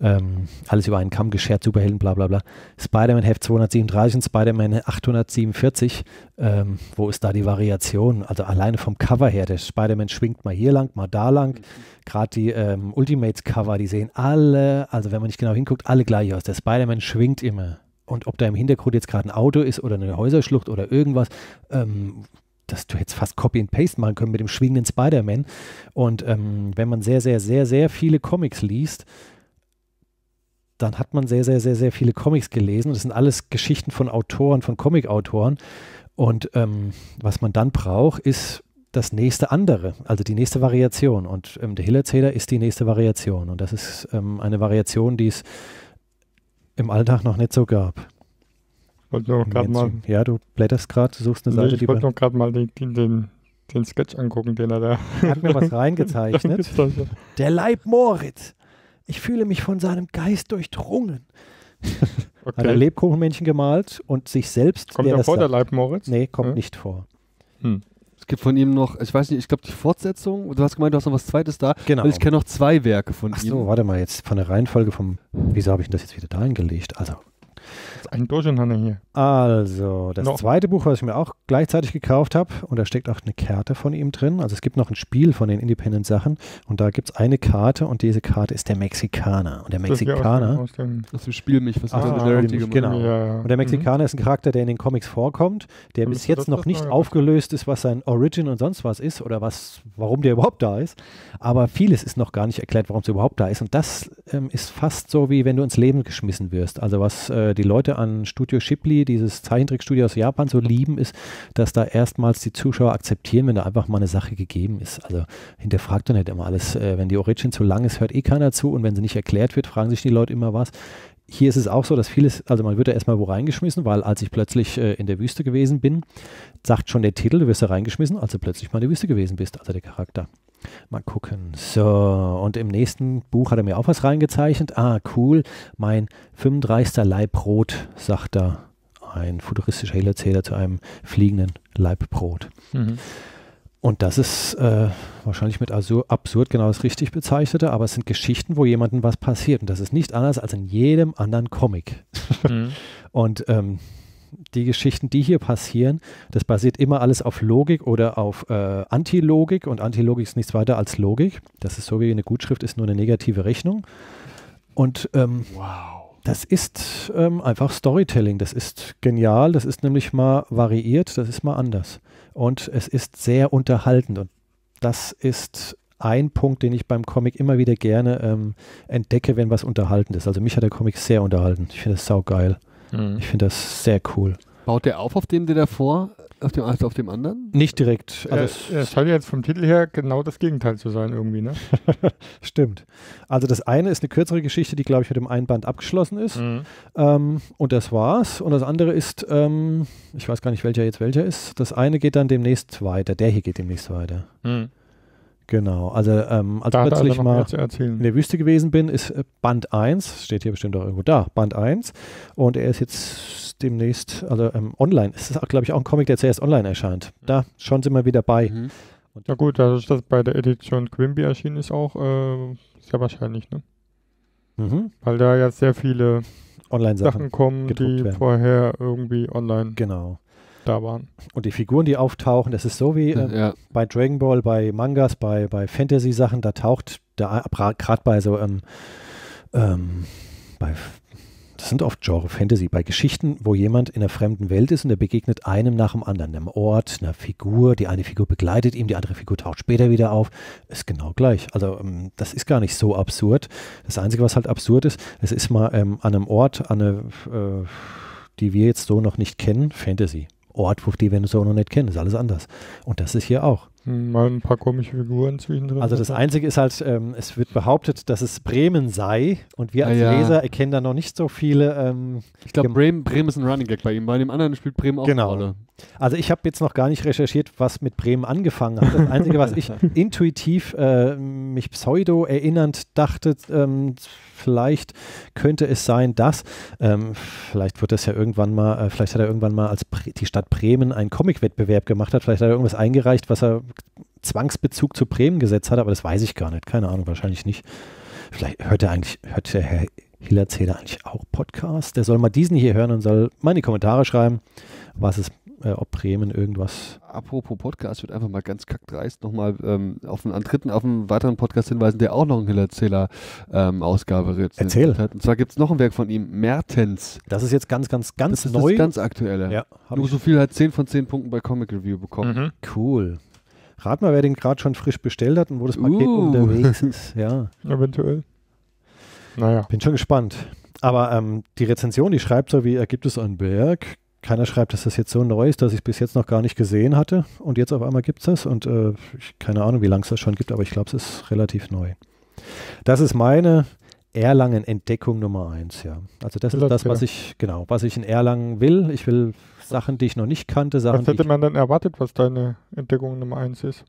ähm, alles über einen Kamm geschert, Superhelden, bla bla bla. Spider-Man Heft 237 und Spider-Man 847, ähm, wo ist da die Variation? Also alleine vom Cover her, der Spider-Man schwingt mal hier lang, mal da lang. Gerade die ähm, Ultimates-Cover, die sehen alle, also wenn man nicht genau hinguckt, alle gleich aus. Der Spider-Man schwingt immer. Und ob da im Hintergrund jetzt gerade ein Auto ist oder eine Häuserschlucht oder irgendwas, ähm, dass du jetzt fast Copy and Paste machen können mit dem schwingenden Spider-Man. Und ähm, wenn man sehr, sehr, sehr, sehr viele Comics liest, dann hat man sehr, sehr, sehr, sehr viele Comics gelesen. Das sind alles Geschichten von Autoren, von Comic-Autoren. Und ähm, was man dann braucht, ist das nächste andere, also die nächste Variation. Und ähm, der Hillerzähler ist die nächste Variation. Und das ist ähm, eine Variation, die es im Alltag noch nicht so gab. Wollte nur gerade mal, Ja, du blätterst gerade, suchst eine nee, Seite, ich die wollte bei- nur gerade mal den, den, den, Sketch angucken, den er da. Er hat mir was *laughs* reingezeichnet. Der Leib Moritz. Ich fühle mich von seinem Geist durchdrungen. *laughs* Hat er Okay. Lebkuchenmännchen gemalt und sich selbst. Kommt der ja vor der. Leib Moritz? Nee, kommt Ja. nicht vor. Es gibt von ihm noch, ich weiß nicht, ich glaube die Fortsetzung, du hast gemeint, du hast noch was Zweites da, Genau. weil ich kenne noch zwei Werke von Ach ihm. so, warte mal, jetzt von der Reihenfolge vom. Wieso habe ich denn das jetzt wieder da hingelegt? Also, Das ist ein Durcheinander hier. also das Noch. zweite Buch, was ich mir auch gleichzeitig gekauft habe, und da steckt auch eine Karte von ihm drin. Also es gibt noch ein Spiel von den Independent-Sachen und da gibt es eine Karte und diese Karte ist der Mexikaner. Und der Das hier aus dem- Mexikaner. Aus dem, Aus Spiel mich, was Ah, hat mich, gemacht. genau. Ja, ja. Und der Mhm. Mexikaner ist ein Charakter, der in den Comics vorkommt, der Ja, bis das- jetzt das- noch das nicht war aufgelöst ist, was sein Origin und sonst was ist oder was, warum der überhaupt da ist. Aber vieles ist noch gar nicht erklärt, warum es überhaupt da ist. Und das ähm, ist fast so, wie wenn du ins Leben geschmissen wirst. Also was äh, die Leute an Studio Ghibli, dieses Zeichentrickstudio aus Japan, so lieben, ist, dass da erstmals die Zuschauer akzeptieren, wenn da einfach mal eine Sache gegeben ist. Also hinterfragt doch nicht immer alles. Äh, wenn die Origin zu lang ist, hört eh keiner zu. Und wenn sie nicht erklärt wird, fragen sich die Leute immer was hier ist es auch so, dass vieles, also man wird da erstmal wo reingeschmissen, weil als ich plötzlich äh, in der Wüste gewesen bin, sagt schon der Titel, du wirst da reingeschmissen, als du plötzlich mal in der Wüste gewesen bist, also der Charakter. Mal gucken. So, und im nächsten Buch hat er mir auch was reingezeichnet. Ah, cool. Mein 35. Leibbrot, sagt da ein futuristischer Hehlerzähler zu einem fliegenden Leibbrot. Mhm. Und das ist äh, wahrscheinlich mit Asur absurd genau das richtig bezeichnete, aber es sind Geschichten, wo jemandem was passiert. Und das ist nicht anders als in jedem anderen Comic. Mhm. *laughs* Und ähm, die Geschichten, die hier passieren, das basiert immer alles auf Logik oder auf äh, Antilogik. Und Antilogik ist nichts weiter als Logik. Das ist so wie eine Gutschrift ist nur eine negative Rechnung. Und ähm, das ist ähm, einfach Storytelling. Das ist genial. Das ist nämlich mal variiert. Das ist mal anders. Und es ist sehr unterhaltend. Und das ist ein Punkt, den ich beim Comic immer wieder gerne ähm, entdecke, wenn was unterhaltend ist. Also mich hat der Comic sehr unterhalten. Ich finde das saugeil. Mhm. Ich finde das sehr cool. Baut der auf auf dem, der davor, auf dem, also auf dem anderen? Nicht direkt, also es, es scheint jetzt vom Titel her genau das Gegenteil zu sein irgendwie, ne? *laughs* stimmt. Also das eine ist eine kürzere Geschichte, die glaube ich mit dem einen Band abgeschlossen ist. Mhm. Ähm, und das war's. Und das andere ist, ähm, ich weiß gar nicht, welcher jetzt welcher ist. Das eine geht dann demnächst weiter. Der hier geht demnächst weiter. Mhm. Genau. Also ähm, als Da er plötzlich mal mehr zu erzählen. in der Wüste gewesen bin, ist äh, Band 1, steht hier bestimmt auch irgendwo da, Band 1. Und er ist jetzt demnächst, also ähm, online. Es ist, glaube ich, auch ein Comic, der zuerst online erscheint. Da schon sind wir wieder bei. Mhm. Ja gut, dadurch, dass bei der Edition Quimby erschienen ist auch äh, sehr wahrscheinlich, ne? Mhm. Weil da ja sehr viele Online-Sachen. Sachen kommen, die werden. vorher irgendwie online Genau. Da waren. Und die Figuren, die auftauchen, das ist so wie äh, Ja. bei Dragon Ball, bei Mangas, bei, bei Fantasy-Sachen, da taucht da gerade bei so, ähm, ähm, bei, das sind oft Genre Fantasy, bei Geschichten, wo jemand in einer fremden Welt ist und er begegnet einem nach dem anderen, einem Ort, einer Figur, die eine Figur begleitet ihm, die andere Figur taucht später wieder auf, ist genau gleich. Also ähm, das ist gar nicht so absurd. Das Einzige, was halt absurd ist, es ist mal ähm, an einem Ort, an eine, äh, die wir jetzt so noch nicht kennen, Fantasy. Ort, wo die so noch nicht kennen, ist alles anders. Und das ist hier auch. Hm, Mal ein paar komische Figuren zwischendrin. Also das Einzige ist halt, ähm, es wird behauptet, dass es Bremen sei und wir als Ah, ja. Leser erkennen da noch nicht so viele. Ähm, Ich glaube, Bremen, Bremen ist ein Running Gag bei ihm. Bei dem anderen spielt Bremen auch Genau. eine Rolle. also ich habe jetzt noch gar nicht recherchiert, was mit Bremen angefangen hat. Das Einzige, was ich *laughs* intuitiv äh, mich pseudo erinnernd dachte, ähm, vielleicht könnte es sein, dass, ähm, vielleicht wird das ja irgendwann mal, äh, vielleicht hat er irgendwann mal als Bre die Stadt Bremen einen Comic-Wettbewerb gemacht hat, vielleicht hat er irgendwas eingereicht, was er Zwangsbezug zu Bremen gesetzt hat, aber das weiß ich gar nicht. Keine Ahnung, wahrscheinlich nicht. Vielleicht hört er eigentlich, hört der Herr Hillerzeder eigentlich auch Podcast? Der soll mal diesen hier hören und soll mal in die Kommentare schreiben, was es, äh, ob Bremen irgendwas. Apropos Podcast, ich würde einfach mal ganz kackdreist nochmal ähm, auf einen, einen dritten, auf einen weiteren Podcast hinweisen, der auch noch eine Hillerzähler-Ausgabe ähm, Erzähl. hat. Und zwar gibt es noch ein Werk von ihm, Mertens. Das ist jetzt ganz, ganz, ganz das ist neu. das ganz aktuelle. ja, Nur so viel hat 10 von 10 Punkten bei Comic Review bekommen. Mhm. cool. Rat mal, wer den gerade schon frisch bestellt hat und wo das Paket Uh. unterwegs ist. Ja, *laughs* Eventuell. Naja. bin schon gespannt. Aber ähm, die Rezension, die schreibt so wie, er gibt es einen Berg. Keiner schreibt, dass das jetzt so neu ist, dass ich es bis jetzt noch gar nicht gesehen hatte. Und jetzt auf einmal gibt es das. Und äh, ich, keine Ahnung, wie lange es das schon gibt, aber ich glaube, es ist relativ neu. Das ist meine Erlangen-Entdeckung Nummer eins, ja. Also das ist Das, was ich, genau, was ich in Erlangen will. Ich will Sachen, die ich noch nicht kannte, Sachen, Was hätte man denn erwartet, was deine Entdeckung Nummer 1 ist?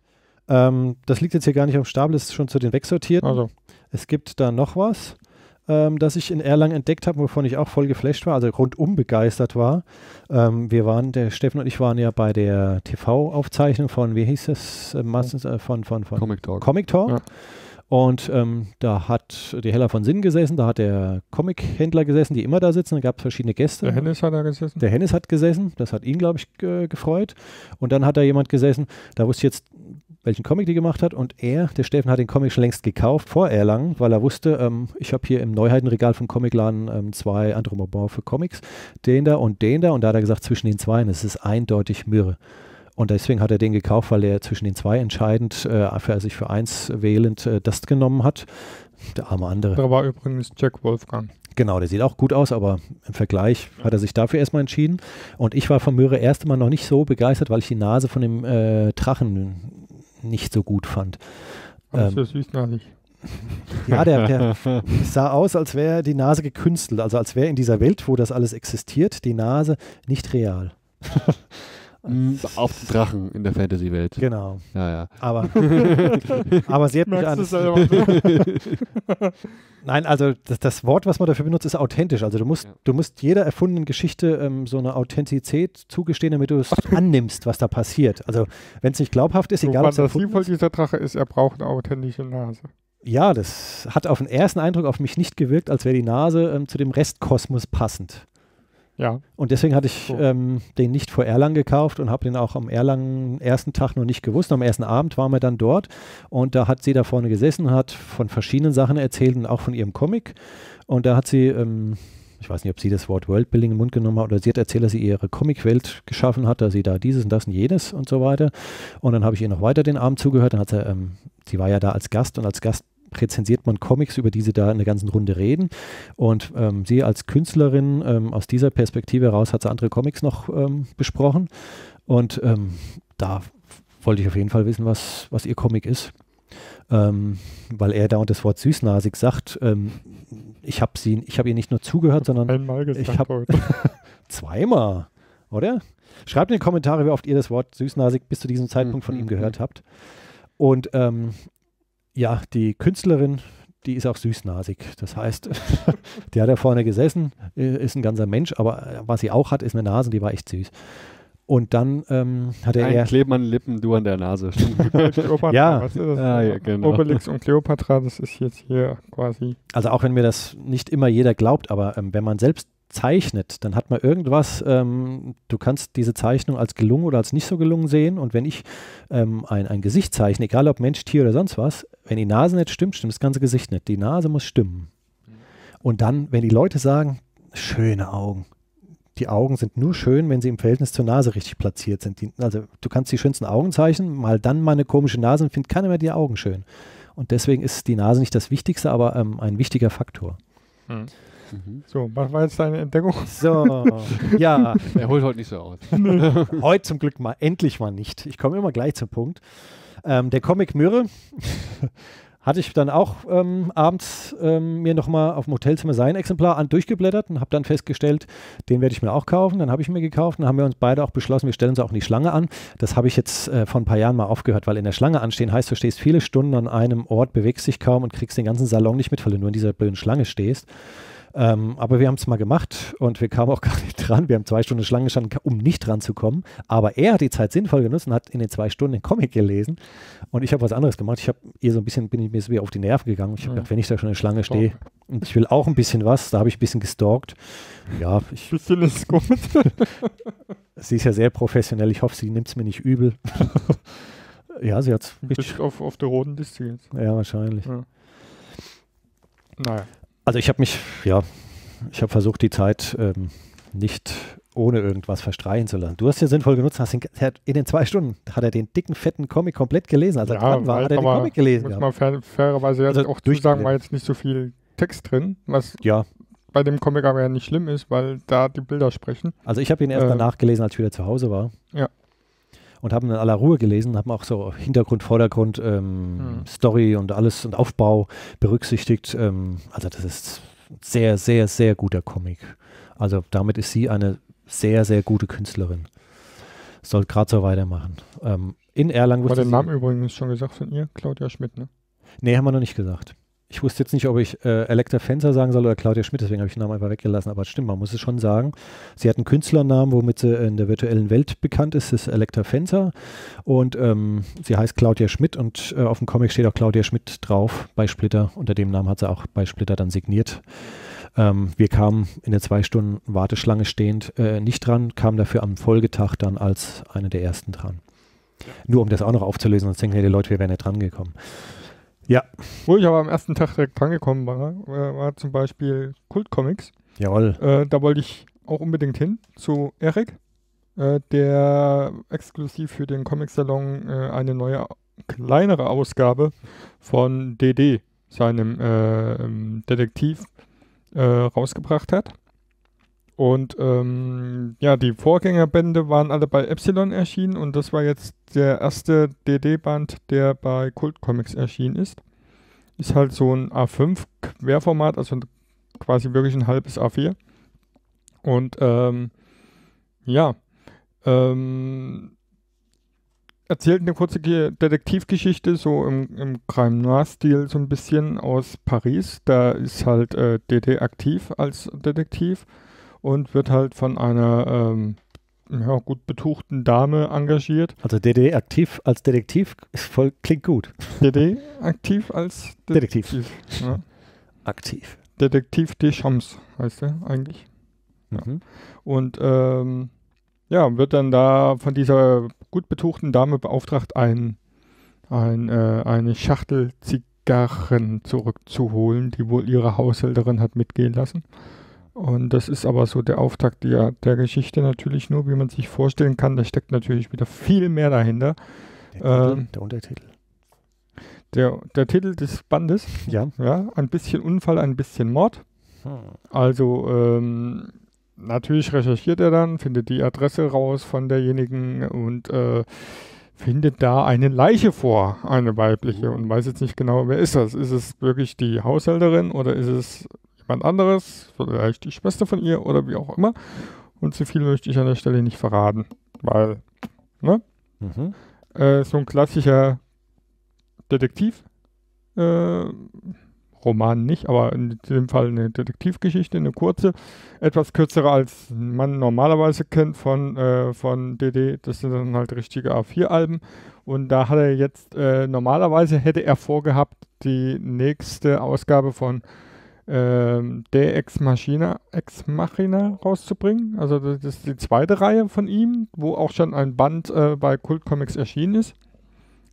ähm, das liegt jetzt hier gar nicht auf dem Stapel, das ist schon zu den wegsortierten. Also, Es gibt da noch was, ähm, das ich in Erlangen entdeckt habe, wovon ich auch voll geflasht war, also rundum begeistert war. Ähm, wir waren, der Steffen und ich waren ja bei der TV-Aufzeichnung von, wie hieß es, äh, meistens äh, von, von, von Comic Talk. Comic Talk. Ja. Und ähm, da hat die Hella von Sinn gesessen, da hat der Comic-Händler gesessen, die immer da sitzen, da gab es verschiedene Gäste. der Hennis hat da gesessen. Der Hennis hat gesessen, das hat ihn, glaube ich, ge gefreut. Und dann hat da jemand gesessen, da wusste ich jetzt, welchen Comic die gemacht hat. Und er, der Steffen, hat den Comic schon längst gekauft vor Erlangen, weil er wusste, ähm, ich habe hier im Neuheitenregal vom Comicladen ähm, zwei anthropomorphe Comics, den da und den da. Und da hat er gesagt, zwischen den zwei, das ist eindeutig Myrrhe. Und deswegen hat er den gekauft, weil er zwischen den zwei entscheidend äh, für sich für eins wählend äh, das genommen hat. Der arme andere. Da war übrigens Jack Wolfgang. Genau, der sieht auch gut aus, aber im Vergleich hat er sich dafür erstmal entschieden. Und ich war von Möhre erst einmal noch nicht so begeistert, weil ich die Nase von dem äh, Drachen nicht so gut fand. Ähm, für süßnasig. *laughs* Ja, der, der *laughs* sah aus, als wäre die Nase gekünstelt, also als wäre in dieser Welt, wo das alles existiert, die Nase nicht real. *laughs* Mm, Auf den Drachen in der Fantasy-Welt. Genau. Ja, ja. Aber, *laughs* aber sie hat mich an. Nein, also das, das Wort, was man dafür benutzt, ist authentisch. Also du musst, Ja. du musst jeder erfundenen Geschichte ähm, so eine Authentizität zugestehen, damit du es *laughs* annimmst, was da passiert. Also wenn es nicht glaubhaft ist, so egal ob es erfunden ist. dieser Drache ist, er braucht eine authentische Nase. Ja, das hat auf den ersten Eindruck auf mich nicht gewirkt, als wäre die Nase ähm, zu dem Restkosmos passend. Ja, Und deswegen hatte ich So. ähm, den nicht vor Erlangen gekauft und habe den auch am Erlangen ersten Tag noch nicht gewusst. Am ersten Abend waren wir dann dort und da hat sie da vorne gesessen und hat von verschiedenen Sachen erzählt und auch von ihrem Comic. Und da hat sie, ähm, ich weiß nicht, ob sie das Wort Worldbuilding in den Mund genommen hat oder sie hat erzählt, dass sie ihre Comicwelt geschaffen hat, dass sie da dieses und das und jenes und so weiter. Und dann habe ich ihr noch weiter den Abend zugehört. Dann hat sie, ähm, sie war ja da als Gast und als Gast rezensiert man Comics, über die sie da in der ganzen Runde reden. Und ähm, sie als Künstlerin ähm, aus dieser Perspektive heraus hat sie andere Comics noch ähm, besprochen. Und ähm, da wollte ich auf jeden Fall wissen, was, was ihr Comic ist. Ähm, weil er dauernd das Wort süßnasig sagt. Ähm, ich habe sie, ich habe ihr nicht nur zugehört, sondern einmal gesagt ich hab- heute. *laughs* *laughs* zweimal, oder? Schreibt in die Kommentare, wie oft ihr das Wort süßnasig bis zu diesem Zeitpunkt von Mhm, ihm mhm. gehört habt. Und ähm, ja, die Künstlerin, die ist auch süßnasig. Das heißt, die hat da vorne gesessen, ist ein ganzer Mensch, aber äh, was sie auch hat, ist eine Nase, und die war echt süß. Und dann ähm, hat er Ein eher, Kleben an Lippen, du an der Nase. *laughs* Kleopatra, Ja. was ist das? Ah, ja, genau. Obelix und Kleopatra, das ist jetzt hier quasi. also auch wenn mir das nicht immer jeder glaubt, aber ähm, wenn man selbst zeichnet, dann hat man irgendwas, ähm, du kannst diese Zeichnung als gelungen oder als nicht so gelungen sehen und wenn ich ähm, ein, ein Gesicht zeichne, egal ob Mensch, Tier oder sonst was, wenn die Nase nicht stimmt, stimmt das ganze Gesicht nicht. Die Nase muss stimmen. Und dann, wenn die Leute sagen, schöne Augen. Die Augen sind nur schön, wenn sie im Verhältnis zur Nase richtig platziert sind. Die, also du kannst die schönsten Augen zeichnen, mal dann mal eine komische Nase und findet keiner mehr die Augen schön. Und deswegen ist die Nase nicht das Wichtigste, aber ähm, ein wichtiger Faktor. Hm. Mhm. So, was war jetzt deine Entdeckung? *laughs* So, ja, Er holt heute nicht so aus. *laughs* heute zum Glück mal, endlich mal nicht. Ich komme immer gleich zum Punkt. Ähm, der Comic Myrrhe *laughs* hatte ich dann auch ähm, abends ähm, mir nochmal auf dem Hotelzimmer sein Exemplar an durchgeblättert und habe dann festgestellt, den werde ich mir auch kaufen. Dann habe ich mir gekauft und dann haben wir uns beide auch beschlossen, wir stellen uns auch in die Schlange an. Das habe ich jetzt äh, vor ein paar Jahren mal aufgehört, weil in der Schlange anstehen heißt, du stehst viele Stunden an einem Ort, bewegst dich kaum und kriegst den ganzen Salon nicht mit, weil du nur in dieser blöden Schlange stehst. Ähm, aber wir haben es mal gemacht und wir kamen auch *laughs* gar nicht dran. Wir haben zwei Stunden Schlange gestanden, um nicht dran zu kommen. Aber er hat die Zeit sinnvoll genutzt und hat in den zwei Stunden den Comic gelesen. Und ich habe was anderes gemacht. Ich habe ihr so ein bisschen, bin ich mir so wie auf die Nerven gegangen. Ich habe Mhm. gedacht, wenn ich da schon in der Schlange stehe und ich will auch ein bisschen was, da habe ich ein bisschen gestalkt. Ja, ich, *laughs* Bisschen ist gut. *laughs* sie ist ja sehr professionell. Ich hoffe, sie nimmt es mir nicht übel. ja, sie hat es Bist auf, auf der roten Liste jetzt. Ja, wahrscheinlich. Naja. Also ich habe mich, ja, ich habe versucht, die Zeit ähm, nicht ohne irgendwas verstreichen zu lassen. Du hast ja sinnvoll genutzt, hast ihn, in den zwei Stunden hat er den dicken, fetten Comic komplett gelesen. Als er dran war, hat er den Comic gelesen. Muss man fair, fairerweise jetzt Also auch zu sagen, durchgelesen. war jetzt nicht so viel Text drin, was Ja, bei dem Comic aber ja nicht schlimm ist, weil da die Bilder sprechen. also ich habe ihn erst Äh, danach gelesen, als ich wieder zu Hause war. Ja. Und habe ihn in aller Ruhe gelesen, habe auch so Hintergrund, Vordergrund, ähm, Hm. Story und alles und Aufbau berücksichtigt. Ähm, also das ist ein sehr, sehr, sehr guter Comic. Also damit ist sie eine sehr, sehr gute Künstlerin. Soll gerade so weitermachen. Ähm, in Erlangen den sie- Namen übrigens schon gesagt von ihr, Claudia Schmidt, ne? Nee, haben wir noch nicht gesagt. Ich wusste jetzt nicht, ob ich äh, Elektra Fencer sagen soll oder Claudia Schmidt, deswegen habe ich den Namen einfach weggelassen. Aber es stimmt, man muss es schon sagen. Sie hat einen Künstlernamen, womit sie in der virtuellen Welt bekannt ist, das ist Elektra Fencer. Und ähm, sie heißt Claudia Schmidt und äh, auf dem Comic steht auch Claudia Schmidt drauf bei Splitter. Unter dem Namen hat sie auch bei Splitter dann signiert. Ähm, wir kamen in der zwei Stunden Warteschlange stehend äh, nicht dran, kamen dafür am Folgetag dann als eine der ersten dran. Nur um das auch noch aufzulösen, sonst denken ja die Leute, wir wären nicht dran gekommen. Wo ich aber am ersten Tag direkt drangekommen war, äh, war zum Beispiel Kult-Comics. Jawohl. Äh, da wollte ich auch unbedingt hin zu Erik, äh, der exklusiv für den Comic-Salon äh, eine neue, kleinere Ausgabe von DD, seinem äh, ähm, Detektiv, äh, rausgebracht hat. Und ähm, ja, die Vorgängerbände waren alle bei Epsilon erschienen und das war jetzt der erste DD-Band, der bei Kult Comics erschienen ist. Ist halt so ein A5-Querformat, also quasi wirklich ein halbes A4. Und ähm, ja, ähm, erzählt eine kurze Ge Detektivgeschichte, so im, im Crime Noir-Stil, so ein bisschen aus Paris. Da ist halt äh, DD aktiv als Detektiv und wird halt von einer ähm, ja, gut betuchten Dame engagiert. Also DD aktiv als Detektiv ist voll, klingt gut. DD aktiv als Detektiv. Ja. Aktiv. Detektiv Deschamps heißt er eigentlich. Ja. Mhm. Und ähm, ja, wird dann da von dieser gut betuchten Dame beauftragt, ein, ein, äh, eine Schachtel Zigarren zurückzuholen, die wohl ihre Haushälterin hat mitgehen lassen. Und das ist aber so der Auftakt der, der Geschichte natürlich nur, wie man sich vorstellen kann. Da steckt natürlich wieder viel mehr dahinter. Der, Ähm. Der Untertitel. Der, der Titel des Bandes, Ja. ja, ein bisschen Unfall, ein bisschen Mord. Hm. Also ähm, natürlich recherchiert er dann, findet die Adresse raus von derjenigen und äh, findet da eine Leiche vor, eine weibliche und weiß jetzt nicht genau, wer ist das? Ist es wirklich die Haushälterin oder ist es jemand anderes, vielleicht die Schwester von ihr oder wie auch immer? Und so viel möchte ich an der Stelle nicht verraten, weil Mhm. äh, so ein klassischer Detektiv. Äh, Roman nicht, aber in dem Fall eine Detektivgeschichte, eine kurze, etwas kürzere als man normalerweise kennt von, äh, von DD. Das sind dann halt richtige A4-Alben. Und da hat er jetzt, äh, normalerweise hätte er vorgehabt, die nächste Ausgabe von ähm, De Ex Machina, Ex Machina rauszubringen. Also das ist die zweite Reihe von ihm, wo auch schon ein Band äh, bei Kult Comics erschienen ist.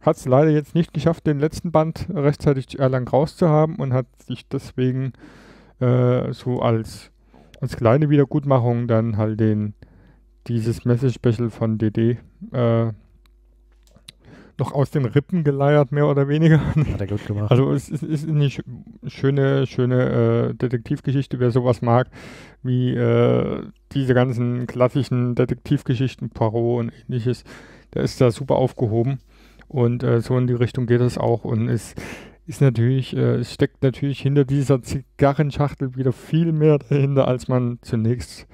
Hat es leider jetzt nicht geschafft, den letzten Band rechtzeitig zu Erlangen rauszuhaben und hat sich deswegen äh, so als als kleine Wiedergutmachung dann halt den dieses Message-Special von DD äh, noch aus den Rippen geleiert, mehr oder weniger. Hat er gut gemacht. Also es ist, ist eine sch- schöne, schöne äh, Detektivgeschichte, wer sowas mag, wie äh, diese ganzen klassischen Detektivgeschichten, Poirot und ähnliches, der ist da super aufgehoben. Und äh, so in die Richtung geht es auch. Und es ist natürlich, äh, es steckt natürlich hinter dieser Zigarrenschachtel wieder viel mehr dahinter, als man zunächst,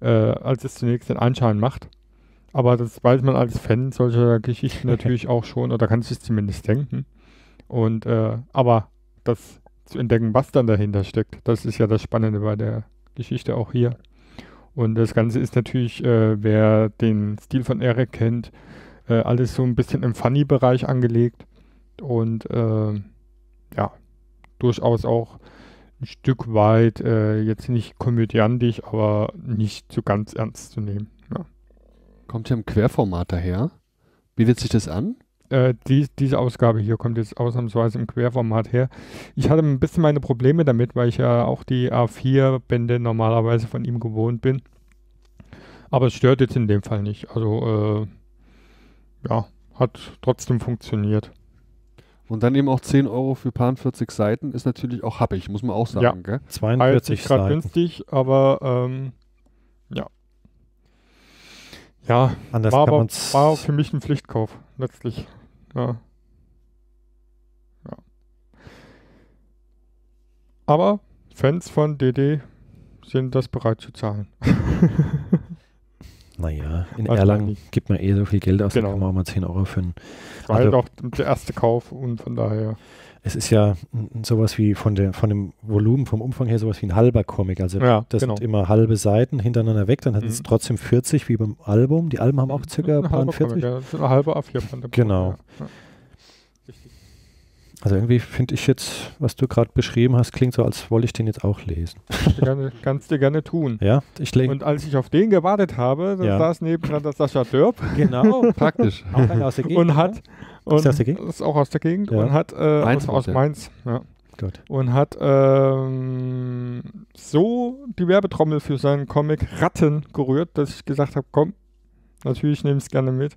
äh, als es zunächst den Anschein macht. Aber das weiß man als Fan solcher Geschichten *laughs* natürlich auch schon, oder kann sich zumindest denken. Und äh, aber das zu entdecken, was dann dahinter steckt, das ist ja das Spannende bei der Geschichte auch hier. Und das Ganze ist natürlich, äh, wer den Stil von Eric kennt, äh, alles so ein bisschen im Funny-Bereich angelegt und äh, ja, durchaus auch ein Stück weit äh, jetzt nicht komödiantisch, aber nicht so ganz ernst zu nehmen. Kommt ja im Querformat daher. Bietet sich das an? Äh, die, diese Ausgabe hier kommt jetzt ausnahmsweise im Querformat her. Ich hatte ein bisschen meine Probleme damit, weil ich ja auch die A4-Bände normalerweise von ihm gewohnt bin. Aber es stört jetzt in dem Fall nicht. Also, äh, ja, hat trotzdem funktioniert. Und dann eben auch 10 Euro für paar 40 Seiten ist natürlich auch happig, muss man auch sagen. Ja. Gell? War jetzt 42 nicht gerade Seiten. günstig, aber ähm. Ja, Anders war kann aber war für mich ein Pflichtkauf, letztlich. Ja. ja. Aber Fans von DD sind das bereit zu zahlen. *laughs* Naja, in man Erlangen gibt man eh so viel Geld aus, Genau. da kann man auch mal 10 Euro für einen. War Also- halt auch der erste Kauf und von daher. Es ist ja sowas wie von, der, von dem Volumen, vom Umfang her, sowas wie ein halber Comic. Also Ja, das genau. sind immer halbe Seiten hintereinander weg, dann hat es Mhm. trotzdem 40 wie beim Album. Die Alben haben auch circa Ein paar 40. Comic, ja, das ist eine halbe A4-Band. Genau. Ja. Also irgendwie finde ich jetzt, was du gerade beschrieben hast, klingt so, als wollte ich den jetzt auch lesen. Kannst du gerne, kannst du gerne tun. Ja, ich. Und als ich auf den gewartet habe, da Ja. saß nebendran der Sascha Dörp Genau. *laughs* Praktisch. auch aus der Gegend. und hat. Und Ist der aus der Gegend? Ist auch aus der Gegend Ja. und hat äh, Mainz aus, aus. Mainz. Ja. Gut. Und hat ähm, so die Werbetrommel für seinen Comic Ratten gerührt, dass ich gesagt habe, komm, natürlich nehme ich es gerne mit.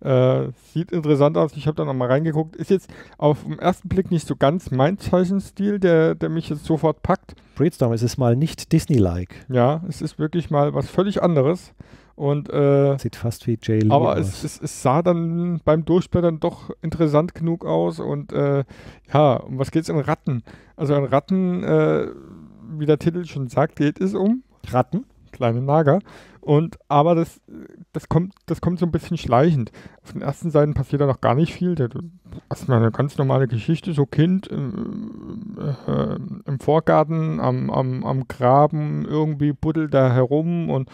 Äh, sieht interessant aus. Ich habe da nochmal reingeguckt. Ist jetzt auf den ersten Blick nicht so ganz mein Zeichenstil, der, der mich jetzt sofort packt. Breedstorm, es ist mal nicht Disney-like. Ja, es ist wirklich mal was völlig anderes. Und äh, Sieht fast wie Jay Lee aber es, es, es sah dann beim Durchblättern doch interessant genug aus. Und äh, ja, um was geht es in Ratten? Also in Ratten, äh, wie der Titel schon sagt, geht es um Ratten? kleine Nager. Und aber das, das kommt, das kommt so ein bisschen schleichend. Auf den ersten Seiten passiert da noch gar nicht viel. Der, erstmal eine ganz normale Geschichte, so Kind im, äh, im Vorgarten, am, am, am Graben, irgendwie buddelt da herum und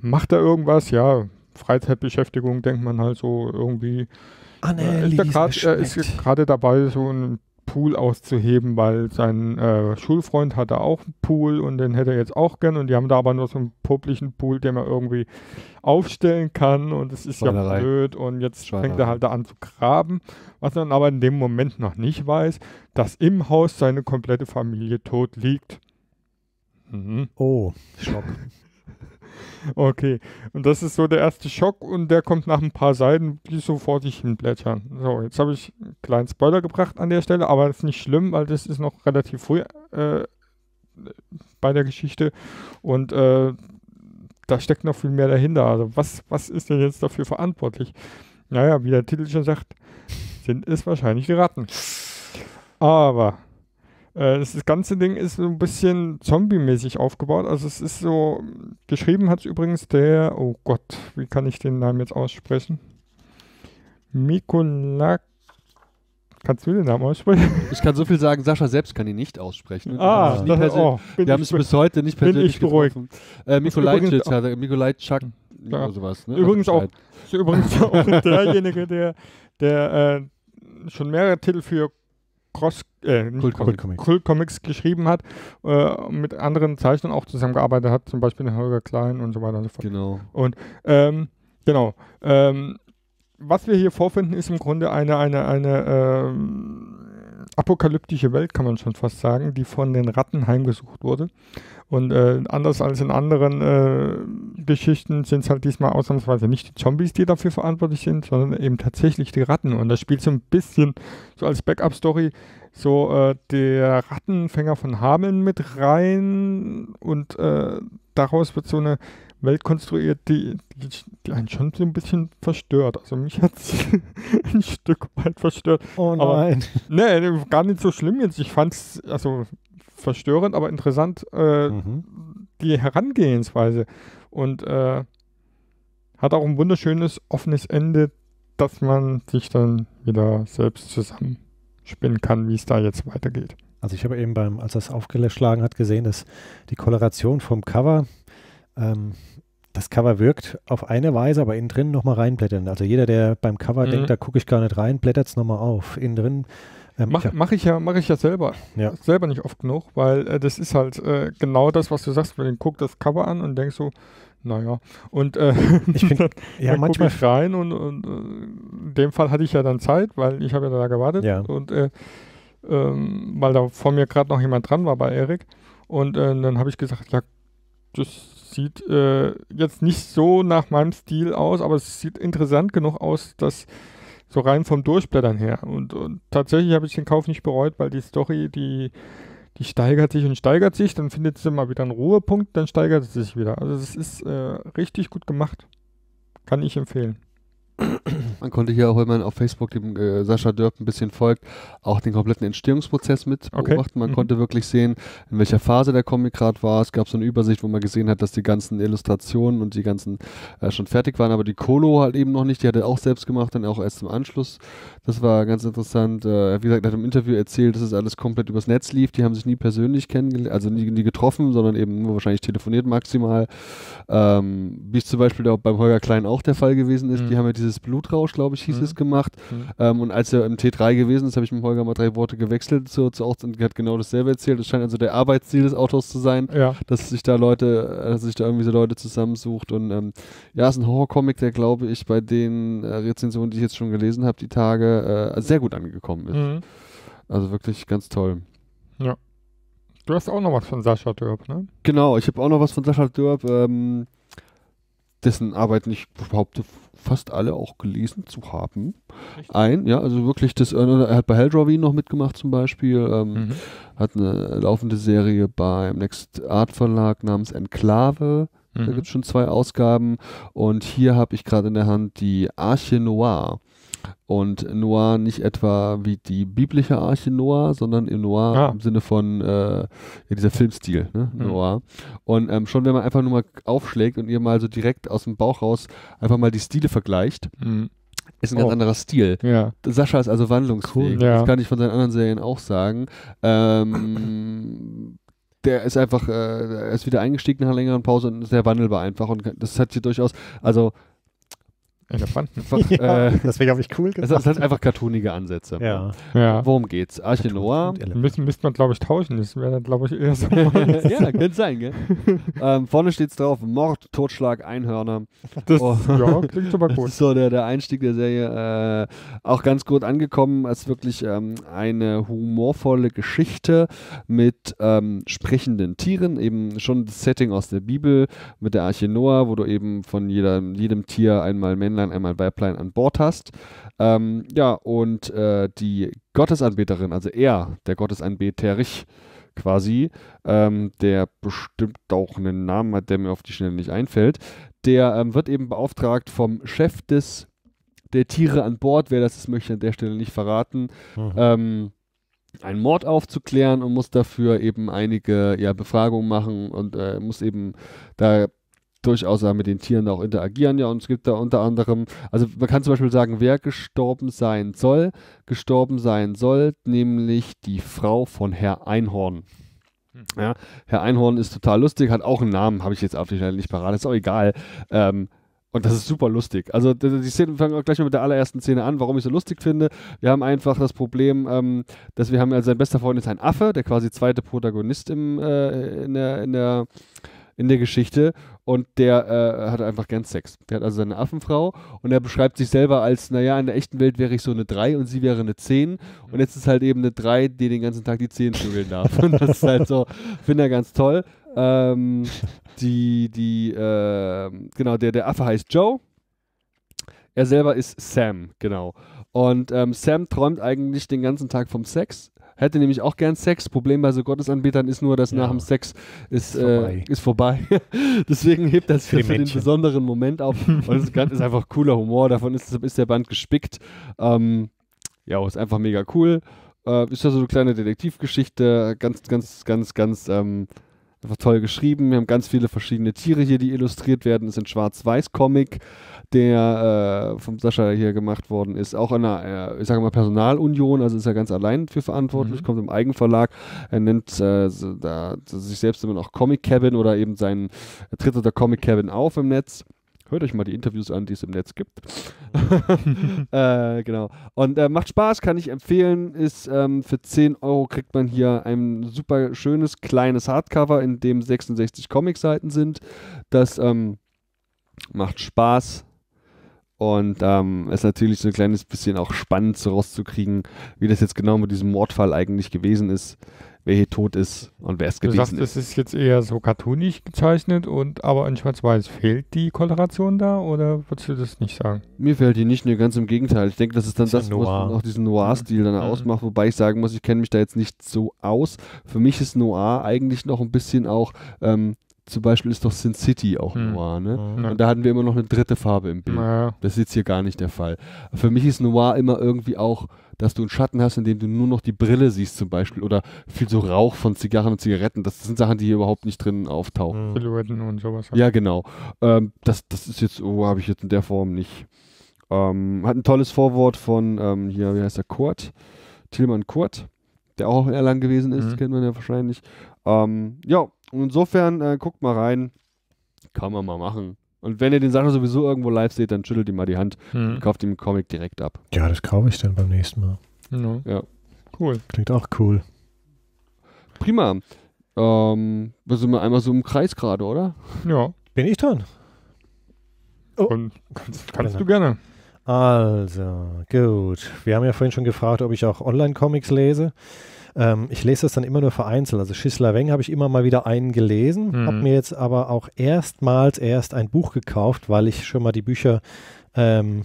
macht da irgendwas, ja. Freizeitbeschäftigung denkt man halt so irgendwie. Äh, ist er er ist gerade dabei, so einen Pool auszuheben, weil sein äh, Schulfreund hatte auch einen Pool und den hätte er jetzt auch gern und die haben da aber nur so einen publischen Pool, den man irgendwie aufstellen kann und es ist ja blöd und jetzt fängt Schweinerei. er halt da an zu graben, was man aber in dem Moment noch nicht weiß, dass im Haus seine komplette Familie tot liegt. Mhm. Oh, Schock. Okay, und das ist so der erste Schock und der kommt nach ein paar Seiten, die so vor sich hin plätschern. So, jetzt habe ich einen kleinen Spoiler gebracht an der Stelle, aber das ist nicht schlimm, weil das ist noch relativ früh äh, bei der Geschichte und äh, da steckt noch viel mehr dahinter. Also was, was ist denn jetzt dafür verantwortlich? Naja, wie der Titel schon sagt, sind es wahrscheinlich die Ratten. Aber das ganze Ding ist so ein bisschen zombie-mäßig aufgebaut. Also es ist so, geschrieben hat es übrigens der, oh Gott, wie kann ich den Namen jetzt aussprechen? Mikolak. Kannst du den Namen aussprechen? Ich kann so viel sagen, Sascha selbst kann ihn nicht aussprechen. Ah, haben das, oh, bin wir haben es bis heute nicht bin persönlich ich beruhigt. getroffen. Äh, Mikolajczyk Mikolajczak Ja. oder sowas. Ne? Übrigens Also auch- ist übrigens auch *laughs* derjenige, der, der äh, schon mehrere Titel für Cross, äh, Kult- Cross- Kult-Comics. Kult Comics geschrieben hat, äh, mit anderen Zeichnern auch zusammengearbeitet hat, zum Beispiel Holger Klein und so weiter und so fort. Genau. Ähm, genau. Ähm, was wir hier vorfinden, ist im Grunde eine, eine, eine, ähm, apokalyptische Welt, kann man schon fast sagen, die von den Ratten heimgesucht wurde. Und äh, anders als in anderen äh, Geschichten sind es halt diesmal ausnahmsweise nicht die Zombies, die dafür verantwortlich sind, sondern eben tatsächlich die Ratten. Und das spielt so ein bisschen so als Backup-Story so äh, der Rattenfänger von Hameln mit rein und äh, daraus wird so eine Welt konstruiert, die, die, die einen schon so ein bisschen verstört. Also mich hat es *laughs* ein Stück weit verstört. Oh Aber- nein. Nee, gar nicht so schlimm jetzt. Ich fand es also verstörend, aber interessant, äh, Mhm. die Herangehensweise. Und äh, hat auch ein wunderschönes, offenes Ende, dass man sich dann wieder selbst zusammenspinnen kann, wie es da jetzt weitergeht. Also ich habe eben beim, als das aufgeschlagen hat, gesehen, dass die Koloration vom Cover, ähm, das Cover wirkt auf eine Weise, aber innen drin nochmal reinblättern. Also jeder, der beim Cover Mhm. denkt, da gucke ich gar nicht rein, blättert es nochmal auf. Innen drin. Ähm, Mach, ich, mach ich ja, mache ich ja selber. Ja. Selber nicht oft genug, weil äh, das ist halt äh, genau das, was du sagst. Wenn du guckst das Cover an und denkst so, naja. Und äh, *laughs* Ich find- dann, *laughs* ja, dann manchmal ich rein und, und äh, in dem Fall hatte ich ja dann Zeit, weil ich habe ja da gewartet Ja. und äh, ähm, weil da vor mir gerade noch jemand dran war bei Erik und äh, dann habe ich gesagt, ja, das sieht äh, jetzt nicht so nach meinem Stil aus, aber es sieht interessant genug aus, dass so rein vom Durchblättern her und, und tatsächlich habe ich den Kauf nicht bereut, weil die Story, die die steigert sich und steigert sich, dann findet sie mal wieder einen Ruhepunkt, dann steigert sie sich wieder. Also es ist äh, richtig gut gemacht. Kann ich empfehlen. Man konnte hier auch, wenn man auf Facebook dem äh, Sascha Dörp ein bisschen folgt, auch den kompletten Entstehungsprozess mit Okay. beobachten. Man Mhm. konnte wirklich sehen, in welcher Phase der Comic gerade war. Es gab so eine Übersicht, wo man gesehen hat, dass die ganzen Illustrationen und die ganzen äh, schon fertig waren, aber die Colo halt eben noch nicht. Die hat er auch selbst gemacht, dann auch erst im Anschluss. Das war ganz interessant. Äh, wie gesagt, er hat im Interview erzählt, dass es alles komplett übers Netz lief. Die haben sich nie persönlich kennengelernt, also nie, nie getroffen, sondern eben nur wahrscheinlich telefoniert maximal. Ähm, wie es zum Beispiel auch beim Holger Klein auch der Fall gewesen ist. Mhm. Die haben ja dieses Blutrausch, glaube ich, hieß Mhm. es, gemacht. Mhm. Ähm, und als er im T3 gewesen ist, habe ich mit Holger mal drei Worte gewechselt zu, zu auch, und er hat genau dasselbe erzählt. Es scheint also der Arbeitsziel des Autors zu sein, Ja. dass sich da Leute, äh, dass sich da irgendwie so Leute zusammensucht. Und ähm, ja, es ist ein Horrorcomic, der glaube ich bei den äh, Rezensionen, die ich jetzt schon gelesen habe, die Tage äh, sehr gut angekommen ist. Mhm. Also wirklich ganz toll. Du hast auch noch was von Sascha Dörp, ne? Genau, ich habe auch noch was von Sascha Dörp, ähm, dessen Arbeit ich behaupte, fast alle auch gelesen zu haben. Echt? Ein, ja, also wirklich das, äh, er hat bei Helldrawing noch mitgemacht zum Beispiel, ähm, Mhm. hat eine laufende Serie beim Next Art Verlag namens Enklave. Da Mhm. gibt es schon zwei Ausgaben. Und hier habe ich gerade in der Hand die Arche Noir. Und Noir nicht etwa wie die biblische Arche Noir, sondern im Noir Ah. im Sinne von äh, ja, dieser Filmstil, ne? Mhm. Noir. Und ähm, schon wenn man einfach nur mal aufschlägt und ihr mal so direkt aus dem Bauch raus einfach mal die Stile vergleicht, Mhm. ist ein ganz Oh. anderer Stil. Ja. Sascha ist also wandlungsfähig. Cool, ja. Das kann ich von seinen anderen Serien auch sagen. Ähm, der ist einfach, äh, er ist wieder eingestiegen nach einer längeren Pause und ist sehr wandelbar einfach. Und das hat hier durchaus, also Elefanten. *laughs* ja, äh, deswegen habe ich cool es gesagt. es hat einfach cartoonige Ansätze. ja. Ja. Worum geht's? Arche Elefant. Müssen, müsste man, glaube ich, tauschen. Das wäre dann, glaube ich, eher so. *laughs* ja, könnte sein, gell? *laughs* ähm, vorne steht's drauf: Mord, Totschlag, Einhörner. Das, Oh. Ja, klingt aber Das gut. ist so der, der Einstieg der Serie. Äh, auch ganz gut angekommen. Es ist wirklich ähm, eine humorvolle Geschichte mit ähm, sprechenden Tieren. Eben schon das Setting aus der Bibel mit der Arche Noah, wo du eben von jeder, jedem Tier einmal Männlein, einmal Weiblein an Bord hast. Ähm, ja, und äh, die Gottesanbeterin, also er, der Gottesanbeterich, quasi, ähm, der bestimmt auch einen Namen hat, der mir auf die Schnelle nicht einfällt, der ähm, wird eben beauftragt vom Chef des der Tiere an Bord, wer das ist, möchte ich an der Stelle nicht verraten, Mhm. ähm, einen Mord aufzuklären und muss dafür eben einige ja, Befragungen machen und äh, muss eben da durchaus auch mit den Tieren auch interagieren. Ja, und es gibt da unter anderem, also man kann zum Beispiel sagen, wer gestorben sein soll. Gestorben sein soll, nämlich die Frau von Herr Einhorn. Ja, Herr Einhorn ist total lustig, hat auch einen Namen, habe ich jetzt auf die Schnelle nicht parat, ist auch egal. Ähm, und das ist super lustig. Also die, Szene fangen wir gleich mal mit der allerersten Szene an, warum ich so lustig finde. Wir haben einfach das Problem, ähm, dass wir haben ja sein bester Freund ist ein Affe, der quasi zweite Protagonist im, äh, in der, in der in der Geschichte und der äh, hat einfach gern Sex. Der hat also seine Affenfrau und er beschreibt sich selber als, naja, in der echten Welt wäre ich so eine 3 und sie wäre eine 10 und jetzt ist halt eben eine 3, die den ganzen Tag die 10 schnugeln darf. *laughs* *laughs* Und das ist halt so, finde er ganz toll. Ähm, die, die, äh, genau, der, der Affe heißt Joe. Er selber ist Sam, genau. Und ähm, Sam träumt eigentlich den ganzen Tag vom Sex. Hätte nämlich auch gern Sex. Problem bei so Gottesanbietern ist nur, dass Ja. nach dem Sex ist, Ist vorbei. äh, ist vorbei. *laughs* Deswegen hebt das Für für, den besonderen Moment auf. Und es ist einfach cooler Humor. Davon ist, ist der Band gespickt. Ähm, ja, ist einfach mega cool. Äh, ist ja so eine kleine Detektivgeschichte. Ganz, ganz, ganz, ganz ähm, einfach toll geschrieben. Wir haben ganz viele verschiedene Tiere hier, die illustriert werden. Es ist ein Schwarz-Weiß-Comic, der äh, vom Sascha hier gemacht worden ist. Auch in einer, äh, ich sage mal, Personalunion, also ist er ganz allein für verantwortlich, Mhm. kommt im Eigenverlag. Er nennt äh, da, sich selbst immer noch Comic Cabin oder eben sein, er tritt unter Comic Cabin auf im Netz. Hört euch mal die Interviews an, die es im Netz gibt. *laughs* *laughs* äh, genau. Und äh, macht Spaß, kann ich empfehlen. Ist ähm, für 10 Euro kriegt man hier ein super schönes kleines Hardcover, in dem 66 Comicseiten sind. Das ähm, macht Spaß. Und ähm, ist natürlich so ein kleines bisschen auch spannend so rauszukriegen, wie das jetzt genau mit diesem Mordfall eigentlich gewesen ist, wer hier tot ist und wer es Du gewesen sagst, ist. es ist jetzt eher so cartoonig gezeichnet und aber in Schwarz-Weiß. Fehlt die Koloration da oder würdest du das nicht sagen? Mir fällt die nicht, nur ganz im Gegenteil. Ich denke, das ist dann Ist das, was Noir. auch diesen Noir-Stil dann Mhm. ausmacht, wobei ich sagen muss, ich kenne mich da jetzt nicht so aus. Für mich ist Noir eigentlich noch ein bisschen auch, ähm, zum Beispiel ist doch Sin City auch Mhm. Noir, ne? Mhm. Und da hatten wir immer noch eine dritte Farbe im Bild. Naja, Das ist jetzt hier gar nicht der Fall. Für mich ist Noir immer irgendwie auch, dass du einen Schatten hast, in dem du nur noch die Brille siehst zum Beispiel oder viel so Rauch von Zigarren und Zigaretten. Das sind Sachen, die hier überhaupt nicht drin auftauchen. Mhm. Silhouetten und sowas. Ja, genau. Ähm, das, das ist jetzt, oh, habe ich jetzt in der Form nicht. Ähm, hat ein tolles Vorwort von, ähm, hier, wie heißt der, Kurt? Tilman Kurt, der auch in Erlangen gewesen ist, Mhm. kennt man ja wahrscheinlich. Ähm, ja, und insofern, äh, guckt mal rein. Kann man mal machen. Und wenn ihr den Sachen sowieso irgendwo live seht, dann schüttelt ihm mal die Hand Hm. und kauft ihm einen Comic direkt ab. Ja, das kaufe ich dann beim nächsten Mal. Ja. Ja. Cool. Klingt auch cool. Prima. Ähm, wir sind wir einmal so im Kreis gerade, oder? Ja. Bin ich dran? Oh. Und kannst, kannst Genau. du gerne. Also, gut. Wir haben ja vorhin schon gefragt, ob ich auch Online-Comics lese. Ähm, ich lese das dann immer nur vereinzelt. Also Schissler Weng habe ich immer mal wieder einen gelesen, Mhm. habe mir jetzt aber auch erstmals erst ein Buch gekauft, weil ich schon mal die Bücher ähm,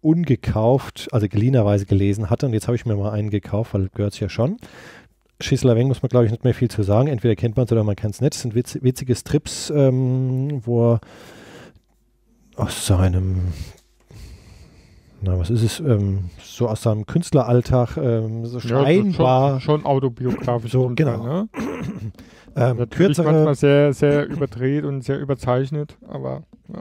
ungekauft, also geliehenerweise gelesen hatte und jetzt habe ich mir mal einen gekauft, weil gehört es ja schon. Schissler Weng muss man, glaube ich, nicht mehr viel zu sagen. Entweder kennt man es oder man kennt es nicht. Es sind witz, witzige Strips, ähm, wo er aus seinem na, was ist es, ähm, so aus seinem Künstleralltag, ähm, so Ja, scheinbar, Schon, schon autobiografisch. So, genau. Ne? ähm, Natürlich kürzere, manchmal sehr, sehr überdreht und sehr überzeichnet, aber ja.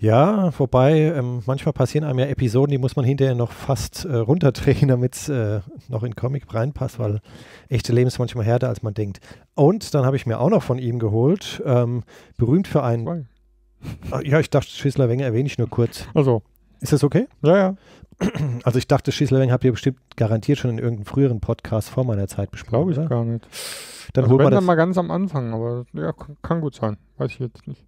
ja, wobei ähm, manchmal passieren einem ja Episoden, die muss man hinterher noch fast äh, runterdrehen, *laughs* damit es äh, noch in Comic reinpasst, weil echte Leben ist manchmal härter, als man denkt. Und dann habe ich mir auch noch von ihm geholt, ähm, berühmt für einen. Ah, ja, ich dachte, Schissler Wenger erwähne ich nur kurz. Also, Ist das okay? ja, ja. Also ich dachte, Schissler Wenger habt ihr bestimmt garantiert schon in irgendeinem früheren Podcast vor meiner Zeit besprochen. Glaube ich oder? gar nicht. Dann also holt wenn man das dann mal ganz am Anfang, aber ja, kann, gut sein. Weiß ich jetzt nicht.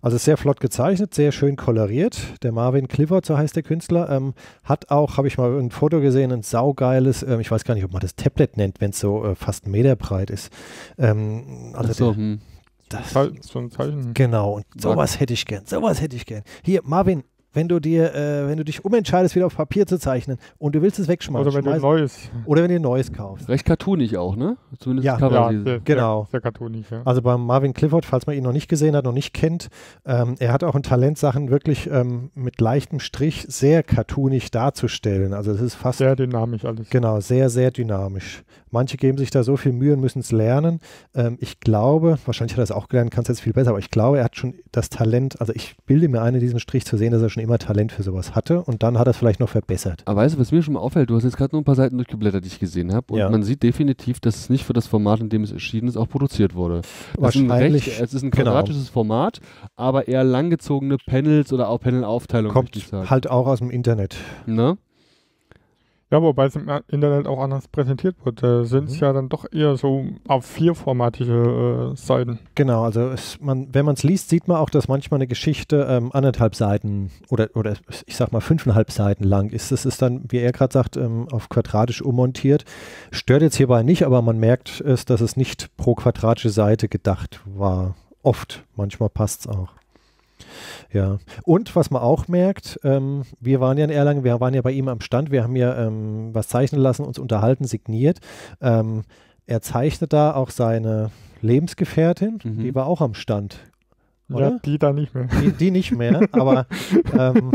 Also sehr flott gezeichnet, sehr schön koloriert. Der Marvin Clifford, so heißt der Künstler, ähm, hat auch, habe ich mal ein Foto gesehen, ein saugeiles, ähm, ich weiß gar nicht, ob man das Tablet nennt, wenn es so äh, fast einen Meter breit ist. Ähm, also so, der, hm. das, so ein Zeichen. genau, und sowas hätte ich gern, sowas hätte ich gern. Hier, Marvin, wenn du dir, äh, wenn du dich umentscheidest, wieder auf Papier zu zeichnen und du willst es wegschmeißen, Oder wenn du schmeiß- neues. oder wenn du ein neues kaufst. Recht cartoonig auch, ne? Zumindest Ja. das Cover. Ja, sehr, Genau. Sehr, sehr kartonisch, ja. Also beim Marvin Clifford, falls man ihn noch nicht gesehen hat, noch nicht kennt, ähm, er hat auch ein Talent, Sachen wirklich ähm, mit leichtem Strich sehr cartoonig darzustellen. Also es ist fast sehr dynamisch alles. genau sehr, sehr dynamisch. Manche geben sich da so viel Mühe und müssen es lernen. Ähm, ich glaube, wahrscheinlich hat er es auch gelernt, kann es jetzt viel besser, aber ich glaube, er hat schon das Talent, also ich bilde mir ein, in diesem Strich zu sehen, dass er schon immer Talent für sowas hatte und dann hat er es vielleicht noch verbessert. Aber weißt du, was mir schon mal auffällt? Du hast jetzt gerade nur ein paar Seiten durchgeblättert, die ich gesehen habe. Und Ja. man sieht definitiv, dass es nicht für das Format, in dem es erschienen ist, auch produziert wurde. Es ist ein, Wahrscheinlich, recht, es ist ein genau. quadratisches Format, aber eher langgezogene Panels oder auch Panel-Aufteilung, Kommt ich sagen. halt auch aus dem Internet. Ne? Ja, wobei es im Internet auch anders präsentiert wird. Da sind es Mhm. ja dann doch eher so auf vierformatige äh, Seiten. Genau, also es, man, wenn man es liest, sieht man auch, dass manchmal eine Geschichte ähm, anderthalb Seiten oder, oder ich sag mal fünfeinhalb Seiten lang ist. Das ist dann, wie er gerade sagt, ähm, auf quadratisch ummontiert. Stört jetzt hierbei nicht, aber man merkt es, dass es nicht pro quadratische Seite gedacht war. Oft, manchmal passt es auch. Ja, und was man auch merkt, ähm, wir waren ja in Erlangen, wir waren ja bei ihm am Stand, wir haben ja ähm, was zeichnen lassen, uns unterhalten, signiert. Ähm, er zeichnet da auch seine Lebensgefährtin, Mhm. die war auch am Stand. Ja, Oder? die da nicht mehr. Die, die nicht mehr, aber ähm,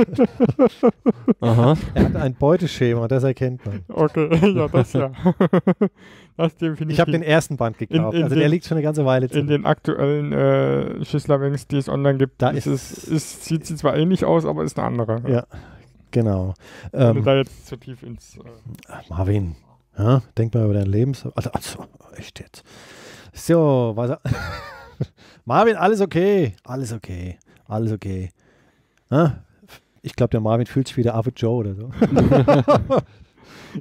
Aha. er hat ein Beuteschema, das erkennt man. Okay, *laughs* ja, das ja. *laughs* das definitiv. Ich habe den ersten Band gekauft, in also der den- liegt schon eine ganze Weile in zurück. den aktuellen äh, Schüsslerwings, die es online gibt, Da ist ist- es, ist, sieht sie zwar ähnlich aus, aber ist eine andere. Ja, genau. Ohne Ähm, da jetzt zu tief ins. Äh, Marvin, ja, denk mal über dein Lebens... Also, also echt jetzt. So, was... *laughs* *laughs* Marvin, alles okay. Alles okay. Alles okay. Ja? Ich glaube, der Marvin fühlt sich wie der Ave Joe oder so. *laughs* *laughs*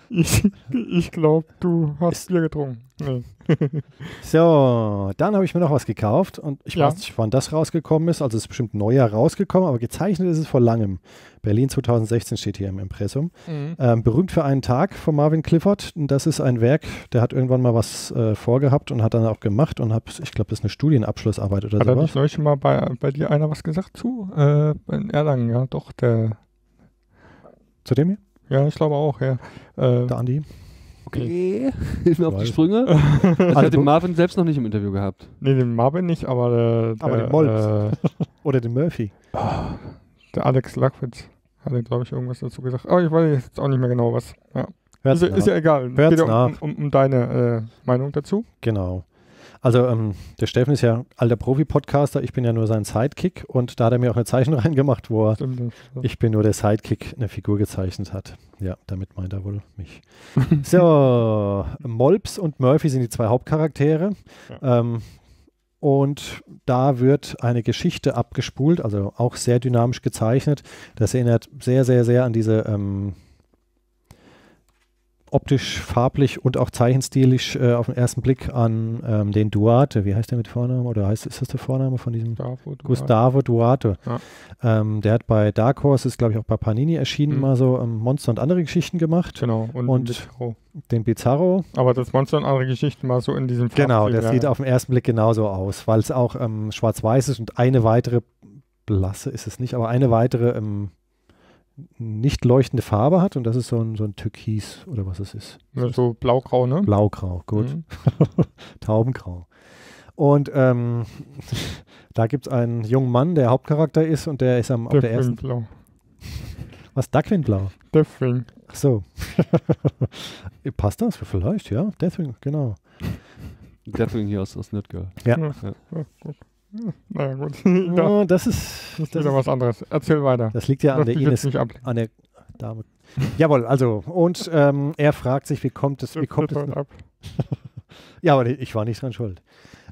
ich ich glaube, du hast Bier getrunken. Nee. *laughs* So, dann habe ich mir noch was gekauft und ich Ja. weiß nicht, wann das rausgekommen ist. Also es ist bestimmt neuer rausgekommen, aber gezeichnet ist es vor langem. Berlin 2016 steht hier im Impressum. Ähm, berühmt für einen Tag von Marvin Clifford. Und Das ist ein Werk, der hat irgendwann mal was äh, vorgehabt und hat dann auch gemacht und hat, ich glaube, das ist eine Studienabschlussarbeit oder Hat er sowas. nicht neulich mal bei, bei dir einer was gesagt zu? Äh, in Erlangen, ja, doch, der. Zu dem hier? Ja, ich glaube auch, ja. Äh, Der Andi? Okay. *laughs* Hilf mir auf die. Sprünge. *laughs* Also ich Also hatte du- Marvin selbst noch nicht im Interview gehabt. nee, den Marvin nicht, aber der. Aber der, den Molz. Äh, Oder den Murphy? der Alex Lackwitz hat, glaube ich, irgendwas dazu gesagt. Aber ich weiß jetzt auch nicht mehr genau was. Ja. Ist, ja- ist nach. ja egal. Es Hört's geht ja um, nach. um, um deine äh, Meinung dazu. Genau. Also ähm, der Steffen ist ja alter Profi-Podcaster, ich bin ja nur sein Sidekick und da hat er mir auch eine Zeichnung *laughs* reingemacht, wo er Stimmt. Ich bin nur der Sidekick, eine Figur gezeichnet hat. Ja, damit meint er wohl mich. *laughs* so, Molps und Murphy sind die zwei Hauptcharaktere. Ähm, und da wird eine Geschichte abgespult, also auch sehr dynamisch gezeichnet. Das erinnert sehr, sehr, sehr an diese ähm, optisch, farblich und auch zeichenstilisch äh, auf den ersten Blick an ähm, den Duarte. Wie heißt der mit Vornamen? Oder heißt, ist das der Vorname von diesem? Gustavo, du Gustavo Duarte. Ja. Ähm, der hat bei Dark Horse, ist glaube ich auch bei Panini erschienen, Mhm. mal so ähm, Monster und andere Geschichten gemacht. Genau. Und, Und- Litero. Den Bizarro. Aber das Monster und andere Geschichten mal so in diesem Genau, Farbstil, der ja. sieht auf den ersten Blick genauso aus, weil es auch ähm, schwarz-weiß ist und eine weitere, blasse ist es nicht, aber eine weitere ähm, nicht leuchtende Farbe hat und das ist so ein, so ein Türkis oder was es ist. Ja, so blau-grau, ne? Blaugrau, gut. Mhm. *laughs* Taubengrau. Und ähm, *laughs* da gibt es einen jungen Mann, der Hauptcharakter ist und der ist am, auf der ersten. blau. *laughs* Was? Duckwing Blau? Deathwing. Ach so. Passt das? Vielleicht, ja. Deathwing, genau. Deathwing hier aus, aus Nerdgirl. Ja. Ja. Ja, Naja, gut. *laughs* da das ist, das, wieder ist was anderes. Erzähl weiter. das liegt ja an Lass der Ines, an der Dame. Jawohl, also, und ähm, er fragt sich, wie kommt es, wie kommt es, ab. *laughs* ja, aber ich war nicht dran schuld.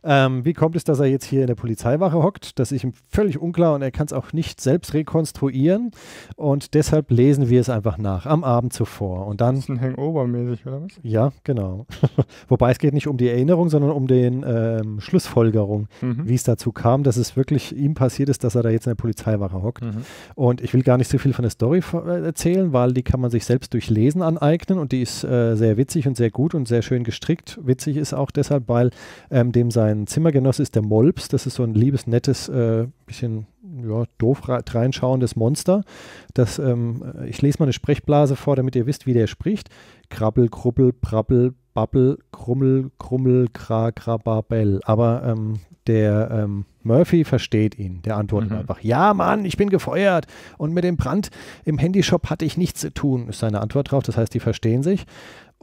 Ähm, wie kommt es, dass er jetzt hier in der Polizeiwache hockt? Das ist ihm völlig unklar und er kann es auch nicht selbst rekonstruieren. Und deshalb lesen wir es einfach nach, am Abend zuvor. Und dann Das ist ein Hangover-mäßig, oder was? Ja, genau. *laughs* Wobei es geht nicht um die Erinnerung, sondern um den ähm, Schlussfolgerung, Mhm. wie es dazu kam, dass es wirklich ihm passiert ist, dass er da jetzt in der Polizeiwache hockt. Mhm. Und ich will gar nicht so viel von der Story äh, erzählen, weil die kann man sich selbst durch Lesen aneignen und die ist äh, sehr witzig und sehr gut und sehr schön gestrickt. Witzig ist auch deshalb, weil ähm, dem sein Zimmergenosse ist der Molps. Das ist so ein liebes, nettes, äh, bisschen ja, doof re- reinschauendes Monster. Das, ähm, äh, ich lese mal eine Sprechblase vor, damit ihr wisst, wie der spricht. Krabbel, Krubbel, Brabbel, Babbel, Krummel, Krummel, Kra, Krababel. Aber ähm, der ähm, Murphy versteht ihn. Der antwortet Mhm. einfach, ja Mann, ich bin gefeuert und mit dem Brand im Handyshop hatte ich nichts zu tun, ist seine Antwort drauf. Das heißt, die verstehen sich.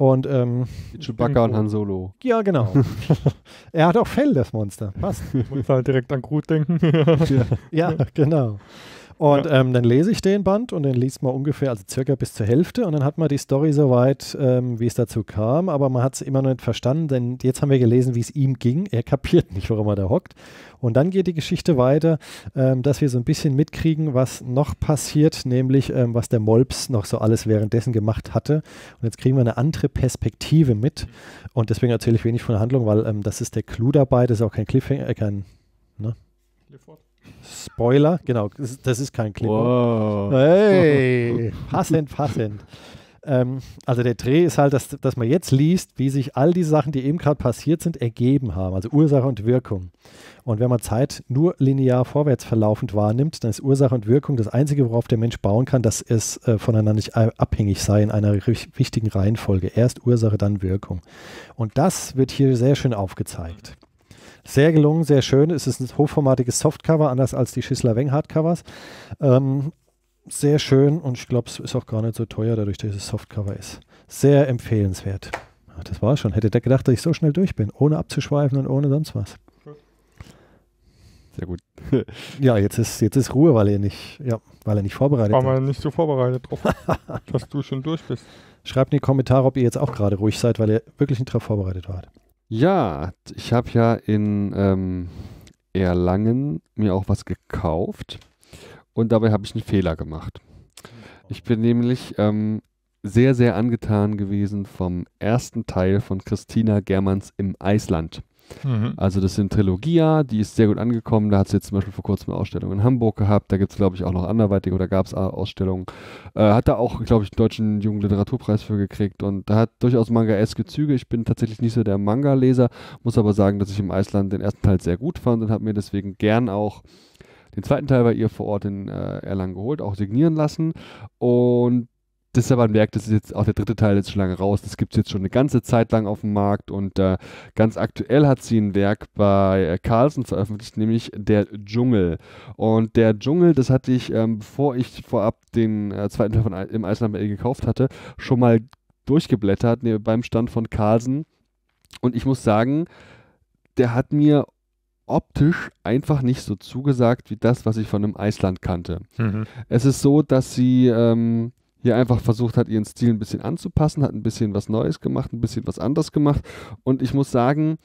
Und ähm, Chewbacca und Han Solo. ja, genau. *laughs* er hat auch Fell, das Monster. Passt. Muss halt direkt an Groot denken. Ja, genau. Und ähm, dann lese ich den Band und den liest man ungefähr, also circa bis zur Hälfte und dann hat man die Story soweit, ähm, wie es dazu kam, aber man hat es immer noch nicht verstanden, denn jetzt haben wir gelesen, wie es ihm ging. Er *laughs* kapiert nicht, warum er da hockt. Und dann geht die Geschichte weiter, ähm, dass wir so ein bisschen mitkriegen, was noch passiert, nämlich ähm, was der Molps noch so alles währenddessen gemacht hatte. Und jetzt kriegen wir eine andere Perspektive mit. Und deswegen erzähle ich wenig von der Handlung, weil ähm, das ist der Clou dabei, das ist auch kein Cliffhanger, äh, kein ne? Spoiler, genau, das ist, kein Clip. Wow. Hey, *laughs* passend, passend. Ähm, also der Dreh ist halt, dass, dass man jetzt liest, wie sich all die Sachen, die eben gerade passiert sind, ergeben haben. Also Ursache und Wirkung. Und wenn man Zeit nur linear vorwärts verlaufend wahrnimmt, dann ist Ursache und Wirkung das Einzige, worauf der Mensch bauen kann, dass es äh, voneinander nicht abhängig sei in einer wichtigen Reihenfolge. Erst Ursache, dann Wirkung. Und das wird hier sehr schön aufgezeigt. Sehr gelungen, sehr schön. Es ist ein hochformatiges Softcover, anders als die Schissler Weng Hardcovers. Ähm, sehr schön und ich glaube, es ist auch gar nicht so teuer, dadurch, dass es Softcover ist. Sehr empfehlenswert. Ja, das war schon. Hätte der gedacht, dass ich so schnell durch bin, ohne abzuschweifen und ohne sonst was. Sehr gut. *laughs* ja, jetzt ist, jetzt ist Ruhe, weil er nicht, ja, weil er nicht vorbereitet War man nicht so vorbereitet drauf, *laughs* dass du schon durch bist. Schreibt in die Kommentare, ob ihr jetzt auch gerade ruhig seid, weil ihr wirklich nicht darauf vorbereitet wart. Ja, ich habe ja in ähm, Erlangen mir auch was gekauft und dabei habe ich einen Fehler gemacht. Ich bin nämlich ähm, sehr, sehr angetan gewesen vom ersten Teil von Christina Germans im Eisland. Mhm. Also das sind Trilogia, die ist sehr gut angekommen. Da hat sie jetzt zum Beispiel vor kurzem eine Ausstellung in Hamburg gehabt. Da gibt es, glaube ich, auch noch anderweitige oder gab es Ausstellungen. Äh, hat da auch, glaube ich, einen deutschen Jugendliteraturpreis für gekriegt und da hat durchaus Manga-eske Züge. Ich bin tatsächlich nicht so der Manga-Leser, muss aber sagen, dass ich im Eisland den ersten Teil sehr gut fand und habe mir deswegen gern auch den zweiten Teil bei ihr vor Ort in äh, Erlangen geholt, auch signieren lassen. Und das ist aber ein Werk, das ist jetzt auch der dritte Teil jetzt schon lange raus. Das gibt es jetzt schon eine ganze Zeit lang auf dem Markt und äh, ganz aktuell hat sie ein Werk bei äh, Carlsen veröffentlicht, nämlich Der Dschungel. Und der Dschungel, das hatte ich, ähm, bevor ich vorab den äh, zweiten Teil von I im Eisland bei gekauft hatte, schon mal durchgeblättert ne, beim Stand von Carlsen. Und ich muss sagen, der hat mir optisch einfach nicht so zugesagt wie das, was ich von einem Eisland kannte. Mhm. Es ist so, dass sie ähm, hier einfach versucht hat, ihren Stil ein bisschen anzupassen, hat ein bisschen was Neues gemacht, ein bisschen was anders gemacht. Und ich muss sagen,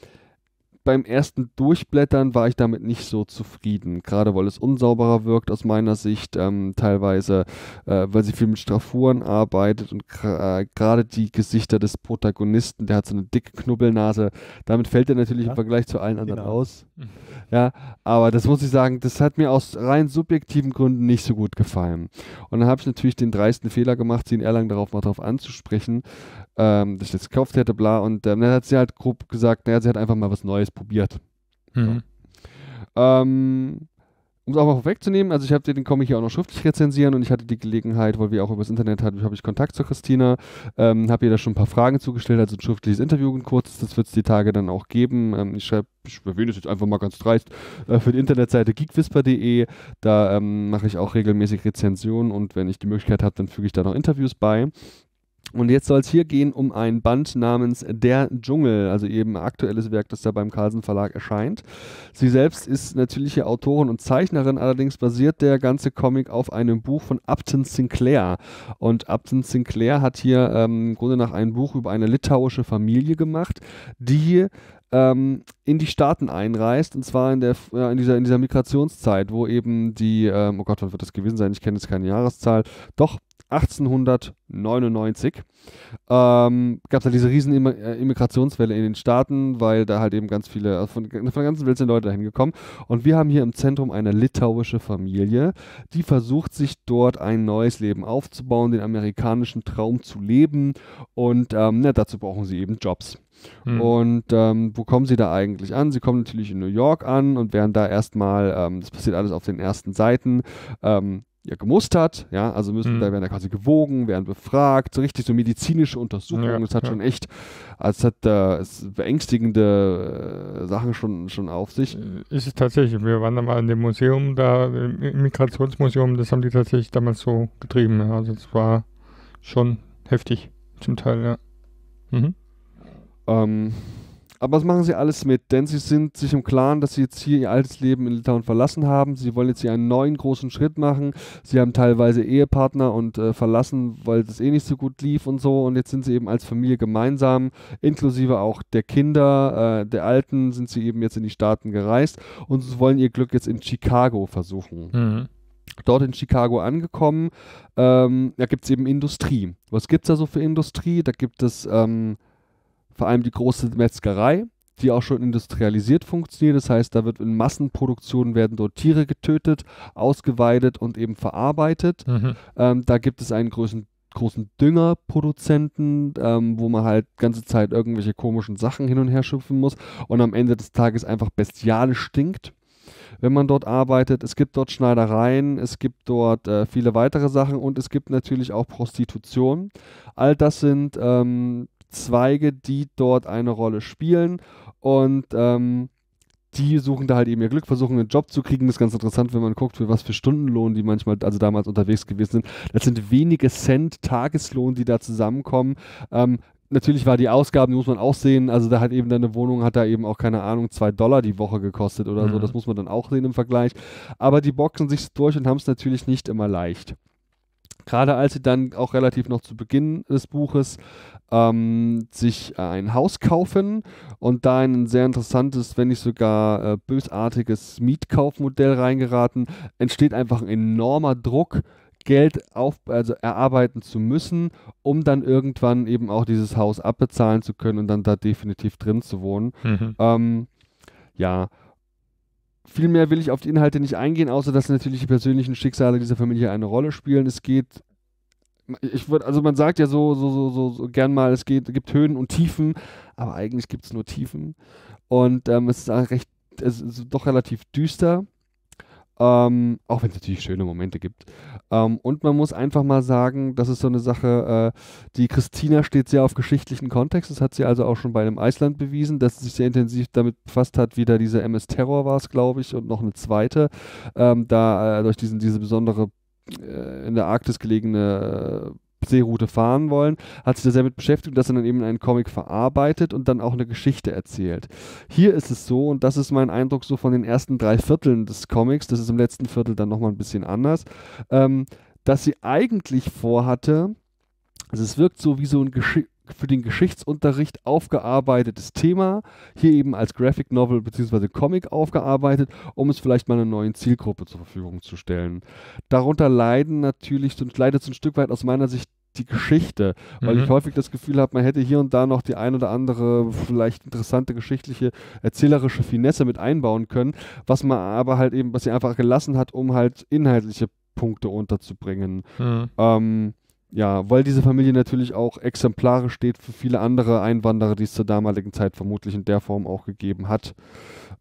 beim ersten Durchblättern war ich damit nicht so zufrieden, gerade weil es unsauberer wirkt aus meiner Sicht, ähm, teilweise, äh, weil sie viel mit Straffuren arbeitet und äh, gerade die Gesichter des Protagonisten, der hat so eine dicke Knubbelnase, damit fällt er natürlich Ja. im Vergleich zu allen anderen Genau. aus. Mhm. Ja, aber das muss ich sagen, das hat mir aus rein subjektiven Gründen nicht so gut gefallen. Und dann habe ich natürlich den dreisten Fehler gemacht, sie in Erlangen darauf mal drauf anzusprechen, ähm, dass ich das gekauft hätte, bla. Und ähm, dann hat sie halt grob gesagt, naja, sie hat einfach mal was Neues probiert. Mhm. Ähm, um es auch mal vorwegzunehmen, also ich habe den Comic hier auch noch schriftlich rezensieren und ich hatte die Gelegenheit, weil wir auch übers Internet hatten, habe ich Kontakt zu Christina, ähm, habe ihr da schon ein paar Fragen zugestellt, also ein schriftliches Interview, ein kurzes, das wird es die Tage dann auch geben. Ähm, ich schreibe, ich erwähne es jetzt einfach mal ganz dreist, äh, für die Internetseite geekwhisper.de, da ähm, mache ich auch regelmäßig Rezensionen und wenn ich die Möglichkeit habe, dann füge ich da noch Interviews bei. Und jetzt soll es hier gehen um ein Band namens Der Dschungel, also eben ein aktuelles Werk, das da beim Carlsen Verlag erscheint. Sie selbst ist natürliche Autorin und Zeichnerin, allerdings basiert der ganze Comic auf einem Buch von Upton Sinclair. Und Upton Sinclair hat hier ähm, im Grunde nach ein Buch über eine litauische Familie gemacht, die ähm, in die Staaten einreist, und zwar in, der, in, dieser, in dieser Migrationszeit, wo eben die, ähm, oh Gott, wann wird das gewesen sein? Ich kenne jetzt keine Jahreszahl, doch 1899 ähm, gab es halt diese riesen äh, Immigrationswelle in den Staaten, weil da halt eben ganz viele, also von, von der ganzen Welt sind Leute dahin gekommen. Und wir haben hier im Zentrum eine litauische Familie, die versucht, sich dort ein neues Leben aufzubauen, den amerikanischen Traum zu leben. Und ähm, na, dazu brauchen sie eben Jobs. Mhm. Und ähm, wo kommen sie da eigentlich an? Sie kommen natürlich in New York an und werden da erstmal, ähm, das passiert alles auf den ersten Seiten, ähm, ja, gemustert, ja, also müssen, Mhm. da werden da quasi gewogen, werden befragt, so richtig so medizinische Untersuchungen, Ja, das hat ja. schon echt, also hat äh, es beängstigende äh, Sachen schon, schon auf sich. Ist es tatsächlich. Wir waren da mal in dem Museum, da im Immigrationsmuseum, das haben die tatsächlich damals so getrieben. Ja. Also es war schon heftig zum Teil, ja. Mhm. Ähm, aber das machen sie alles mit, denn sie sind sich im Klaren, dass sie jetzt hier ihr altes Leben in Litauen verlassen haben. Sie wollen jetzt hier einen neuen großen Schritt machen. Sie haben teilweise Ehepartner und äh, verlassen, weil es eh nicht so gut lief und so. Und jetzt sind sie eben als Familie gemeinsam, inklusive auch der Kinder, äh, der Alten, sind sie eben jetzt in die Staaten gereist und sie wollen ihr Glück jetzt in Chicago versuchen. Mhm. Dort in Chicago angekommen, ähm, da gibt es eben Industrie. Was gibt es da so für Industrie? Da gibt es ähm, vor allem die große Metzgerei, die auch schon industrialisiert funktioniert. Das heißt, da wird in Massenproduktion werden dort Tiere getötet, ausgeweidet und eben verarbeitet. Mhm. Ähm, da gibt es einen großen, großen Düngerproduzenten, ähm, wo man halt ganze Zeit irgendwelche komischen Sachen hin und her schupfen muss und am Ende des Tages einfach bestialisch stinkt wenn man dort arbeitet. Es gibt dort Schneidereien, es gibt dort äh, viele weitere Sachen und es gibt natürlich auch Prostitution. All das sind ähm, Zweige, die dort eine Rolle spielen und ähm, die suchen da halt eben ihr Glück, versuchen einen Job zu kriegen. Das ist ganz interessant, wenn man guckt, für was für Stundenlohn die manchmal, also damals unterwegs gewesen sind. Das sind wenige Cent Tageslohn, die da zusammenkommen. Ähm, natürlich war die Ausgaben, die muss man auch sehen. Also da hat eben deine Wohnung, hat da eben auch, keine Ahnung, zwei Dollar die Woche gekostet oder so. Mhm. Das muss man dann auch sehen im Vergleich. Aber die boxen sich durch und haben es natürlich nicht immer leicht. Gerade als sie dann auch relativ noch zu Beginn des Buches ähm, sich ein Haus kaufen und da in ein sehr interessantes, wenn nicht sogar äh, bösartiges Mietkaufmodell reingeraten, entsteht einfach ein enormer Druck, Geld auf, also erarbeiten zu müssen, um dann irgendwann eben auch dieses Haus abbezahlen zu können und dann da definitiv drin zu wohnen. Mhm. Ähm, ja. Viel mehr will ich auf die Inhalte nicht eingehen, außer dass natürlich die persönlichen Schicksale dieser Familie eine Rolle spielen. Es geht, ich würde, also man sagt ja so, so, so, so, so gern mal, es geht, gibt Höhen und Tiefen, aber eigentlich gibt es nur Tiefen. Und ähm, es ist recht, es ist doch relativ düster. Ähm, auch wenn es natürlich schöne Momente gibt. Ähm, und man muss einfach mal sagen, das ist so eine Sache, äh, die Christina steht sehr auf geschichtlichen Kontext. Das hat sie also auch schon bei einem Eisland bewiesen, dass sie sich sehr intensiv damit befasst hat. Wieder diese MS Terror war glaube ich, und noch eine zweite. Ähm, da äh, durch diesen, diese besondere äh, in der Arktis gelegene äh, Seeroute fahren wollen, hat sich da sehr mit beschäftigt und das dann eben in einen Comic verarbeitet und dann auch eine Geschichte erzählt. Hier ist es so, und das ist mein Eindruck so von den ersten drei Vierteln des Comics, das ist im letzten Viertel dann nochmal ein bisschen anders, ähm, dass sie eigentlich vorhatte, also es wirkt so wie so ein Geschi für den Geschichtsunterricht aufgearbeitetes Thema, hier eben als Graphic Novel bzw. Comic aufgearbeitet, um es vielleicht mal einer neuen Zielgruppe zur Verfügung zu stellen. Darunter leiden natürlich, leidet so ein Stück weit aus meiner Sicht die Geschichte, weil Mhm. ich häufig das Gefühl habe, man hätte hier und da noch die ein oder andere vielleicht interessante geschichtliche, erzählerische Finesse mit einbauen können, was man aber halt eben, was sie einfach gelassen hat, um halt inhaltliche Punkte unterzubringen. Mhm. Ähm, ja, weil diese Familie natürlich auch exemplarisch steht für viele andere Einwanderer, die es zur damaligen Zeit vermutlich in der Form auch gegeben hat.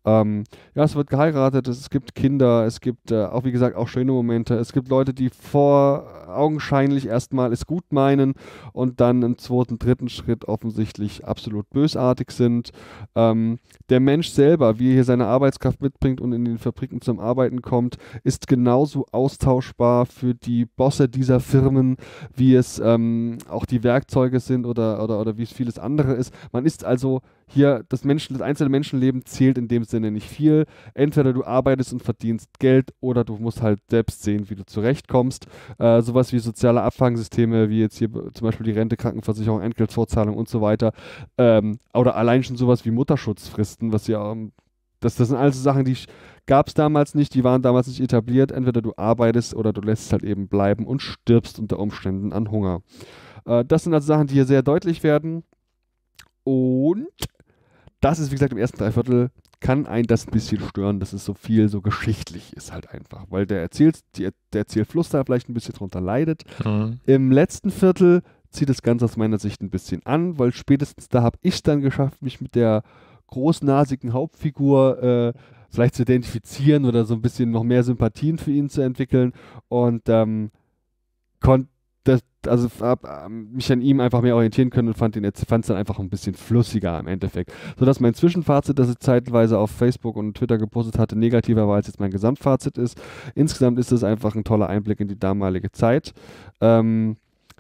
Ähm, ja, es wird geheiratet, es gibt Kinder, es gibt äh, auch, wie gesagt, auch schöne Momente. Es gibt Leute, die vor augenscheinlich erstmal es gut meinen und dann im zweiten, dritten Schritt offensichtlich absolut bösartig sind. Ähm, der Mensch selber, wie er hier seine Arbeitskraft mitbringt und in den Fabriken zum Arbeiten kommt, ist genauso austauschbar für die Bosse dieser Firmen, wie es ähm, auch die Werkzeuge sind oder, oder, oder wie es vieles andere ist. Man ist also hier, das, Menschen, das einzelne Menschenleben zählt in dem Sinne nicht viel. Entweder du arbeitest und verdienst Geld oder du musst halt selbst sehen, wie du zurechtkommst. Äh, sowas wie soziale Abfangsysteme, wie jetzt hier zum Beispiel die Rente, Krankenversicherung, Entgeltvorzahlung und so weiter. Ähm, oder allein schon sowas wie Mutterschutzfristen, was ja, ähm, das, das sind alles so Sachen, die gab es damals nicht, die waren damals nicht etabliert. Entweder du arbeitest oder du lässt es halt eben bleiben und stirbst unter Umständen an Hunger. Äh, das sind also Sachen, die hier sehr deutlich werden. Und das ist, wie gesagt, im ersten Dreiviertel kann einen das ein bisschen stören, dass es so viel so geschichtlich ist halt einfach, weil der, Erzähls, die, der Erzählfluss da vielleicht ein bisschen drunter leidet. Mhm. Im letzten Viertel zieht das Ganze aus meiner Sicht ein bisschen an, weil spätestens da habe ich es dann geschafft, mich mit der großnasigen Hauptfigur äh, vielleicht zu identifizieren oder so ein bisschen noch mehr Sympathien für ihn zu entwickeln und ähm, konnte also hab, ähm, mich an ihm einfach mehr orientieren können und fand es dann einfach ein bisschen flüssiger im Endeffekt. Sodass mein Zwischenfazit, das ich zeitweise auf Facebook und Twitter gepostet hatte, negativer war als jetzt mein Gesamtfazit ist. Insgesamt ist es einfach ein toller Einblick in die damalige Zeit. Ähm,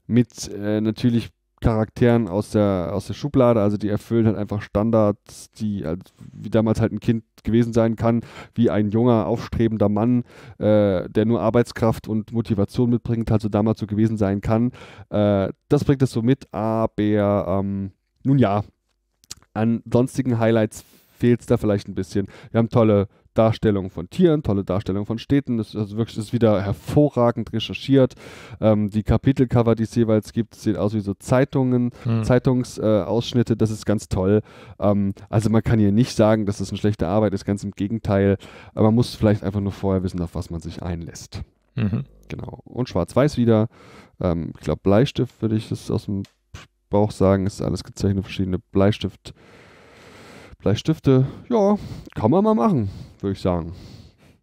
mit äh, natürlich Charakteren aus der, aus der Schublade, also die erfüllen halt einfach Standards, die halt, wie damals halt ein Kind gewesen sein kann, wie ein junger, aufstrebender Mann, äh, der nur Arbeitskraft und Motivation mitbringt, halt so damals so gewesen sein kann. Äh, das bringt es so mit, aber ähm, nun ja, an sonstigen Highlights fehlt es da vielleicht ein bisschen. Wir haben tolle Darstellungen von Tieren, tolle Darstellungen von Städten. Das ist also wirklich das ist wieder hervorragend recherchiert. Ähm, die Kapitelcover, die es jeweils gibt, sehen aus wie so Zeitungen, Hm. Zeitungsausschnitte. Äh, das ist ganz toll. Ähm, also man kann hier nicht sagen, dass es eine schlechte Arbeit ist, ganz im Gegenteil. Aber man muss vielleicht einfach nur vorher wissen, auf was man sich einlässt. Mhm. Genau. Und schwarz-weiß wieder. Ähm, ich glaube, Bleistift würde ich das aus dem Bauch sagen. Ist alles gezeichnet, verschiedene Bleistift. Bleistifte, ja, kann man mal machen, würde ich sagen.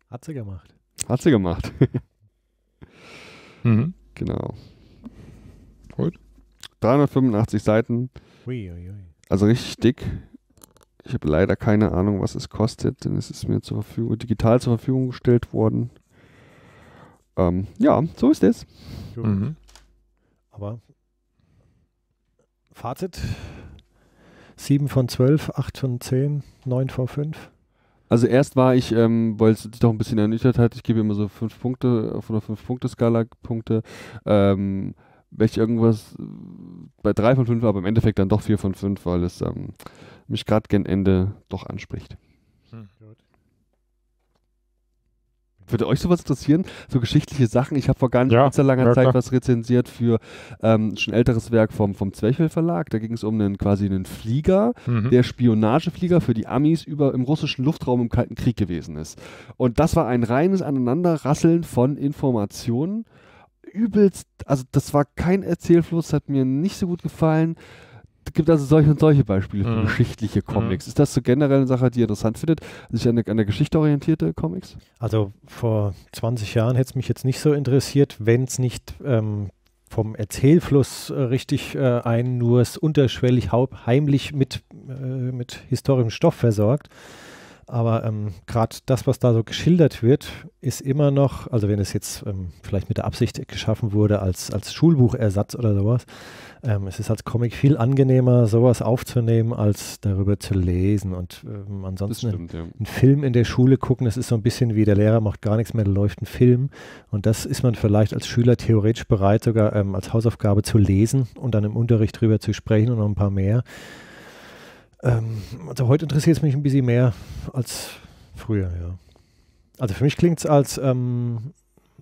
Hat sie gemacht. Hat sie gemacht. *laughs* Mhm. genau. Gut. 385 Seiten, Ui, ui, ui. also richtig dick. Ich habe leider keine Ahnung, was es kostet, denn es ist mir zur Verfügung, digital zur Verfügung gestellt worden. Ähm, ja, so ist es. Mhm. Aber Fazit: 7 von 12, 8 von 10, 9 von 5. Also erst war ich, ähm, weil es dich doch ein bisschen ernüchtert hat, ich gebe immer so fünf Punkte auf einer fünf Punkte Skala Punkte. Ähm, wäre ich irgendwas bei drei von fünf, aber im Endeffekt dann doch vier von fünf, weil es ähm, mich gerade gen Ende doch anspricht. Würde euch sowas interessieren? So geschichtliche Sachen? Ich habe vor gar nicht Ja, allzu langer ja, Zeit klar. was rezensiert für ähm, schon älteres Werk vom, vom Zwerchfell Verlag. Da ging es um einen quasi einen Flieger, Mhm. der Spionageflieger für die Amis über im russischen Luftraum im Kalten Krieg gewesen ist. Und das war ein reines Aneinanderrasseln von Informationen. Übelst, also das war kein Erzählfluss, hat mir nicht so gut gefallen. Es gibt also solche und solche Beispiele für Mhm. geschichtliche Comics. Ist das so generell eine Sache, die ihr interessant findet? Sich an der, an der Geschichte orientierte Comics? Also vor 20 Jahren hätte es mich jetzt nicht so interessiert, wenn es nicht ähm, vom Erzählfluss äh, richtig äh, ein nur es unterschwellig heimlich mit, äh, mit historischem Stoff versorgt. Aber ähm, gerade das, was da so geschildert wird, ist immer noch, also wenn es jetzt ähm, vielleicht mit der Absicht geschaffen wurde als, als Schulbuchersatz oder sowas, ähm, es ist als Comic viel angenehmer, sowas aufzunehmen, als darüber zu lesen. Und ähm, ansonsten stimmt, ja. einen Film in der Schule gucken, das ist so ein bisschen wie der Lehrer macht gar nichts mehr, da läuft ein Film. Und das ist man vielleicht als Schüler theoretisch bereit, sogar ähm, als Hausaufgabe zu lesen und dann im Unterricht drüber zu sprechen und noch ein paar mehr. Ähm, also heute interessiert es mich ein bisschen mehr als früher, ja. Also für mich klingt es als, ähm,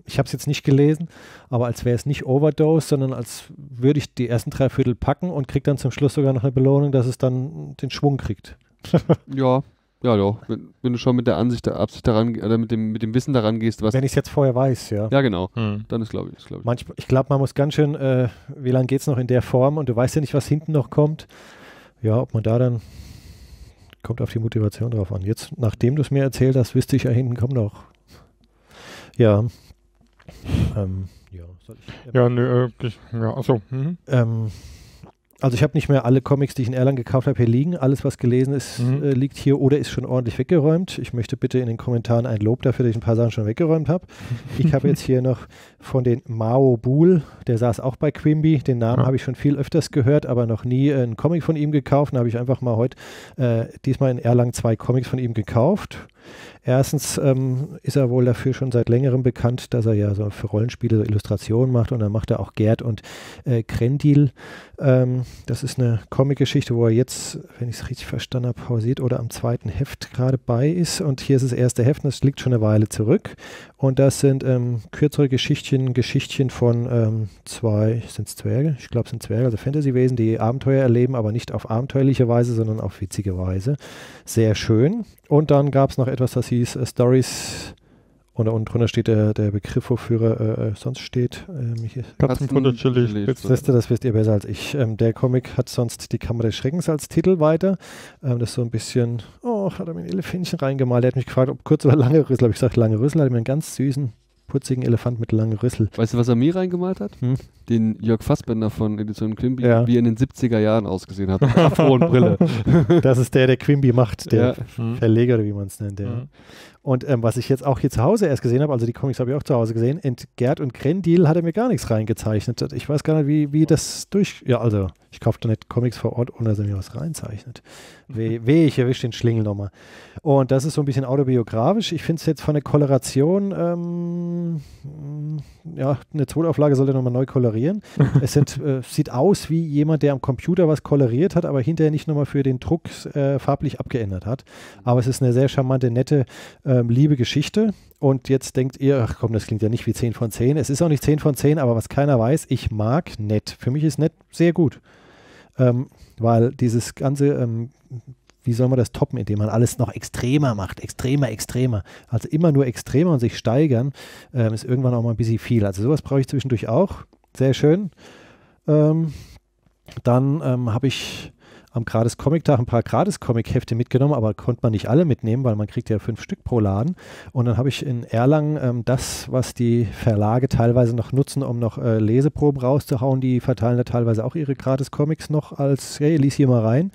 ich habe es jetzt nicht gelesen, aber als wäre es nicht Overdose, sondern als würde ich die ersten drei Viertel packen und kriege dann zum Schluss sogar noch eine Belohnung, dass es dann den Schwung kriegt. *laughs* Ja, ja, doch. Wenn, wenn du schon mit der Ansicht, der Absicht daran, oder mit dem, mit dem Wissen daran gehst, was. Wenn ich es jetzt vorher weiß, ja. Ja, genau. Mhm. Dann ist, glaube ich, ist, glaube ich. Manchmal, ich glaube, man muss ganz schön, äh, wie lange geht es noch in der Form und du weißt ja nicht, was hinten noch kommt. Ja, ob man da dann, kommt auf die Motivation drauf an. Jetzt, nachdem du es mir erzählt hast, wüsste ich ja, hinten kommt noch. Ja. Ähm, ja, soll ich, Ja, nö, äh, ja, achso. Mhm. ähm, also ich habe nicht mehr alle Comics, die ich in Erlangen gekauft habe, hier liegen. Alles, was gelesen ist, Mhm. äh, liegt hier oder ist schon ordentlich weggeräumt. Ich möchte bitte in den Kommentaren ein Lob dafür, dass ich ein paar Sachen schon weggeräumt habe. Ich habe jetzt hier noch von den Mao Buhl, der saß auch bei Quimby. Den Namen Ja. habe ich schon viel öfters gehört, aber noch nie äh, einen Comic von ihm gekauft. Da habe ich einfach mal heute, äh, diesmal in Erlangen, zwei Comics von ihm gekauft. Erstens ähm, ist er wohl dafür schon seit längerem bekannt, dass er ja so für Rollenspiele so Illustrationen macht und dann macht er auch Gerd und äh, Krendil. Ähm, das ist eine Comic-Geschichte, wo er jetzt, wenn ich es richtig verstanden habe, pausiert oder am zweiten Heft gerade bei ist. Und hier ist das erste Heft und das liegt schon eine Weile zurück. Und das sind ähm, kürzere Geschichtchen, Geschichtchen von ähm, zwei, sind es Zwerge? Ich glaube, es sind Zwerge, also Fantasy-Wesen, die Abenteuer erleben, aber nicht auf abenteuerliche Weise, sondern auf witzige Weise. Sehr schön. Und dann gab es noch etwas, das hieß äh, Stories. Und da unten drunter steht der, der Begriff, wofür er äh, sonst steht. Ähm, hier, Katzenfutter Chili. Du, das wisst ihr besser als ich. Ähm, der Comic hat sonst die Kammer des Schreckens als Titel weiter. Ähm, das ist so ein bisschen, oh, hat er mir ein Elefantchen reingemalt. Er hat mich gefragt, ob kurz oder lange Rüssel. Habe ich gesagt, lange Rüssel. Hat er mir einen ganz süßen, putzigen Elefant mit langen Rüssel. Weißt du, was er mir reingemalt hat? Hm? Den Jörg Fassbender von Edition Quimby, Ja. wie er in den 70er Jahren ausgesehen hat. Mit Afro und Brille. Das ist der, der Quimby macht, der Ja. Verleger oder wie man es nennt. Der. Mhm. Und ähm, was ich jetzt auch hier zu Hause erst gesehen habe, also die Comics habe ich auch zu Hause gesehen, in Gerd und Grendil hat er mir gar nichts reingezeichnet. Ich weiß gar nicht, wie, wie das durch. Ja, also ich kaufe da nicht Comics vor Ort, ohne dass er mir was reinzeichnet. Weh, weh ich erwische den Schlingel nochmal. Und das ist so ein bisschen autobiografisch. Ich finde es jetzt von der Koloration, ähm, ja, eine Zweitauflage sollte nochmal neu kolorieren. *laughs* es sind, äh, sieht aus wie jemand, der am Computer was koloriert hat, aber hinterher nicht nochmal für den Druck äh, farblich abgeändert hat. Aber es ist eine sehr charmante, nette äh, ähm, liebe Geschichte. Und jetzt denkt ihr, ach komm, das klingt ja nicht wie 10 von 10. Es ist auch nicht 10 von 10, aber was keiner weiß, ich mag nett. Für mich ist nett sehr gut. Ähm, weil dieses ganze, ähm, wie soll man das toppen, indem man alles noch extremer macht, extremer, extremer. Also immer nur extremer und sich steigern, ähm, ist irgendwann auch mal ein bisschen viel. Also sowas brauche ich zwischendurch auch. Sehr schön. Ähm, dann ähm, habe ich am Gratis Comic Tag ein paar Gratis Comic Hefte mitgenommen, aber konnte man nicht alle mitnehmen, weil man kriegt ja fünf Stück pro Laden. Und dann habe ich in Erlangen ähm, das, was die Verlage teilweise noch nutzen, um noch äh, Leseproben rauszuhauen, die verteilen da teilweise auch ihre Gratis Comics noch als, hey, lies hier mal rein.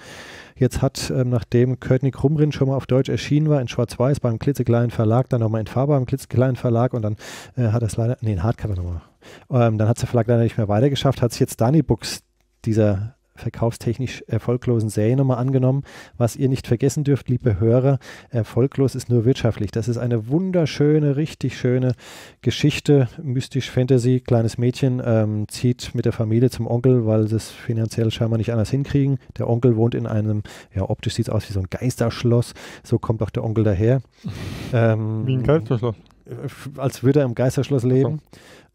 Jetzt hat, ähm, nachdem König Rumrin schon mal auf Deutsch erschienen war, in Schwarz-Weiß beim klitzekleinen Verlag, dann nochmal in Farbe beim klitzekleinen Verlag und dann äh, hat es leider, nee, in Hardcover nochmal. Ähm, dann hat der Verlag leider nicht mehr weitergeschafft, hat sich jetzt Dani Books dieser verkaufstechnisch erfolglosen Serie nochmal angenommen. Was ihr nicht vergessen dürft, liebe Hörer, erfolglos ist nur wirtschaftlich. Das ist eine wunderschöne, richtig schöne Geschichte, mystisch Fantasy. Kleines Mädchen ähm, zieht mit der Familie zum Onkel, weil sie es finanziell scheinbar nicht anders hinkriegen. Der Onkel wohnt in einem, ja, optisch sieht es aus wie so ein Geisterschloss. So kommt auch der Onkel daher. Ähm, *laughs* wie ein Geisterschloss als würde er im Geisterschloss leben.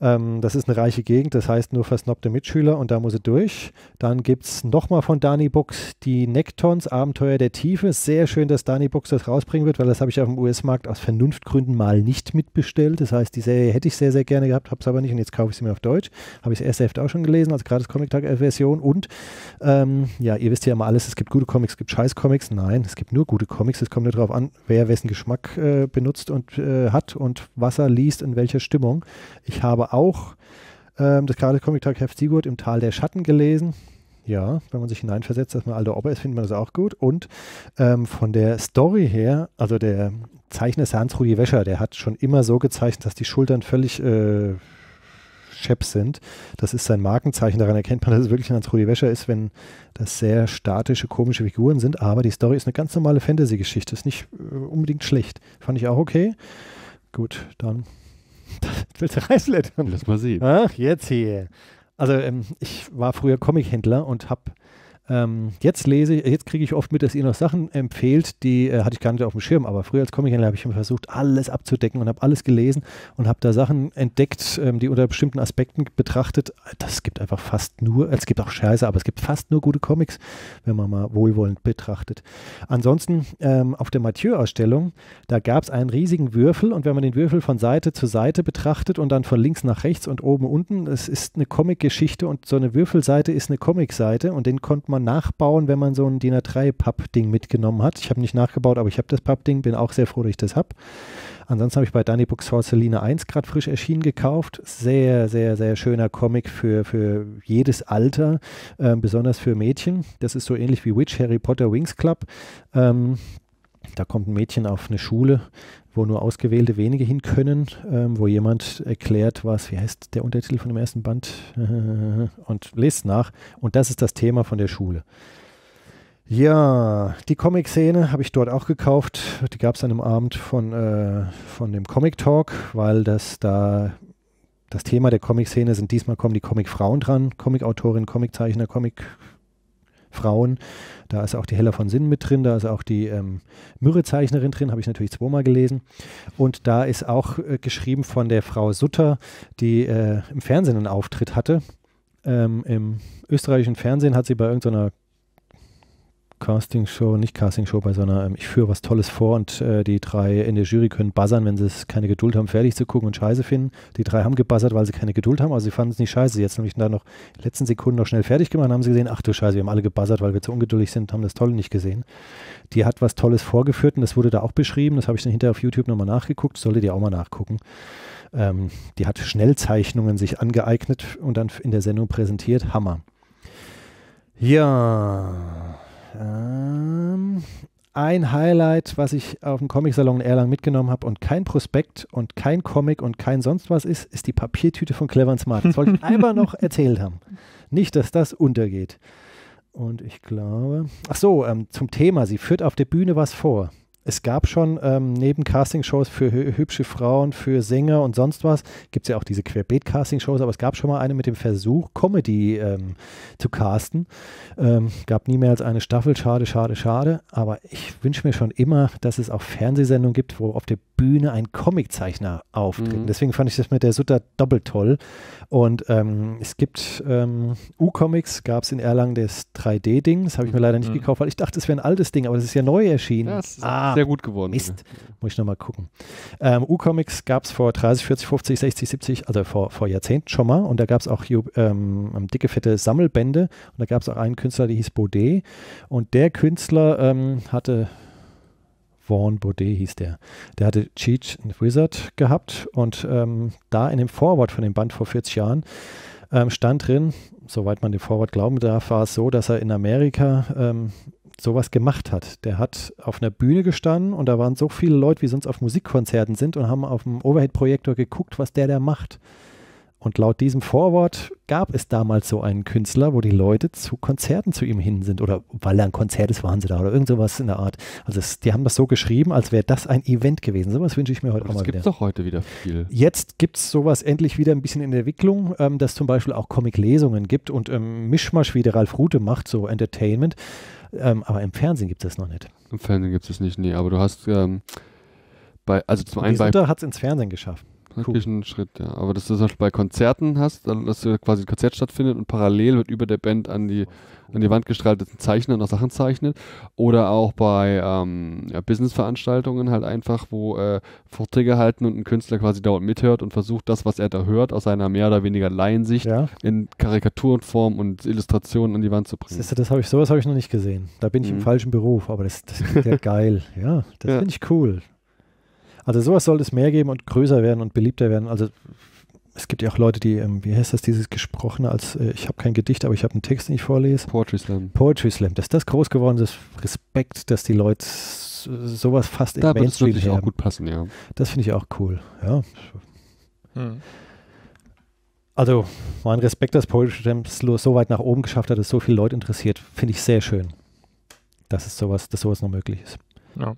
Ähm, das ist eine reiche Gegend, das heißt nur versnobte Mitschüler und da muss er durch. Dann gibt es nochmal von Dani Books die Nectons, Abenteuer der Tiefe. Sehr schön, dass Dani Books das rausbringen wird, weil das habe ich auf dem US-Markt aus Vernunftgründen mal nicht mitbestellt. Das heißt, die Serie hätte ich sehr, sehr gerne gehabt, habe es aber nicht und jetzt kaufe ich sie mir auf Deutsch. Habe ich das erste Heft auch schon gelesen, gerade das Comic-Tag-Version und ähm, ja, ihr wisst ja immer alles, es gibt gute Comics, es gibt Scheiß-Comics. Nein, es gibt nur gute Comics. Es kommt nur darauf an, wer wessen Geschmack äh, benutzt und äh, hat und was er liest, in welcher Stimmung. Ich habe auch ähm, das gerade Comic-Tag Heft Sigurd im Tal der Schatten gelesen. Ja, wenn man sich hineinversetzt, dass man alter Opa ist, findet man das auch gut. Und ähm, von der Story her, also der Zeichner ist Hans-Rudi Wäscher, der hat schon immer so gezeichnet, dass die Schultern völlig äh, schepp sind. Das ist sein Markenzeichen. Daran erkennt man, dass es wirklich ein Hans-Rudi Wäscher ist, wenn das sehr statische, komische Figuren sind. Aber die Story ist eine ganz normale Fantasy-Geschichte. Ist nicht äh, unbedingt schlecht. Fand ich auch okay. Gut, dann *laughs* Willst du reinblättern? Lass mal sehen. Ach, jetzt hier. Also ähm, ich war früher Comichändler und habe ähm, jetzt lese ich, jetzt kriege ich oft mit, dass ihr noch Sachen empfehlt, die äh, hatte ich gar nicht auf dem Schirm, aber früher als Comichändler habe ich immer versucht, alles abzudecken und habe alles gelesen und habe da Sachen entdeckt, ähm, die unter bestimmten Aspekten betrachtet. Das gibt einfach fast nur, es gibt auch Scheiße, aber es gibt fast nur gute Comics, wenn man mal wohlwollend betrachtet. Ansonsten ähm, auf der Mathieu-Ausstellung, da gab es einen riesigen Würfel und wenn man den Würfel von Seite zu Seite betrachtet und dann von links nach rechts und oben unten, es ist eine Comic-Geschichte und so eine Würfelseite ist eine Comic-Seite und den konnte man nachbauen, wenn man so ein DIN A3-Papp-Ding mitgenommen hat. Ich habe nicht nachgebaut, aber ich habe das Papp-Ding, bin auch sehr froh, dass ich das habe. Ansonsten habe ich bei Danny Books Sorceline 1 gerade frisch erschienen gekauft. Sehr, sehr, sehr schöner Comic für, für jedes Alter, äh, besonders für Mädchen. Das ist so ähnlich wie Witch, Harry Potter, Wings Club. Ähm, da kommt ein Mädchen auf eine Schule, wo nur ausgewählte wenige hin können, ähm, wo jemand erklärt, was, wie heißt der Untertitel von dem ersten Band *laughs* und lest nach. Und das ist das Thema von der Schule. Ja, die Comic-Szene habe ich dort auch gekauft. Die gab es an einem Abend von, äh, von dem Comic Talk, weil das da das Thema der Comic-Szene sind. Diesmal kommen die Comic-Frauen dran, Comic-Autorin, Comic-Zeichner, Comic-Frauen. Da ist auch die Hella von Sinn mit drin, da ist auch die ähm, Myrrhe-Zeichnerin drin, habe ich natürlich zweimal gelesen. Und da ist auch äh, geschrieben von der Frau Sutter, die äh, im Fernsehen einen Auftritt hatte. Ähm, Im österreichischen Fernsehen hat sie bei irgendeiner Castingshow, nicht Castingshow, bei so einer, ähm, ich führe was Tolles vor und äh, die drei in der Jury können buzzern, wenn sie es keine Geduld haben, fertig zu gucken und scheiße finden. Die drei haben gebuzzert, weil sie keine Geduld haben, also sie fanden es nicht scheiße. Jetzt nämlich da noch in den letzten Sekunden noch schnell fertig gemacht, haben sie gesehen, ach du Scheiße, wir haben alle gebuzzert, weil wir zu ungeduldig sind, haben das Tolle nicht gesehen. Die hat was Tolles vorgeführt und das wurde da auch beschrieben, das habe ich dann hinterher auf YouTube nochmal nachgeguckt, solltet ihr auch mal nachgucken. Ähm, die hat Schnellzeichnungen sich angeeignet und dann in der Sendung präsentiert. Hammer. Ja, ähm, ein Highlight, was ich auf dem Comic-Salon in Erlangen mitgenommen habe und kein Prospekt und kein Comic und kein sonst was ist, ist die Papiertüte von Clever Smart. Das wollte ich *laughs* einfach noch erzählt haben. Nicht, dass das untergeht. Und ich glaube, ach so, ähm, zum Thema, sie führt auf der Bühne was vor es gab schon ähm, neben Castingshows für hübsche Frauen, für Sänger und sonst was, gibt es ja auch diese Querbeet-Casting-Shows, aber es gab schon mal eine mit dem Versuch, Comedy ähm, zu casten. Ähm, gab nie mehr als eine Staffel, schade, schade, schade. Aber ich wünsche mir schon immer, dass es auch Fernsehsendungen gibt, wo auf der Bühne ein Comiczeichner auftritt. Mhm. Deswegen fand ich das mit der Sutter doppelt toll. Und ähm, es gibt ähm, U-Comics, gab es in Erlangen das 3D-Ding, das habe ich mir leider nicht mhm. gekauft, weil ich dachte, es wäre ein altes Ding, aber das ist ja neu erschienen. Ja, ah, sehr gut geworden. Mist. Muss ich nochmal gucken. Ähm, U-Comics gab es vor 30, 40, 50, 60, 70, also vor, vor Jahrzehnten schon mal. Und da gab es auch ähm, dicke, fette Sammelbände. Und da gab es auch einen Künstler, der hieß Baudet. Und der Künstler ähm, hatte Vaughn Baudet hieß der. Der hatte Cheech Wizard gehabt und ähm, da in dem Vorwort von dem Band vor 40 Jahren ähm, stand drin, soweit man dem Vorwort glauben darf, war es so, dass er in Amerika ähm, sowas gemacht hat. Der hat auf einer Bühne gestanden und da waren so viele Leute, wie sonst auf Musikkonzerten sind und haben auf dem Overhead-Projektor geguckt, was der da macht. Und laut diesem Vorwort gab es damals so einen Künstler, wo die Leute zu Konzerten zu ihm hin sind. Oder weil er ein Konzert ist, waren sie da oder irgend sowas in der Art. Also es, die haben das so geschrieben, als wäre das ein Event gewesen. Sowas wünsche ich mir heute Aber auch mal wieder. Das gibt es doch heute wieder viel. Jetzt gibt es sowas endlich wieder ein bisschen in der Entwicklung, ähm, dass zum Beispiel auch Comic-Lesungen gibt und ähm, Mischmasch, wie der Ralf Rute macht, so Entertainment. Ähm, aber im Fernsehen gibt es das noch nicht. Im Fernsehen gibt es nicht, nee. Aber du hast ähm, bei, also zum einen bei... hat es ins Fernsehen geschafft. Cool. ein Schritt, ja. Aber dass du zum Beispiel bei Konzerten hast, dass du quasi ein Konzert stattfindet und parallel wird über der Band an die, an die Wand gestrahlt, dass ein Zeichner noch Sachen zeichnet. Oder auch bei ähm, ja, Business-Veranstaltungen halt einfach, wo äh, Vorträge halten und ein Künstler quasi dauernd mithört und versucht, das, was er da hört, aus seiner mehr oder weniger Laiensicht ja. in Karikaturenform und Illustrationen an die Wand zu bringen. Das, das habe ich, sowas habe ich noch nicht gesehen. Da bin ich mhm. im falschen Beruf, aber das, das ist ja *laughs* geil. Ja, das ja. finde ich cool. Also sowas soll es mehr geben und größer werden und beliebter werden. Also es gibt ja auch Leute, die, ähm, wie heißt das, dieses Gesprochene als, äh, ich habe kein Gedicht, aber ich habe einen Text, den ich vorlese. Poetry Slam. Poetry Slam, dass das groß geworden ist, Respekt, dass die Leute sowas fast da im Mainstream haben. auch gut passen, ja. Das finde ich auch cool, ja. Hm. Also mein Respekt, dass Poetry Slam so weit nach oben geschafft hat, dass so viele Leute interessiert, finde ich sehr schön, dass es sowas, dass sowas noch möglich ist. Ja.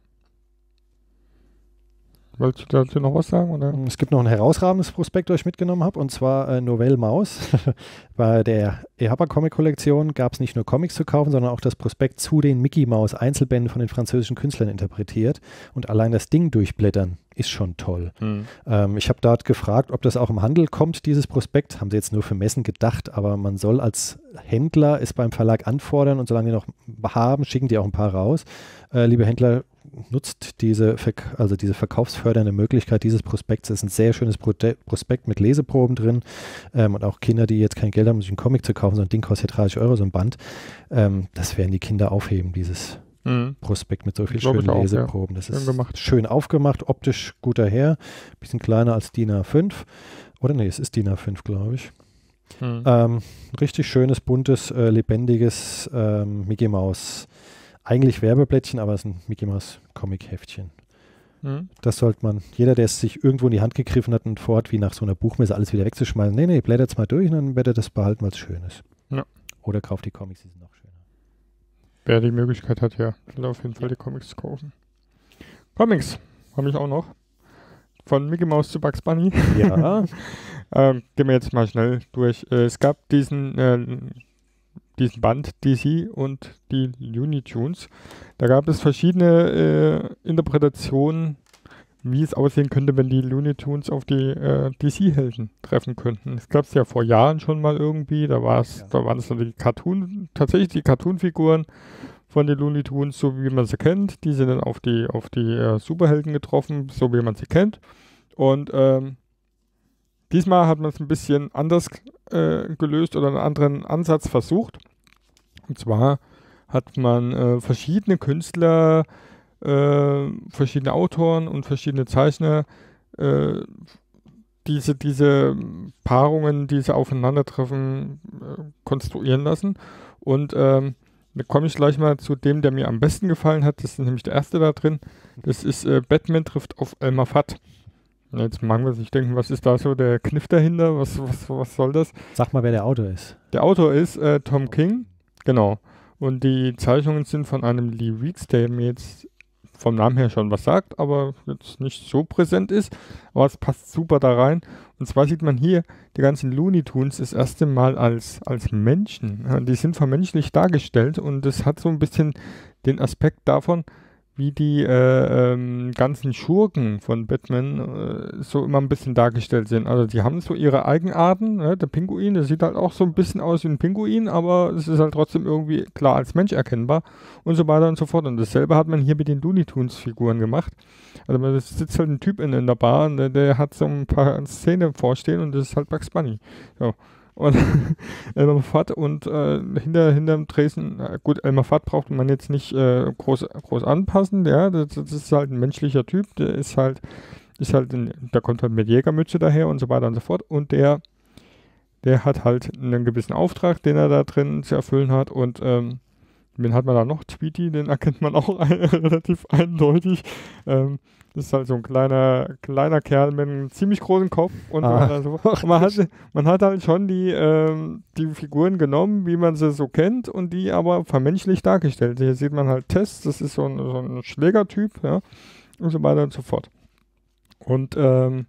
Wolltest du dazu noch was sagen? Oder? Es gibt noch ein herausragendes Prospekt, das ich mitgenommen habe, und zwar äh, Novelle Maus. *laughs* Bei der EHPA Comic Kollektion gab es nicht nur Comics zu kaufen, sondern auch das Prospekt zu den Mickey Maus Einzelbänden von den französischen Künstlern interpretiert. Und allein das Ding durchblättern ist schon toll. Mhm. Ähm, ich habe dort gefragt, ob das auch im Handel kommt, dieses Prospekt. Haben sie jetzt nur für Messen gedacht, aber man soll als Händler es beim Verlag anfordern und solange die noch haben, schicken die auch ein paar raus. Äh, liebe Händler, nutzt diese, also diese verkaufsfördernde Möglichkeit dieses Prospekts. Es ist ein sehr schönes Prospekt mit Leseproben drin ähm, und auch Kinder, die jetzt kein Geld haben, sich einen Comic zu kaufen, so ein Ding kostet 30 Euro, so ein Band. Ähm, das werden die Kinder aufheben, dieses mhm. Prospekt mit so viel schönen Leseproben. Das ist schön, schön aufgemacht, optisch gut daher, bisschen kleiner als DIN A5. Oder nee, es ist DIN A5, glaube ich. Mhm. Ähm, richtig schönes, buntes, äh, lebendiges ähm, Mickey Maus eigentlich Werbeblättchen, aber es ist ein Mickey Mouse Comic-Heftchen. Mhm. Das sollte man, jeder, der es sich irgendwo in die Hand gegriffen hat und vorhat, wie nach so einer Buchmesse alles wieder wegzuschmeißen, nee, nee, blättert es mal durch und dann werdet ihr das behalten, weil es schön ist. Ja. Oder kauft die Comics, die sind noch schöner. Wer die Möglichkeit hat, ja, will auf jeden Fall die Comics kaufen. Comics habe ich auch noch. Von Mickey Mouse zu Bugs Bunny. Ja. *laughs* ähm, gehen wir jetzt mal schnell durch. Äh, es gab diesen äh, diesen Band DC und die Looney Tunes. Da gab es verschiedene äh, Interpretationen, wie es aussehen könnte, wenn die Looney Tunes auf die äh, DC-Helden treffen könnten. Es gab es ja vor Jahren schon mal irgendwie, da ja. da waren es dann die Cartoon, tatsächlich die Cartoon-Figuren von den Looney Tunes, so wie man sie kennt. Die sind dann auf die, auf die äh, Superhelden getroffen, so wie man sie kennt. Und ähm, Diesmal hat man es ein bisschen anders äh, gelöst oder einen anderen Ansatz versucht. Und zwar hat man äh, verschiedene Künstler, äh, verschiedene Autoren und verschiedene Zeichner äh, diese, diese Paarungen, diese Aufeinandertreffen äh, konstruieren lassen. Und ähm, Da komme ich gleich mal zu dem, der mir am besten gefallen hat. Das ist nämlich der erste da drin. Das ist äh, Batman trifft auf Elmer Fudd. Jetzt mag man sich denken, was ist da so der Kniff dahinter? Was, was, was soll das? Sag mal, wer der Autor ist. Der Autor ist äh, Tom King, genau. Und die Zeichnungen sind von einem Lee Weeks, der mir jetzt vom Namen her schon was sagt, aber jetzt nicht so präsent ist. Aber es passt super da rein. Und zwar sieht man hier die ganzen Looney Tunes das erste Mal als, als Menschen. Die sind vermenschlicht dargestellt und das hat so ein bisschen den Aspekt davon, wie die äh, ähm, ganzen Schurken von Batman äh, so immer ein bisschen dargestellt sind. Also die haben so ihre Eigenarten. Ne? Der Pinguin, der sieht halt auch so ein bisschen aus wie ein Pinguin, aber es ist halt trotzdem irgendwie klar als Mensch erkennbar und so weiter und so fort. Und dasselbe hat man hier mit den Looney Tunes Figuren gemacht. Also man sitzt halt ein Typ in, in der Bar und der, der hat so ein paar Szenen vorstehen und das ist halt Bugs Bunny. So. Und *laughs* Elmer Fudd und äh, hinter hinterm Dresden, gut, Elmer Fudd braucht man jetzt nicht äh, groß, groß anpassen, ja, das, das, ist halt ein menschlicher Typ, der ist halt, ist halt, ein, der kommt halt mit Jägermütze daher und so weiter und so fort und der, der hat halt einen gewissen Auftrag, den er da drin zu erfüllen hat und ähm, wen hat man da noch? Tweety, den *laughs* erkennt man auch ein, *laughs* relativ eindeutig. Ähm, das ist halt so ein kleiner, kleiner Kerl mit einem ziemlich großen Kopf und, Ah. und so. *laughs* Man, hat, man hat halt schon die, ähm, die Figuren genommen, wie man sie so kennt und die aber vermenschlicht dargestellt. Hier sieht man halt Tess, das ist so ein, so ein Schlägertyp, ja, und so weiter und so fort. Und ähm,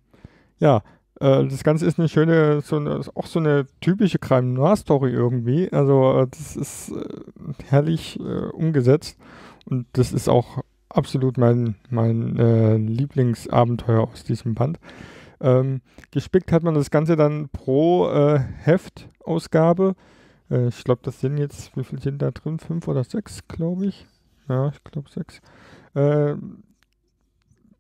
ja, äh, das Ganze ist eine schöne, so eine, auch so eine typische Crime Noir Story irgendwie. Also äh, das ist äh, herrlich äh, umgesetzt und das ist auch absolut mein, mein äh, Lieblingsabenteuer aus diesem Band. Ähm, gespickt hat man das Ganze dann pro äh, Heftausgabe. Äh, ich glaube, das sind jetzt, wie viel sind da drin? Fünf oder sechs, glaube ich. Ja, ich glaube sechs. Äh,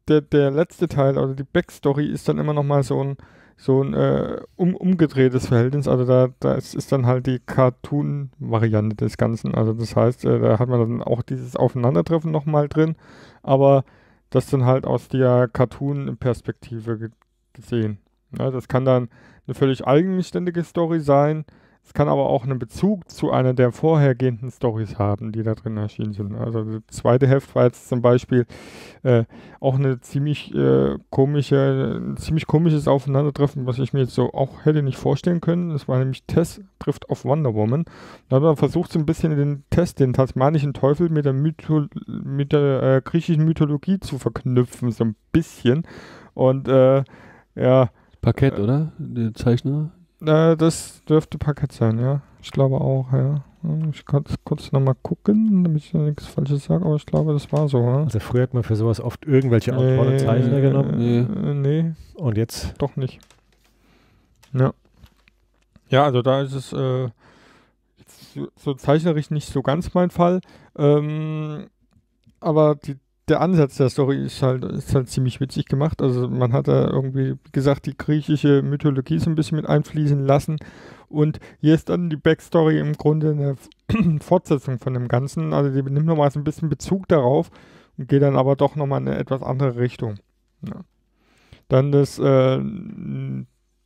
der, der letzte Teil, also die Backstory, ist dann immer noch mal so ein, so ein äh, um, umgedrehtes Verhältnis. Also da, da ist, ist dann halt die Cartoon-Variante des Ganzen. Also das heißt, äh, da hat man dann auch dieses Aufeinandertreffen noch mal drin, aber das dann halt aus der Cartoon-Perspektive ge gesehen. Ja, das kann dann eine völlig eigenständige Story sein. Es kann aber auch einen Bezug zu einer der vorhergehenden Stories haben, die da drin erschienen sind. Also das zweite Heft war jetzt zum Beispiel äh, auch eine ziemlich äh, komische, ein ziemlich komisches Aufeinandertreffen, was ich mir jetzt so auch hätte nicht vorstellen können. Das war nämlich Tess trifft auf Wonder Woman. Da hat man versucht, so ein bisschen den Test, den tasmanischen Teufel mit der, Mytho mit der äh, griechischen Mythologie zu verknüpfen, so ein bisschen. Und äh, ja, Parkett, Äh, oder? Der Zeichner? Äh, das dürfte Parkett sein, ja. Ich glaube auch, ja. Ja, Ich kann kurz nochmal gucken, damit ich da nichts Falsches sage, aber ich glaube, das war so, ja. Also früher hat man für sowas oft irgendwelche Autoren und Zeichner genommen Nee. Äh, nee, und jetzt doch nicht. Ja. Ja, also da ist es äh, so zeichnerisch nicht so ganz mein Fall. Ähm, aber die, der Ansatz der Story ist halt, ist halt ziemlich witzig gemacht. Also man hat da irgendwie, wie gesagt, die griechische Mythologie so ein bisschen mit einfließen lassen. Und hier ist dann die Backstory im Grunde eine *clears throat* Fortsetzung von dem Ganzen. Also die nimmt nochmal so ein bisschen Bezug darauf und geht dann aber doch nochmal in eine etwas andere Richtung. Ja. Dann das äh,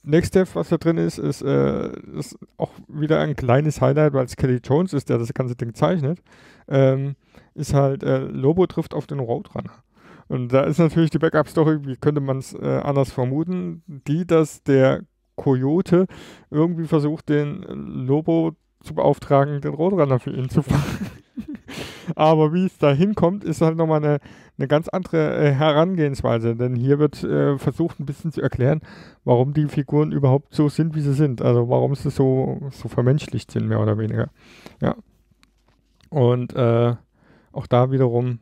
nächste, was da drin ist, ist, äh, ist auch wieder ein kleines Highlight, weil es Kelly Jones ist, der das ganze Ding zeichnet. Ähm, ist halt, äh, Lobo trifft auf den Roadrunner. Und da ist natürlich die Backup-Story, wie könnte man es äh, anders vermuten, die, dass der Coyote irgendwie versucht, den Lobo zu beauftragen, den Roadrunner für ihn zu fahren. *laughs* Aber wie es da hinkommt, ist halt nochmal eine, eine ganz andere äh, Herangehensweise. Denn hier wird äh, versucht, ein bisschen zu erklären, warum die Figuren überhaupt so sind, wie sie sind. Also warum sie so, so vermenschlicht sind, mehr oder weniger. Ja. Und äh, auch da wiederum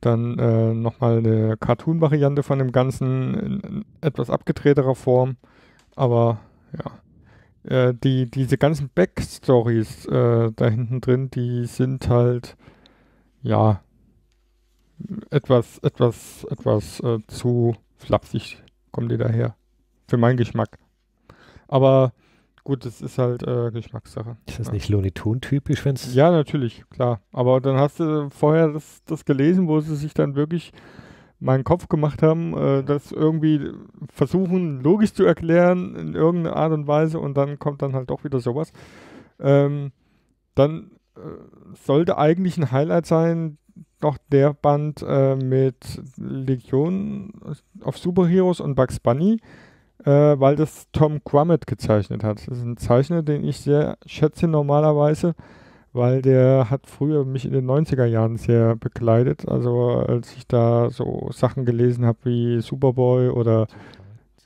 dann äh, nochmal eine Cartoon-Variante von dem Ganzen in, etwas abgedrehterer Form. Aber ja, äh, die, diese ganzen Backstories äh, da hinten drin, die sind halt, ja, etwas, etwas, etwas äh, zu flapsig kommen die daher. Für meinen Geschmack. Aber gut, das ist halt äh, Geschmackssache. ist das Ja. nicht Looney Tunes typisch, wenn es Ja, natürlich, klar. Aber dann hast du vorher das, das gelesen, wo sie sich dann wirklich meinen Kopf gemacht haben, äh, das irgendwie versuchen, logisch zu erklären in irgendeiner Art und Weise und dann kommt dann halt doch wieder sowas. Ähm, dann äh, sollte eigentlich ein Highlight sein, doch der Band äh, mit Legion of Superheroes und Bugs Bunny, äh, weil das Tom Crummett gezeichnet hat. Das ist ein Zeichner, den ich sehr schätze normalerweise, weil der hat früher mich in den 90er Jahren sehr bekleidet. Also als ich da so Sachen gelesen habe wie Superboy oder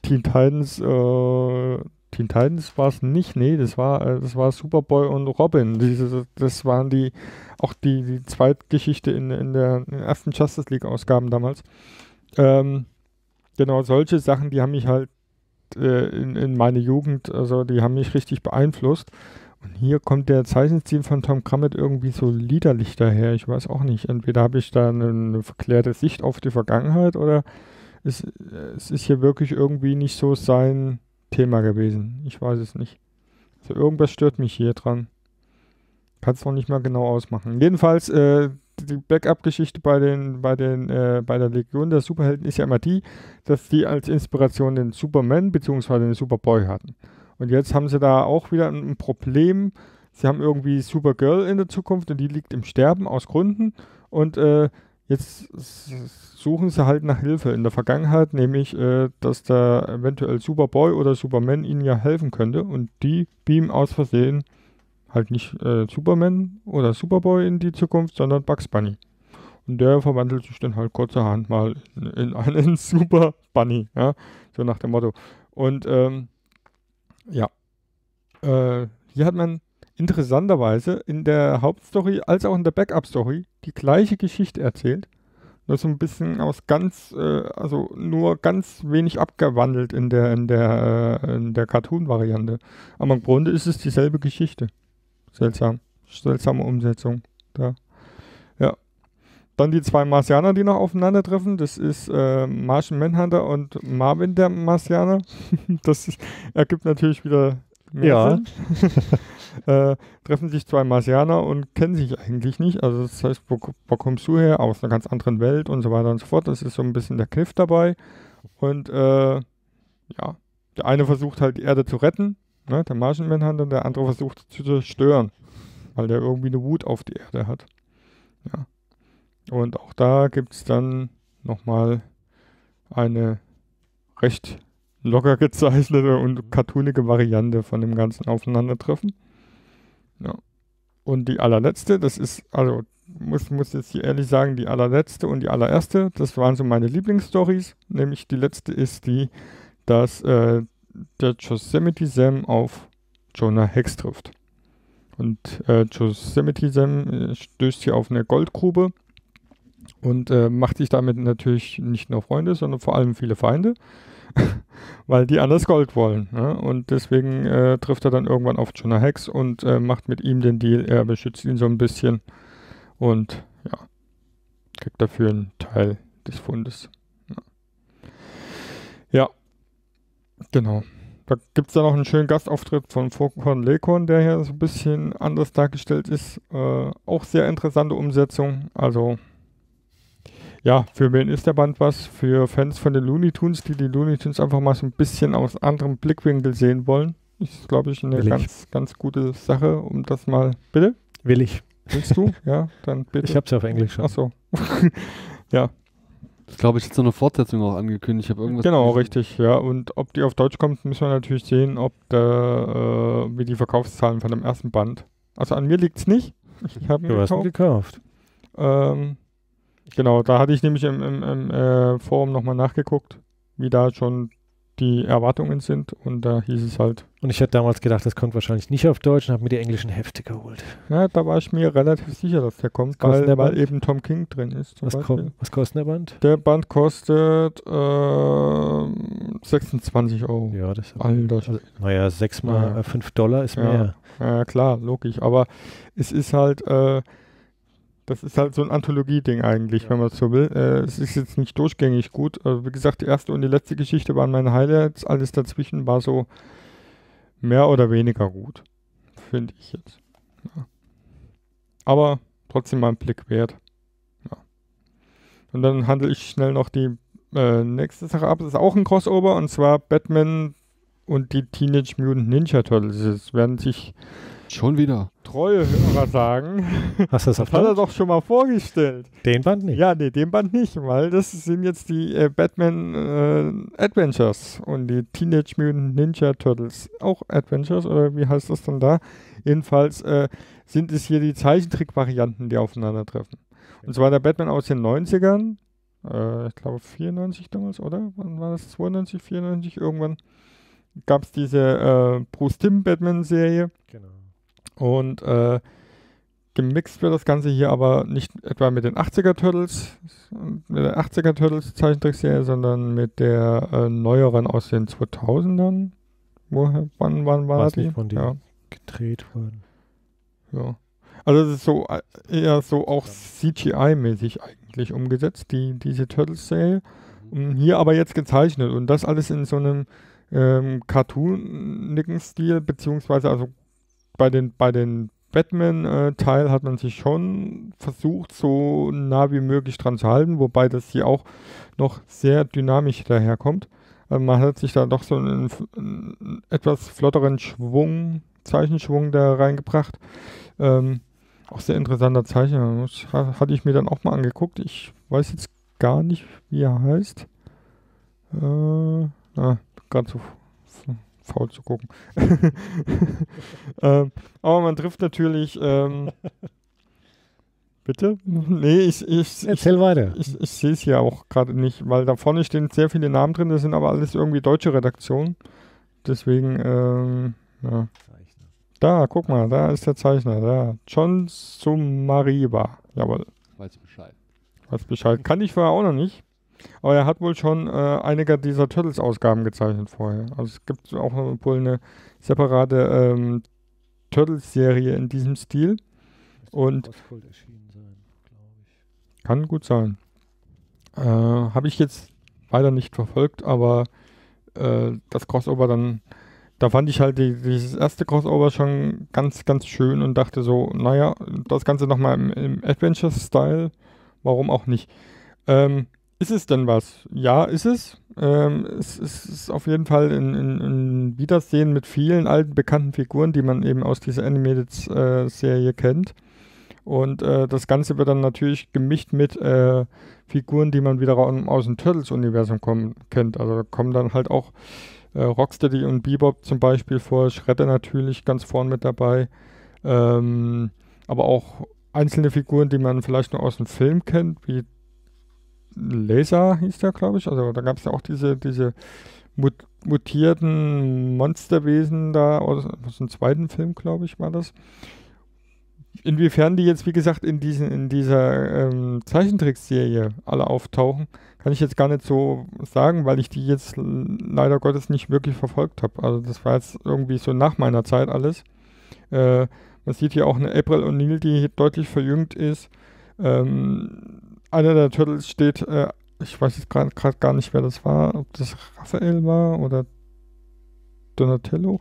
Teen Titans, äh, Teen Titans war es nicht, nee, das war, äh, das war Superboy und Robin. Diese, das waren die, auch die, die Zweitgeschichte in, in, der, in ersten Justice League-Ausgaben damals. Ähm, genau, solche Sachen, die haben mich halt äh, in, in meine Jugend, also die haben mich richtig beeinflusst. Und hier kommt der Zeichenstil von Tom Crummett irgendwie so liederlich daher. Ich weiß auch nicht. Entweder habe ich da eine, eine verklärte Sicht auf die Vergangenheit oder es, es ist hier wirklich irgendwie nicht so sein Thema gewesen. Ich weiß es nicht. Also irgendwas stört mich hier dran. Kann es noch nicht mal genau ausmachen. Jedenfalls, äh, die Backup-Geschichte bei den, bei den, äh, bei der Legion der Superhelden ist ja immer die, dass die als Inspiration den Superman bzw. den Superboy hatten. Und jetzt haben sie da auch wieder ein, Problem. Sie haben irgendwie Supergirl in der Zukunft und die liegt im Sterben aus Gründen. Und äh, jetzt suchen sie halt nach Hilfe in der Vergangenheit, nämlich, äh, dass da eventuell Superboy oder Superman ihnen ja helfen könnte und die beamen aus Versehen halt nicht äh, Superman oder Superboy in die Zukunft, sondern Bugs Bunny. Und der verwandelt sich dann halt kurzerhand mal in, in einen *laughs* Super Bunny, ja, so nach dem Motto. Und ähm, ja, äh, hier hat man interessanterweise in der Hauptstory als auch in der Backup-Story die gleiche Geschichte erzählt. Nur so ein bisschen aus ganz, äh, also nur ganz wenig abgewandelt in der, in der, äh, in der Cartoon-Variante. Aber im Grunde ist es dieselbe Geschichte. Seltsam. Seltsame Umsetzung. Da. Ja. Dann die zwei Marsianer, die noch aufeinandertreffen. Das ist äh, Martian Manhunter und Marvin der Marsianer. *laughs* das ist, ergibt natürlich wieder mehr Ja. Sinn. *laughs* äh, treffen sich zwei Marsianer und kennen sich eigentlich nicht. Also das heißt, wo, wo kommst du her? Aus einer ganz anderen Welt und so weiter und so fort. Das ist so ein bisschen der Kniff dabei. Und äh, ja, der eine versucht halt die Erde zu retten, ne, der Martian Manhunter, der andere versucht zu zerstören, weil der irgendwie eine Wut auf die Erde hat. Ja. Und auch da gibt es dann nochmal eine recht locker gezeichnete und cartoonige Variante von dem ganzen Aufeinandertreffen. Ja. Und die allerletzte, das ist, also muss, muss jetzt hier ehrlich sagen, die allerletzte und die allererste, das waren so meine Lieblingsstories. Nämlich die letzte ist die, dass äh, der Yosemite Sam auf Jonah Hex trifft. Und äh, Yosemite Sam äh, stößt hier auf eine Goldgrube und äh, macht sich damit natürlich nicht nur Freunde, sondern vor allem viele Feinde, *laughs* weil die anders Gold wollen. Ne? Und deswegen äh, trifft er dann irgendwann auf Jonah Hex und äh, macht mit ihm den Deal, er beschützt ihn so ein bisschen und ja, kriegt dafür einen Teil des Fundes. Ja, ja. Genau. Da gibt es dann noch einen schönen Gastauftritt von Fokon Lekon, der hier so ein bisschen anders dargestellt ist. Äh, auch sehr interessante Umsetzung. Also, ja, für wen ist der Band was? Für Fans von den Looney Tunes, die die Looney Tunes einfach mal so ein bisschen aus anderem Blickwinkel sehen wollen. Ist, glaube ich, eine Will ich. ganz, ganz gute Sache, um das mal. Bitte? Will ich. Willst du? *laughs* ja, dann bitte. Ich habe es auf Englisch schon. Ach so. *laughs* ja, Das glaube ich jetzt so eine Fortsetzung auch angekündigt. Ich habe irgendwas genau, gelesen. richtig. Ja, und ob die auf Deutsch kommt, müssen wir natürlich sehen, ob da, äh, wie die Verkaufszahlen von dem ersten Band. Also an mir liegt es nicht. Ich habe ihn Du hast ihn gekauft. gekauft. Ähm, genau, da hatte ich nämlich im, im, im äh, Forum nochmal nachgeguckt, wie da schon die Erwartungen sind. Und da hieß es halt, Und ich hätte damals gedacht, das kommt wahrscheinlich nicht auf Deutsch und habe mir die englischen Hefte geholt. ja, da war ich mir relativ sicher, dass der kommt, weil, der weil eben Tom King drin ist. Was, was kostet der Band? Der Band kostet ähm, 26 Euro. Ja, das Alter also, Naja, 6 mal Ja. äh, 5 Dollar ist Ja. mehr. Ja, klar, logisch. Aber es ist halt, äh, das ist halt so ein Anthologie-Ding eigentlich, Ja. wenn man es so will. Äh, es ist jetzt nicht durchgängig gut. Also wie gesagt, die erste und die letzte Geschichte waren meine Highlights. Alles dazwischen war so mehr oder weniger gut. Finde ich jetzt. Ja. Aber trotzdem mal einen Blick wert. Ja. Und dann handle ich schnell noch die äh, nächste Sache ab. Das ist auch ein Crossover und zwar Batman und die Teenage Mutant Ninja Turtles. Es werden sich Schon wieder. treue Hörer sagen, Hast du das das auf hat er doch schon mal vorgestellt. Den Band nicht. Ja, nee, den Band nicht, weil das sind jetzt die äh, Batman äh, Adventures und die Teenage Mutant Ninja Turtles. Auch Adventures oder wie heißt das dann da? Jedenfalls äh, sind es hier die Zeichentrick-Varianten, die aufeinandertreffen. Und zwar der Batman aus den 90ern, äh, ich glaube 94 damals, oder? Wann war das? 92, 94 irgendwann? Gab es diese äh, Bruce Timm Batman-Serie. Genau. Und äh, gemixt wird das Ganze hier aber nicht etwa mit den 80er Turtles, mit der 80er Turtles Zeichentrickserie, sondern mit der äh, neueren aus den 2000ern. Woher, wann, wann war Weiß die? nicht, wann die ja, gedreht wurden. ja. Also das ist so äh, eher so auch CGI-mäßig eigentlich umgesetzt, die, diese Turtles-Serie. Und hier aber jetzt gezeichnet und das alles in so einem ähm, cartoonigen Stil, beziehungsweise also bei den, bei den Batman-Teil hat man sich schon versucht, so nah wie möglich dran zu halten, wobei das hier auch noch sehr dynamisch daherkommt. Also man hat sich da doch so einen, einen etwas flotteren Schwung, Zeichenschwung da reingebracht. Ähm, auch sehr interessanter Zeichner. Das ha- hatte ich mir dann auch mal angeguckt. Ich weiß jetzt gar nicht, wie er heißt. Äh, ah, gerade so faul zu gucken. *laughs* ähm, aber man trifft natürlich. Ähm, *laughs* bitte? Nee, ich, ich, ich, Erzähl weiter. ich, ich sehe es hier auch gerade nicht, weil da vorne stehen sehr viele Namen drin, das sind aber alles irgendwie deutsche Redaktionen. Deswegen, ähm, ja. Da, guck mal, da ist der Zeichner, da. John Sumariba. Jawohl, Weiß ich Bescheid. weiß Bescheid. Kann ich vorher auch noch nicht. Aber er hat wohl schon äh, einige dieser Turtles-Ausgaben gezeichnet vorher. Also es gibt auch wohl eine separate ähm, Turtles-Serie in diesem Stil. Und erschienen sein. Kann gut sein. Äh, Habe ich jetzt weiter nicht verfolgt, aber äh, das Crossover dann, da fand ich halt die, dieses erste Crossover schon ganz, ganz schön und dachte so, naja, das Ganze nochmal im, im Adventure-Style, warum auch nicht. Ähm, ist es denn was? Ja, ist es. Ähm, es, es ist auf jeden Fall ein, ein, ein Wiedersehen mit vielen alten bekannten Figuren, die man eben aus dieser Animated-Serie kennt. Und äh, das Ganze wird dann natürlich gemischt mit äh, Figuren, die man wiederum aus dem Turtles-Universum kennt. Also kommen dann halt auch äh, Rocksteady und Bebop zum Beispiel vor, Shredder natürlich ganz vorn mit dabei. Ähm, aber auch einzelne Figuren, die man vielleicht nur aus dem Film kennt, wie Laser hieß der, glaube ich. Also da gab es ja auch diese, diese mut mutierten Monsterwesen da aus, aus dem zweiten Film, glaube ich, war das. Inwiefern die jetzt, wie gesagt, in, diesen, in dieser ähm, Zeichentrickserie alle auftauchen, kann ich jetzt gar nicht so sagen, weil ich die jetzt leider Gottes nicht wirklich verfolgt habe. Also das war jetzt irgendwie so nach meiner Zeit alles. Äh, man sieht hier auch eine April O'Neil, die deutlich verjüngt ist. Ähm, einer der Turtles steht, äh, ich weiß jetzt gerade gar nicht, wer das war, ob das Raphael war oder Donatello.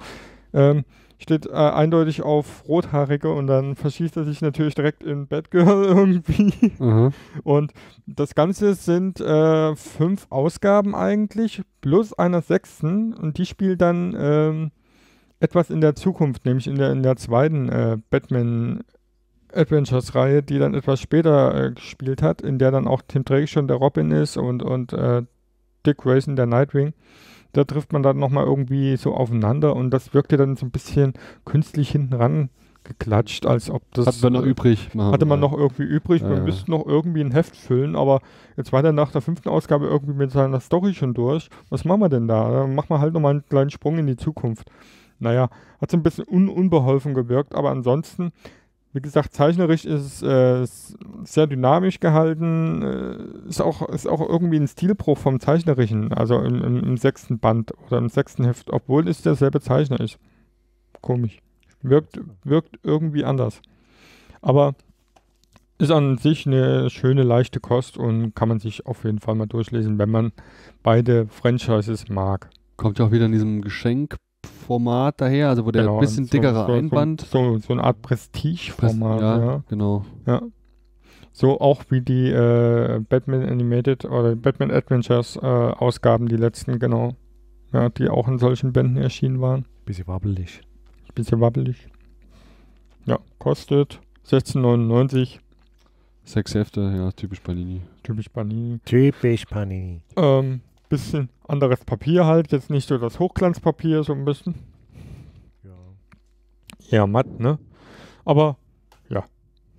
Ähm, steht äh, eindeutig auf Rothaarige und dann verschießt er sich natürlich direkt in Batgirl *laughs* irgendwie. Aha. Und das Ganze sind äh, fünf Ausgaben eigentlich, plus einer sechsten. Und die spielt dann ähm, etwas in der Zukunft, nämlich in der, in der zweiten äh, Batman Adventures-Reihe, die dann etwas später äh, gespielt hat, in der dann auch Tim Drake schon der Robin ist und, und äh, Dick Grayson der Nightwing. Da trifft man dann nochmal irgendwie so aufeinander und das wirkte dann so ein bisschen künstlich hinten ran geklatscht, als ob das Hatten wir noch übrig. Machen hatte man wir. noch irgendwie übrig. Ja, man ja. müsste noch irgendwie ein Heft füllen, aber jetzt war der nach der fünften Ausgabe irgendwie mit seiner Story schon durch. Was machen wir denn da? Dann machen wir halt nochmal einen kleinen Sprung in die Zukunft. Naja, hat so ein bisschen un unbeholfen gewirkt, aber ansonsten, wie gesagt, zeichnerisch ist es äh, sehr dynamisch gehalten. Äh, ist, auch, ist auch irgendwie ein Stilbruch vom Zeichnerischen, also im, im, im sechsten Band oder im sechsten Heft, obwohl es derselbe Zeichner ist. Komisch. Wirkt, wirkt irgendwie anders. Aber ist an sich eine schöne, leichte Kost und kann man sich auf jeden Fall mal durchlesen, wenn man beide Franchises mag. Kommt ja auch wieder in diesem Geschenkformat daher, also wo der ein bisschen so- dickerer so, Einband. So, so, so eine Art Prestige-Format, ja, ja. genau. ja. So auch wie die äh, Batman Animated oder Batman Adventures äh, Ausgaben, die letzten, genau. Ja, die auch in solchen Bänden erschienen waren. Bisschen wabbelig. Bisschen wabbelig. Ja, kostet 16,99. Sechs Hefte, ja, typisch Panini. Typisch Panini. Typisch Panini. Ähm, bisschen anderes Papier halt. Jetzt nicht so das Hochglanzpapier, so ein bisschen. eher matt, ne? Aber ja,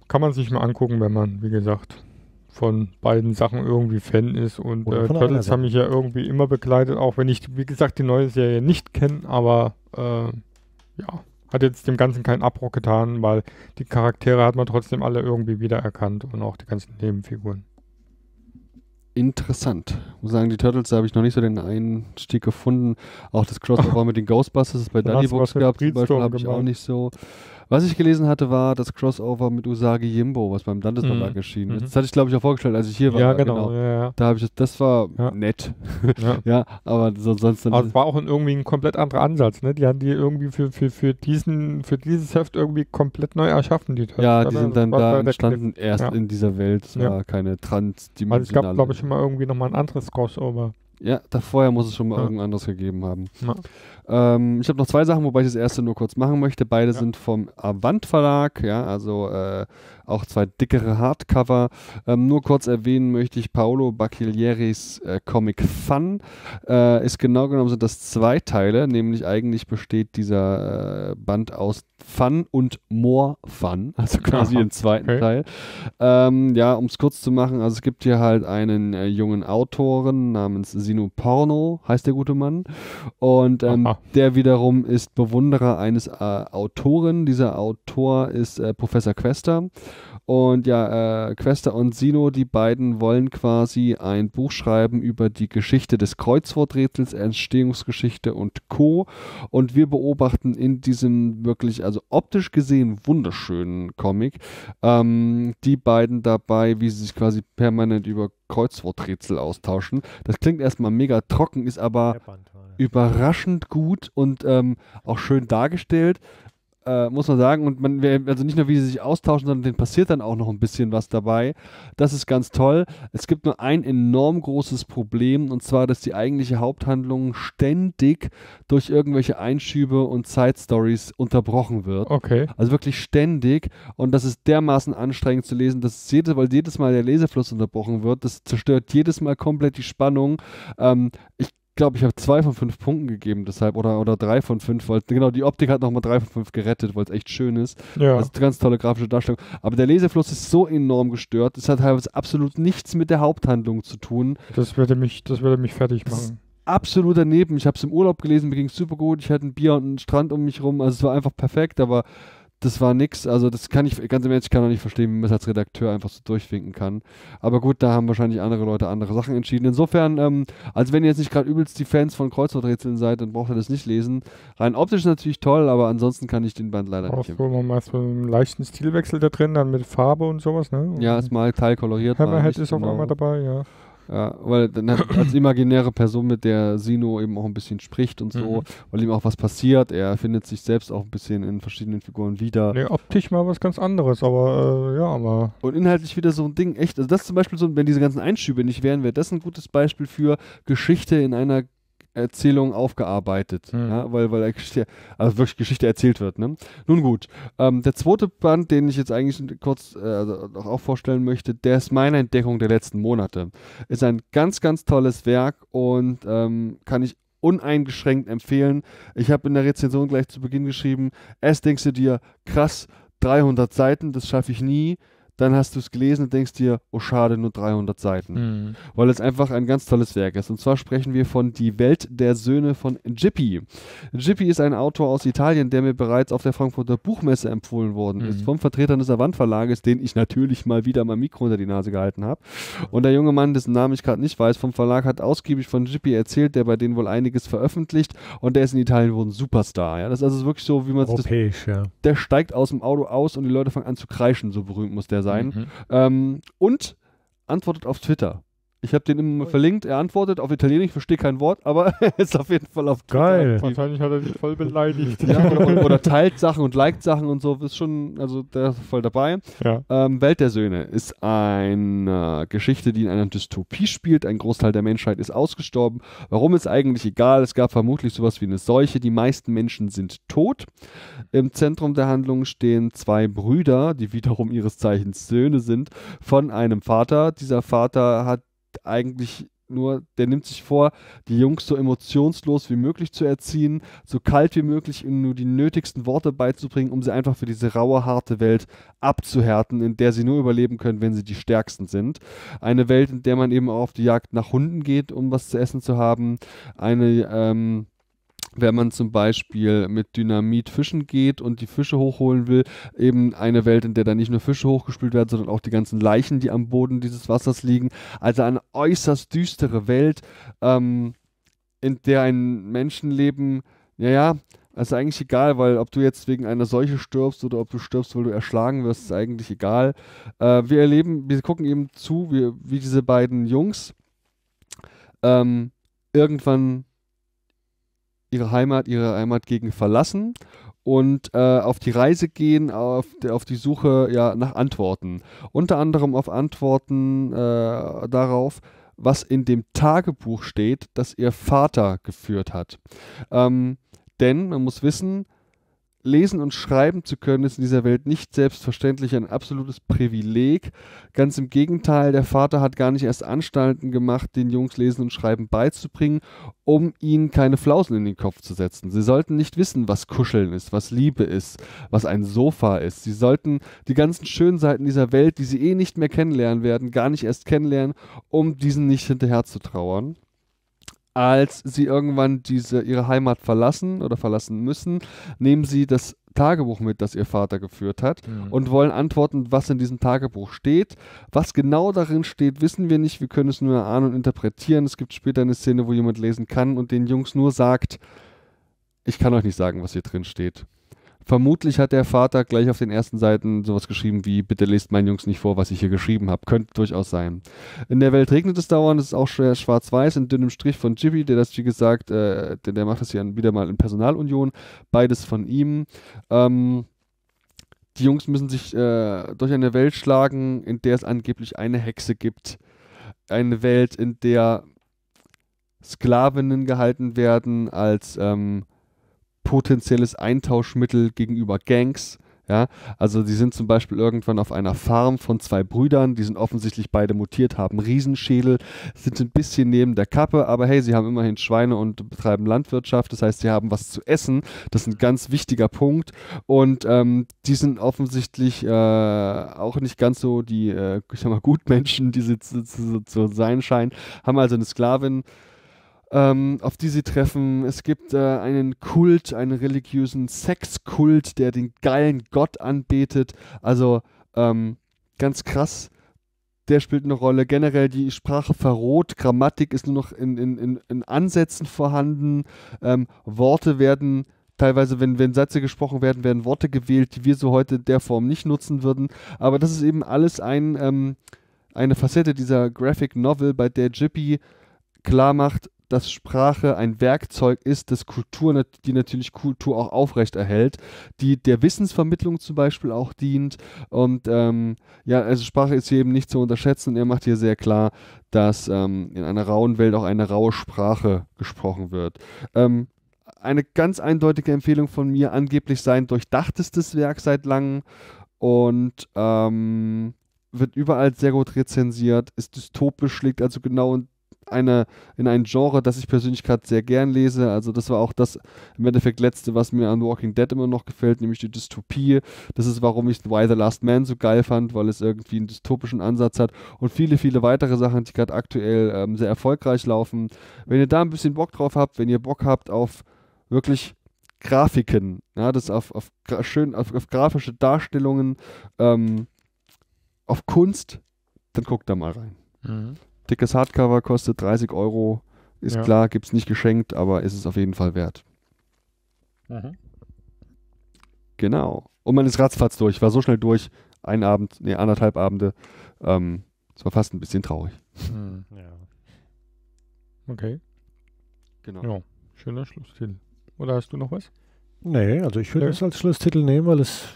kann man sich mal angucken, wenn man, wie gesagt, von beiden Sachen irgendwie Fan ist. Und äh, Turtles haben mich ja irgendwie immer begleitet, auch wenn ich, wie gesagt, die neue Serie nicht kenne, aber äh, ja, hat jetzt dem Ganzen keinen Abbruch getan, weil die Charaktere hat man trotzdem alle irgendwie wiedererkannt und auch die ganzen Nebenfiguren. Interessant. Ich muss sagen, die Turtles, da habe ich noch nicht so den Einstieg gefunden. Auch das Crossover *laughs* mit den Ghostbusters, das es bei Dann hast du Books was mit gab zum Beispiel, habe ich auch nicht so. Was ich gelesen hatte, war das Crossover mit Usagi Jimbo, was beim Dantes Mhm. Erschienen ist. Mhm. Das hatte ich, glaube ich, auch vorgestellt, als ich hier war. ja, genau. Ja, ja. Da habe ich das, das war Ja. nett. Ja. *laughs* aber so, sonst. Aber es war auch ein, irgendwie ein komplett anderer Ansatz, ne? Die haben die irgendwie für, für, für, diesen, für dieses Heft irgendwie komplett neu erschaffen, die Turtles, ja, die sind dann da entstanden erst Ja. in dieser Welt. Es war keine transdimensionale. Also es gab, glaube ich, schon mal irgendwie nochmal ein anderes Crossover. Ja, da vorher muss es schon mal Ja. irgendwas anderes gegeben haben. Ja. Ähm, ich habe noch zwei Sachen, wobei ich das erste nur kurz machen möchte. Beide Ja. sind vom Avant Verlag, ja, also äh, auch zwei dickere Hardcover. Ähm, nur kurz erwähnen möchte ich Paolo Bacchilieris äh, Comic Fun. Äh, ist genau genommen sind das zwei Teile, nämlich eigentlich besteht dieser äh, Band aus Fun und More Fun, *laughs* also quasi im zweiten okay. Teil. Ähm, ja, um es kurz zu machen, also es gibt hier halt einen äh, jungen Autoren namens Sino Porno, heißt der gute Mann. Und ähm, Der wiederum ist Bewunderer eines äh, Autoren. Dieser Autor ist äh, Professor Quester. Und ja, äh, Quester und Sino, die beiden wollen quasi ein Buch schreiben über die Geschichte des Kreuzworträtsels, Entstehungsgeschichte und Co. Und wir beobachten in diesem wirklich, also optisch gesehen, wunderschönen Comic, ähm, die beiden dabei, wie sie sich quasi permanent über Kreuzworträtsel austauschen. Das klingt erstmal mega trocken, ist aber Überraschend gut und ähm, auch schön dargestellt, äh, muss man sagen. Und man, also nicht nur, wie sie sich austauschen, sondern denen passiert dann auch noch ein bisschen was dabei. Das ist ganz toll. Es gibt nur ein enorm großes Problem, und zwar, dass die eigentliche Haupthandlung ständig durch irgendwelche Einschübe und Side-Stories unterbrochen wird. Okay. Also wirklich ständig. Und das ist dermaßen anstrengend zu lesen, dass es jedes, weil jedes Mal der Lesefluss unterbrochen wird. Das zerstört jedes Mal komplett die Spannung. Ähm, ich glaube, ich habe zwei von fünf Punkten gegeben, deshalb, oder, oder drei von fünf, weil genau die Optik hat nochmal drei von fünf gerettet, weil es echt schön ist. Ja. Also eine ganz tolle grafische Darstellung. Aber der Lesefluss ist so enorm gestört. Es hat teilweise absolut nichts mit der Haupthandlung zu tun. Das würde mich, das würde mich fertig Das- machen. Absolut daneben. Ich habe es im Urlaub gelesen, mir ging es super gut. Ich hatte ein Bier und einen Strand um mich rum. Also es war einfach perfekt, aber das war nix. Also das kann ich, ganz im Ernst, ich kann auch nicht verstehen, wie man es als Redakteur einfach so durchwinken kann. Aber gut, da haben wahrscheinlich andere Leute andere Sachen entschieden. Insofern, ähm, also wenn ihr jetzt nicht gerade übelst die Fans von Kreuzworträtseln seid, dann braucht ihr das nicht lesen. Rein optisch natürlich toll, aber ansonsten kann ich den Band leider Auch nicht empfehlen. mal so einen leichten Stilwechsel da drin, dann mit Farbe und sowas, ne? Ja, ist mal teilkoloriert. Hammerhead ist auf genau. einmal dabei, ja. Ja, weil dann hat, als imaginäre Person, mit der Sino eben auch ein bisschen spricht und so, Mhm. weil ihm auch was passiert. Er findet sich selbst auch ein bisschen in verschiedenen Figuren wieder. Nee, optisch mal was ganz anderes, aber äh, ja, aber Und inhaltlich wieder so ein Ding, echt. Also das zum Beispiel so, wenn diese ganzen Einschübe nicht wären, wäre das ein gutes Beispiel für Geschichte in einer Erzählung aufgearbeitet. Mhm. Ja, weil, weil Geschichte, also wirklich Geschichte erzählt wird. Ne? Nun gut, ähm, der zweite Band, den ich jetzt eigentlich kurz äh, also auch vorstellen möchte, der ist meine Entdeckung der letzten Monate. Ist ein ganz, ganz tolles Werk und ähm, kann ich uneingeschränkt empfehlen. Ich habe in der Rezension gleich zu Beginn geschrieben, erst denkst du dir, krass, 300 Seiten, das schaffe ich nie. Dann hast du es gelesen und denkst dir, oh schade, nur 300 Seiten weil es einfach ein ganz tolles Werk ist. Und zwar sprechen wir von Die Welt der Söhne von Gippi. Gippi ist ein Autor aus Italien, der mir bereits auf der Frankfurter Buchmesse empfohlen worden ist, Mhm. vom Vertreter des Avant Verlages, den ich natürlich mal wieder mein Mikro unter die Nase gehalten habe. Und der junge Mann, dessen Namen ich gerade nicht weiß, vom Verlag hat ausgiebig von Gippi erzählt, der bei denen wohl einiges veröffentlicht und der ist in Italien wohl ein Superstar. Ja? Das ist also wirklich so, wie man das Europäisch, ja. der steigt aus dem Auto aus und die Leute fangen an zu kreischen, so berühmt muss der sein. Mhm. Ähm, und antwortet auf Twitter. Ich habe den immer mal verlinkt, er antwortet auf Italienisch, ich verstehe kein Wort, aber *laughs* er ist auf jeden Fall auf Twitter Geil. aktiv. Wahrscheinlich hat er sich voll beleidigt. Ja, oder, oder *laughs* teilt Sachen und liked Sachen und so, ist schon, also der ist voll dabei. ja. Ähm, Welt der Söhne ist eine Geschichte, die in einer Dystopie spielt. Ein Großteil der Menschheit ist ausgestorben. Warum ist eigentlich egal? Es gab vermutlich sowas wie eine Seuche. Die meisten Menschen sind tot. Im Zentrum der Handlung stehen zwei Brüder, die wiederum ihres Zeichens Söhne sind, von einem Vater. Dieser Vater hat eigentlich nur, der nimmt sich vor, die Jungs so emotionslos wie möglich zu erziehen, so kalt wie möglich, ihnen nur die nötigsten Worte beizubringen, um sie einfach für diese raue, harte Welt abzuhärten, in der sie nur überleben können, wenn sie die Stärksten sind. Eine Welt, in der man eben auch auf die Jagd nach Hunden geht, um was zu essen zu haben. Eine, ähm, wenn man zum Beispiel mit Dynamit fischen geht und die Fische hochholen will, eben eine Welt, in der dann nicht nur Fische hochgespült werden, sondern auch die ganzen Leichen, die am Boden dieses Wassers liegen. Also eine äußerst düstere Welt, ähm, in der ein Menschenleben, ja, ja, also eigentlich egal, weil ob du jetzt wegen einer Seuche stirbst oder ob du stirbst, weil du erschlagen wirst, ist eigentlich egal. Äh, wir erleben, wir gucken eben zu, wie, wie diese beiden Jungs ähm, irgendwann ihre Heimat, ihre Heimatgegend verlassen und äh, auf die Reise gehen, auf, auf die Suche ja, nach Antworten. Unter anderem auf Antworten äh, darauf, was in dem Tagebuch steht, das ihr Vater geführt hat. Ähm, denn man muss wissen, lesen und schreiben zu können, ist in dieser Welt nicht selbstverständlich ein absolutes Privileg. Ganz im Gegenteil, der Vater hat gar nicht erst Anstalten gemacht, den Jungs Lesen und Schreiben beizubringen, um ihnen keine Flausen in den Kopf zu setzen. Sie sollten nicht wissen, was Kuscheln ist, was Liebe ist, was ein Sofa ist. Sie sollten die ganzen schönen Seiten dieser Welt, die sie eh nicht mehr kennenlernen werden, gar nicht erst kennenlernen, um diesen nicht hinterher zu trauern als sie irgendwann diese, ihre Heimat verlassen oder verlassen müssen, nehmen sie das Tagebuch mit, das ihr Vater geführt hat und wollen antworten, was in diesem Tagebuch steht. Was genau darin steht, wissen wir nicht. Wir können es nur erahnen und interpretieren. Es gibt später eine Szene, wo jemand lesen kann und den Jungs nur sagt, ich kann euch nicht sagen, was hier drin steht. Vermutlich hat der Vater gleich auf den ersten Seiten sowas geschrieben wie, bitte lest meinen Jungs nicht vor, was ich hier geschrieben habe. Könnte durchaus sein. In der Welt regnet es dauernd, es ist auch schwer schwarz-weiß, in dünnem Strich von Jibby, der das, wie gesagt, äh, der, der macht das hier wieder mal in Personalunion. Beides von ihm. Ähm, die Jungs müssen sich äh, durch eine Welt schlagen, in der es angeblich eine Hexe gibt. Eine Welt, in der Sklavinnen gehalten werden als ähm, potenzielles Eintauschmittel gegenüber Gangs. Ja, also die sind zum Beispiel irgendwann auf einer Farm von zwei Brüdern, die sind offensichtlich beide mutiert, haben Riesenschädel, sind ein bisschen neben der Kappe, aber hey, sie haben immerhin Schweine und betreiben Landwirtschaft, das heißt, sie haben was zu essen, das ist ein ganz wichtiger Punkt. Und ähm, die sind offensichtlich äh, auch nicht ganz so die, äh, ich sag mal, Gutmenschen, die sie zu, zu, zu sein scheinen, haben also eine Sklavin, ähm, auf die sie treffen. Es gibt äh, einen Kult, einen religiösen Sexkult, der den geilen Gott anbetet. Also ähm, ganz krass. Der spielt eine Rolle. Generell die Sprache verroht, Grammatik ist nur noch in, in, in, in Ansätzen vorhanden. Ähm, Worte werden teilweise, wenn, wenn Sätze gesprochen werden, werden Worte gewählt, die wir so heute in der Form nicht nutzen würden. Aber das ist eben alles ein, ähm, eine Facette dieser Graphic Novel, bei der Jippy klar macht, dass Sprache ein Werkzeug ist, das Kultur, die natürlich Kultur auch aufrechterhält, die der Wissensvermittlung zum Beispiel auch dient. Und ähm, ja, also Sprache ist hier eben nicht zu unterschätzen und er macht hier sehr klar, dass ähm, in einer rauen Welt auch eine raue Sprache gesprochen wird. Ähm, eine ganz eindeutige Empfehlung von mir, angeblich sein durchdachtestes Werk seit langem und ähm, wird überall sehr gut rezensiert, ist dystopisch, schlägt also genau in eine, in ein Genre, das ich persönlich gerade sehr gern lese. Also das war auch das im Endeffekt letzte, was mir an Walking Dead immer noch gefällt, nämlich die Dystopie. Das ist, warum ich Why the Last Man so geil fand, weil es irgendwie einen dystopischen Ansatz hat und viele, viele weitere Sachen, die gerade aktuell ähm, sehr erfolgreich laufen. Wenn ihr da ein bisschen Bock drauf habt, wenn ihr Bock habt auf wirklich Grafiken, ja, das auf, auf, gra- schön, auf, auf grafische Darstellungen, ähm, auf Kunst, dann guckt da mal rein. Mhm. Dickes Hardcover kostet 30 Euro. Ist Ja. klar, gibt es nicht geschenkt, aber ist es auf jeden Fall wert. Genau. Und man ist ratzfatz durch. War so schnell durch. Ein Abend, nee, anderthalb Abende. Ähm, Es war fast ein bisschen traurig. Hm. Ja. Okay, Genau. ja, schöner Schlusstitel. Oder hast du noch was? Nee, also ich würde es als Schlusstitel nehmen, weil es.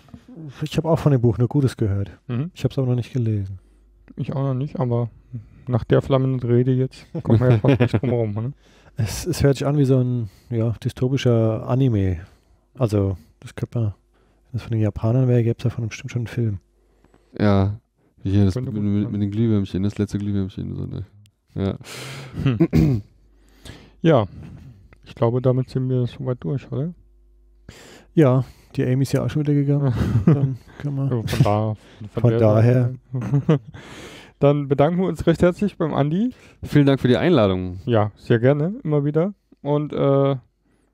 Ich habe auch von dem Buch nur Gutes gehört. Mhm. Ich habe es aber noch nicht gelesen. Ich auch noch nicht, aber nach der flammenden Rede jetzt kommen wir ja fast nicht drum herum. Ne? *laughs* Es, es hört sich an wie so ein ja, dystopischer Anime. Also, das könnte man. Wenn das von den Japanern wäre, gäbe es davon bestimmt schon einen Film. Ja. Hier, das mit, mit, mit den Glühwürmchen, das letzte Glühwürmchen. So, ne? Ja. Hm. Ja, ich glaube, damit sind wir soweit durch, oder? Ja, die Amy ist ja auch schon wieder gegangen. *laughs* Dann können wir. Ja, von, da, Von der daher. *laughs* Dann bedanken wir uns recht herzlich beim Andi. Vielen Dank für die Einladung. Ja, sehr gerne, immer wieder. Und äh,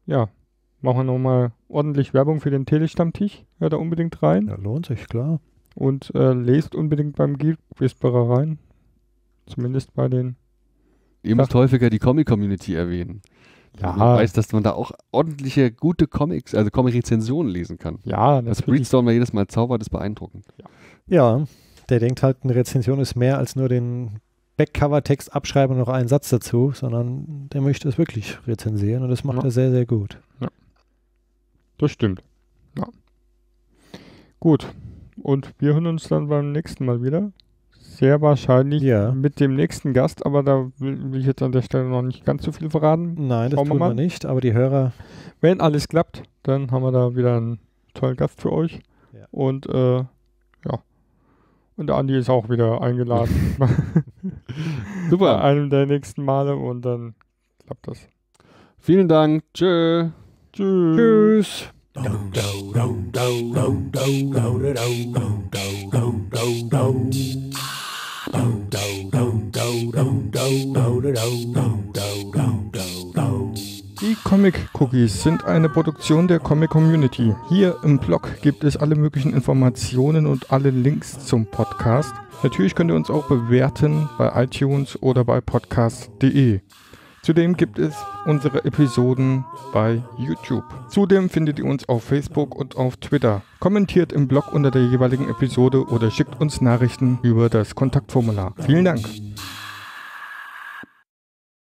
ja, machen wir nochmal ordentlich Werbung für den Telestammtisch. Hört da unbedingt rein. Ja, lohnt sich, klar. Und äh, lest unbedingt beim Geek Whisperer rein. Zumindest bei den. Ihr müsst häufiger die Comic-Community erwähnen. Ja. Ich weiß, dass man da auch ordentliche, gute Comics, also Comic-Rezensionen lesen kann. Ja, Das natürlich. Breedstorm da jedes Mal zaubert, ist beeindruckend. Ja, der denkt halt, eine Rezension ist mehr als nur den Backcover-Text abschreiben und noch einen Satz dazu, sondern der möchte es wirklich rezensieren und das macht Ja. er sehr, sehr gut. Das stimmt. Ja. Gut. Und wir hören uns dann beim nächsten Mal wieder. Sehr wahrscheinlich Ja. mit dem nächsten Gast, aber da will, will ich jetzt an der Stelle noch nicht ganz so viel verraten. Nein, das Schauen wir tun wir mal. nicht, aber die Hörer, Wenn alles klappt, dann haben wir da wieder einen tollen Gast für euch. Ja. Und äh, ja. Und der Andi ist auch wieder eingeladen *laughs* *laughs* bei Super. einem der nächsten Male und dann klappt das. Vielen Dank. Tschö. Tschüss. tschüss. Die Comic Cookies sind eine Produktion der Comic Community. Hier im Blog gibt es alle möglichen Informationen und alle Links zum Podcast. Natürlich könnt ihr uns auch bewerten bei iTunes oder bei podcast.de. Zudem gibt es unsere Episoden bei YouTube. Zudem findet ihr uns auf Facebook und auf Twitter. Kommentiert im Blog unter der jeweiligen Episode oder schickt uns Nachrichten über das Kontaktformular. Vielen Dank.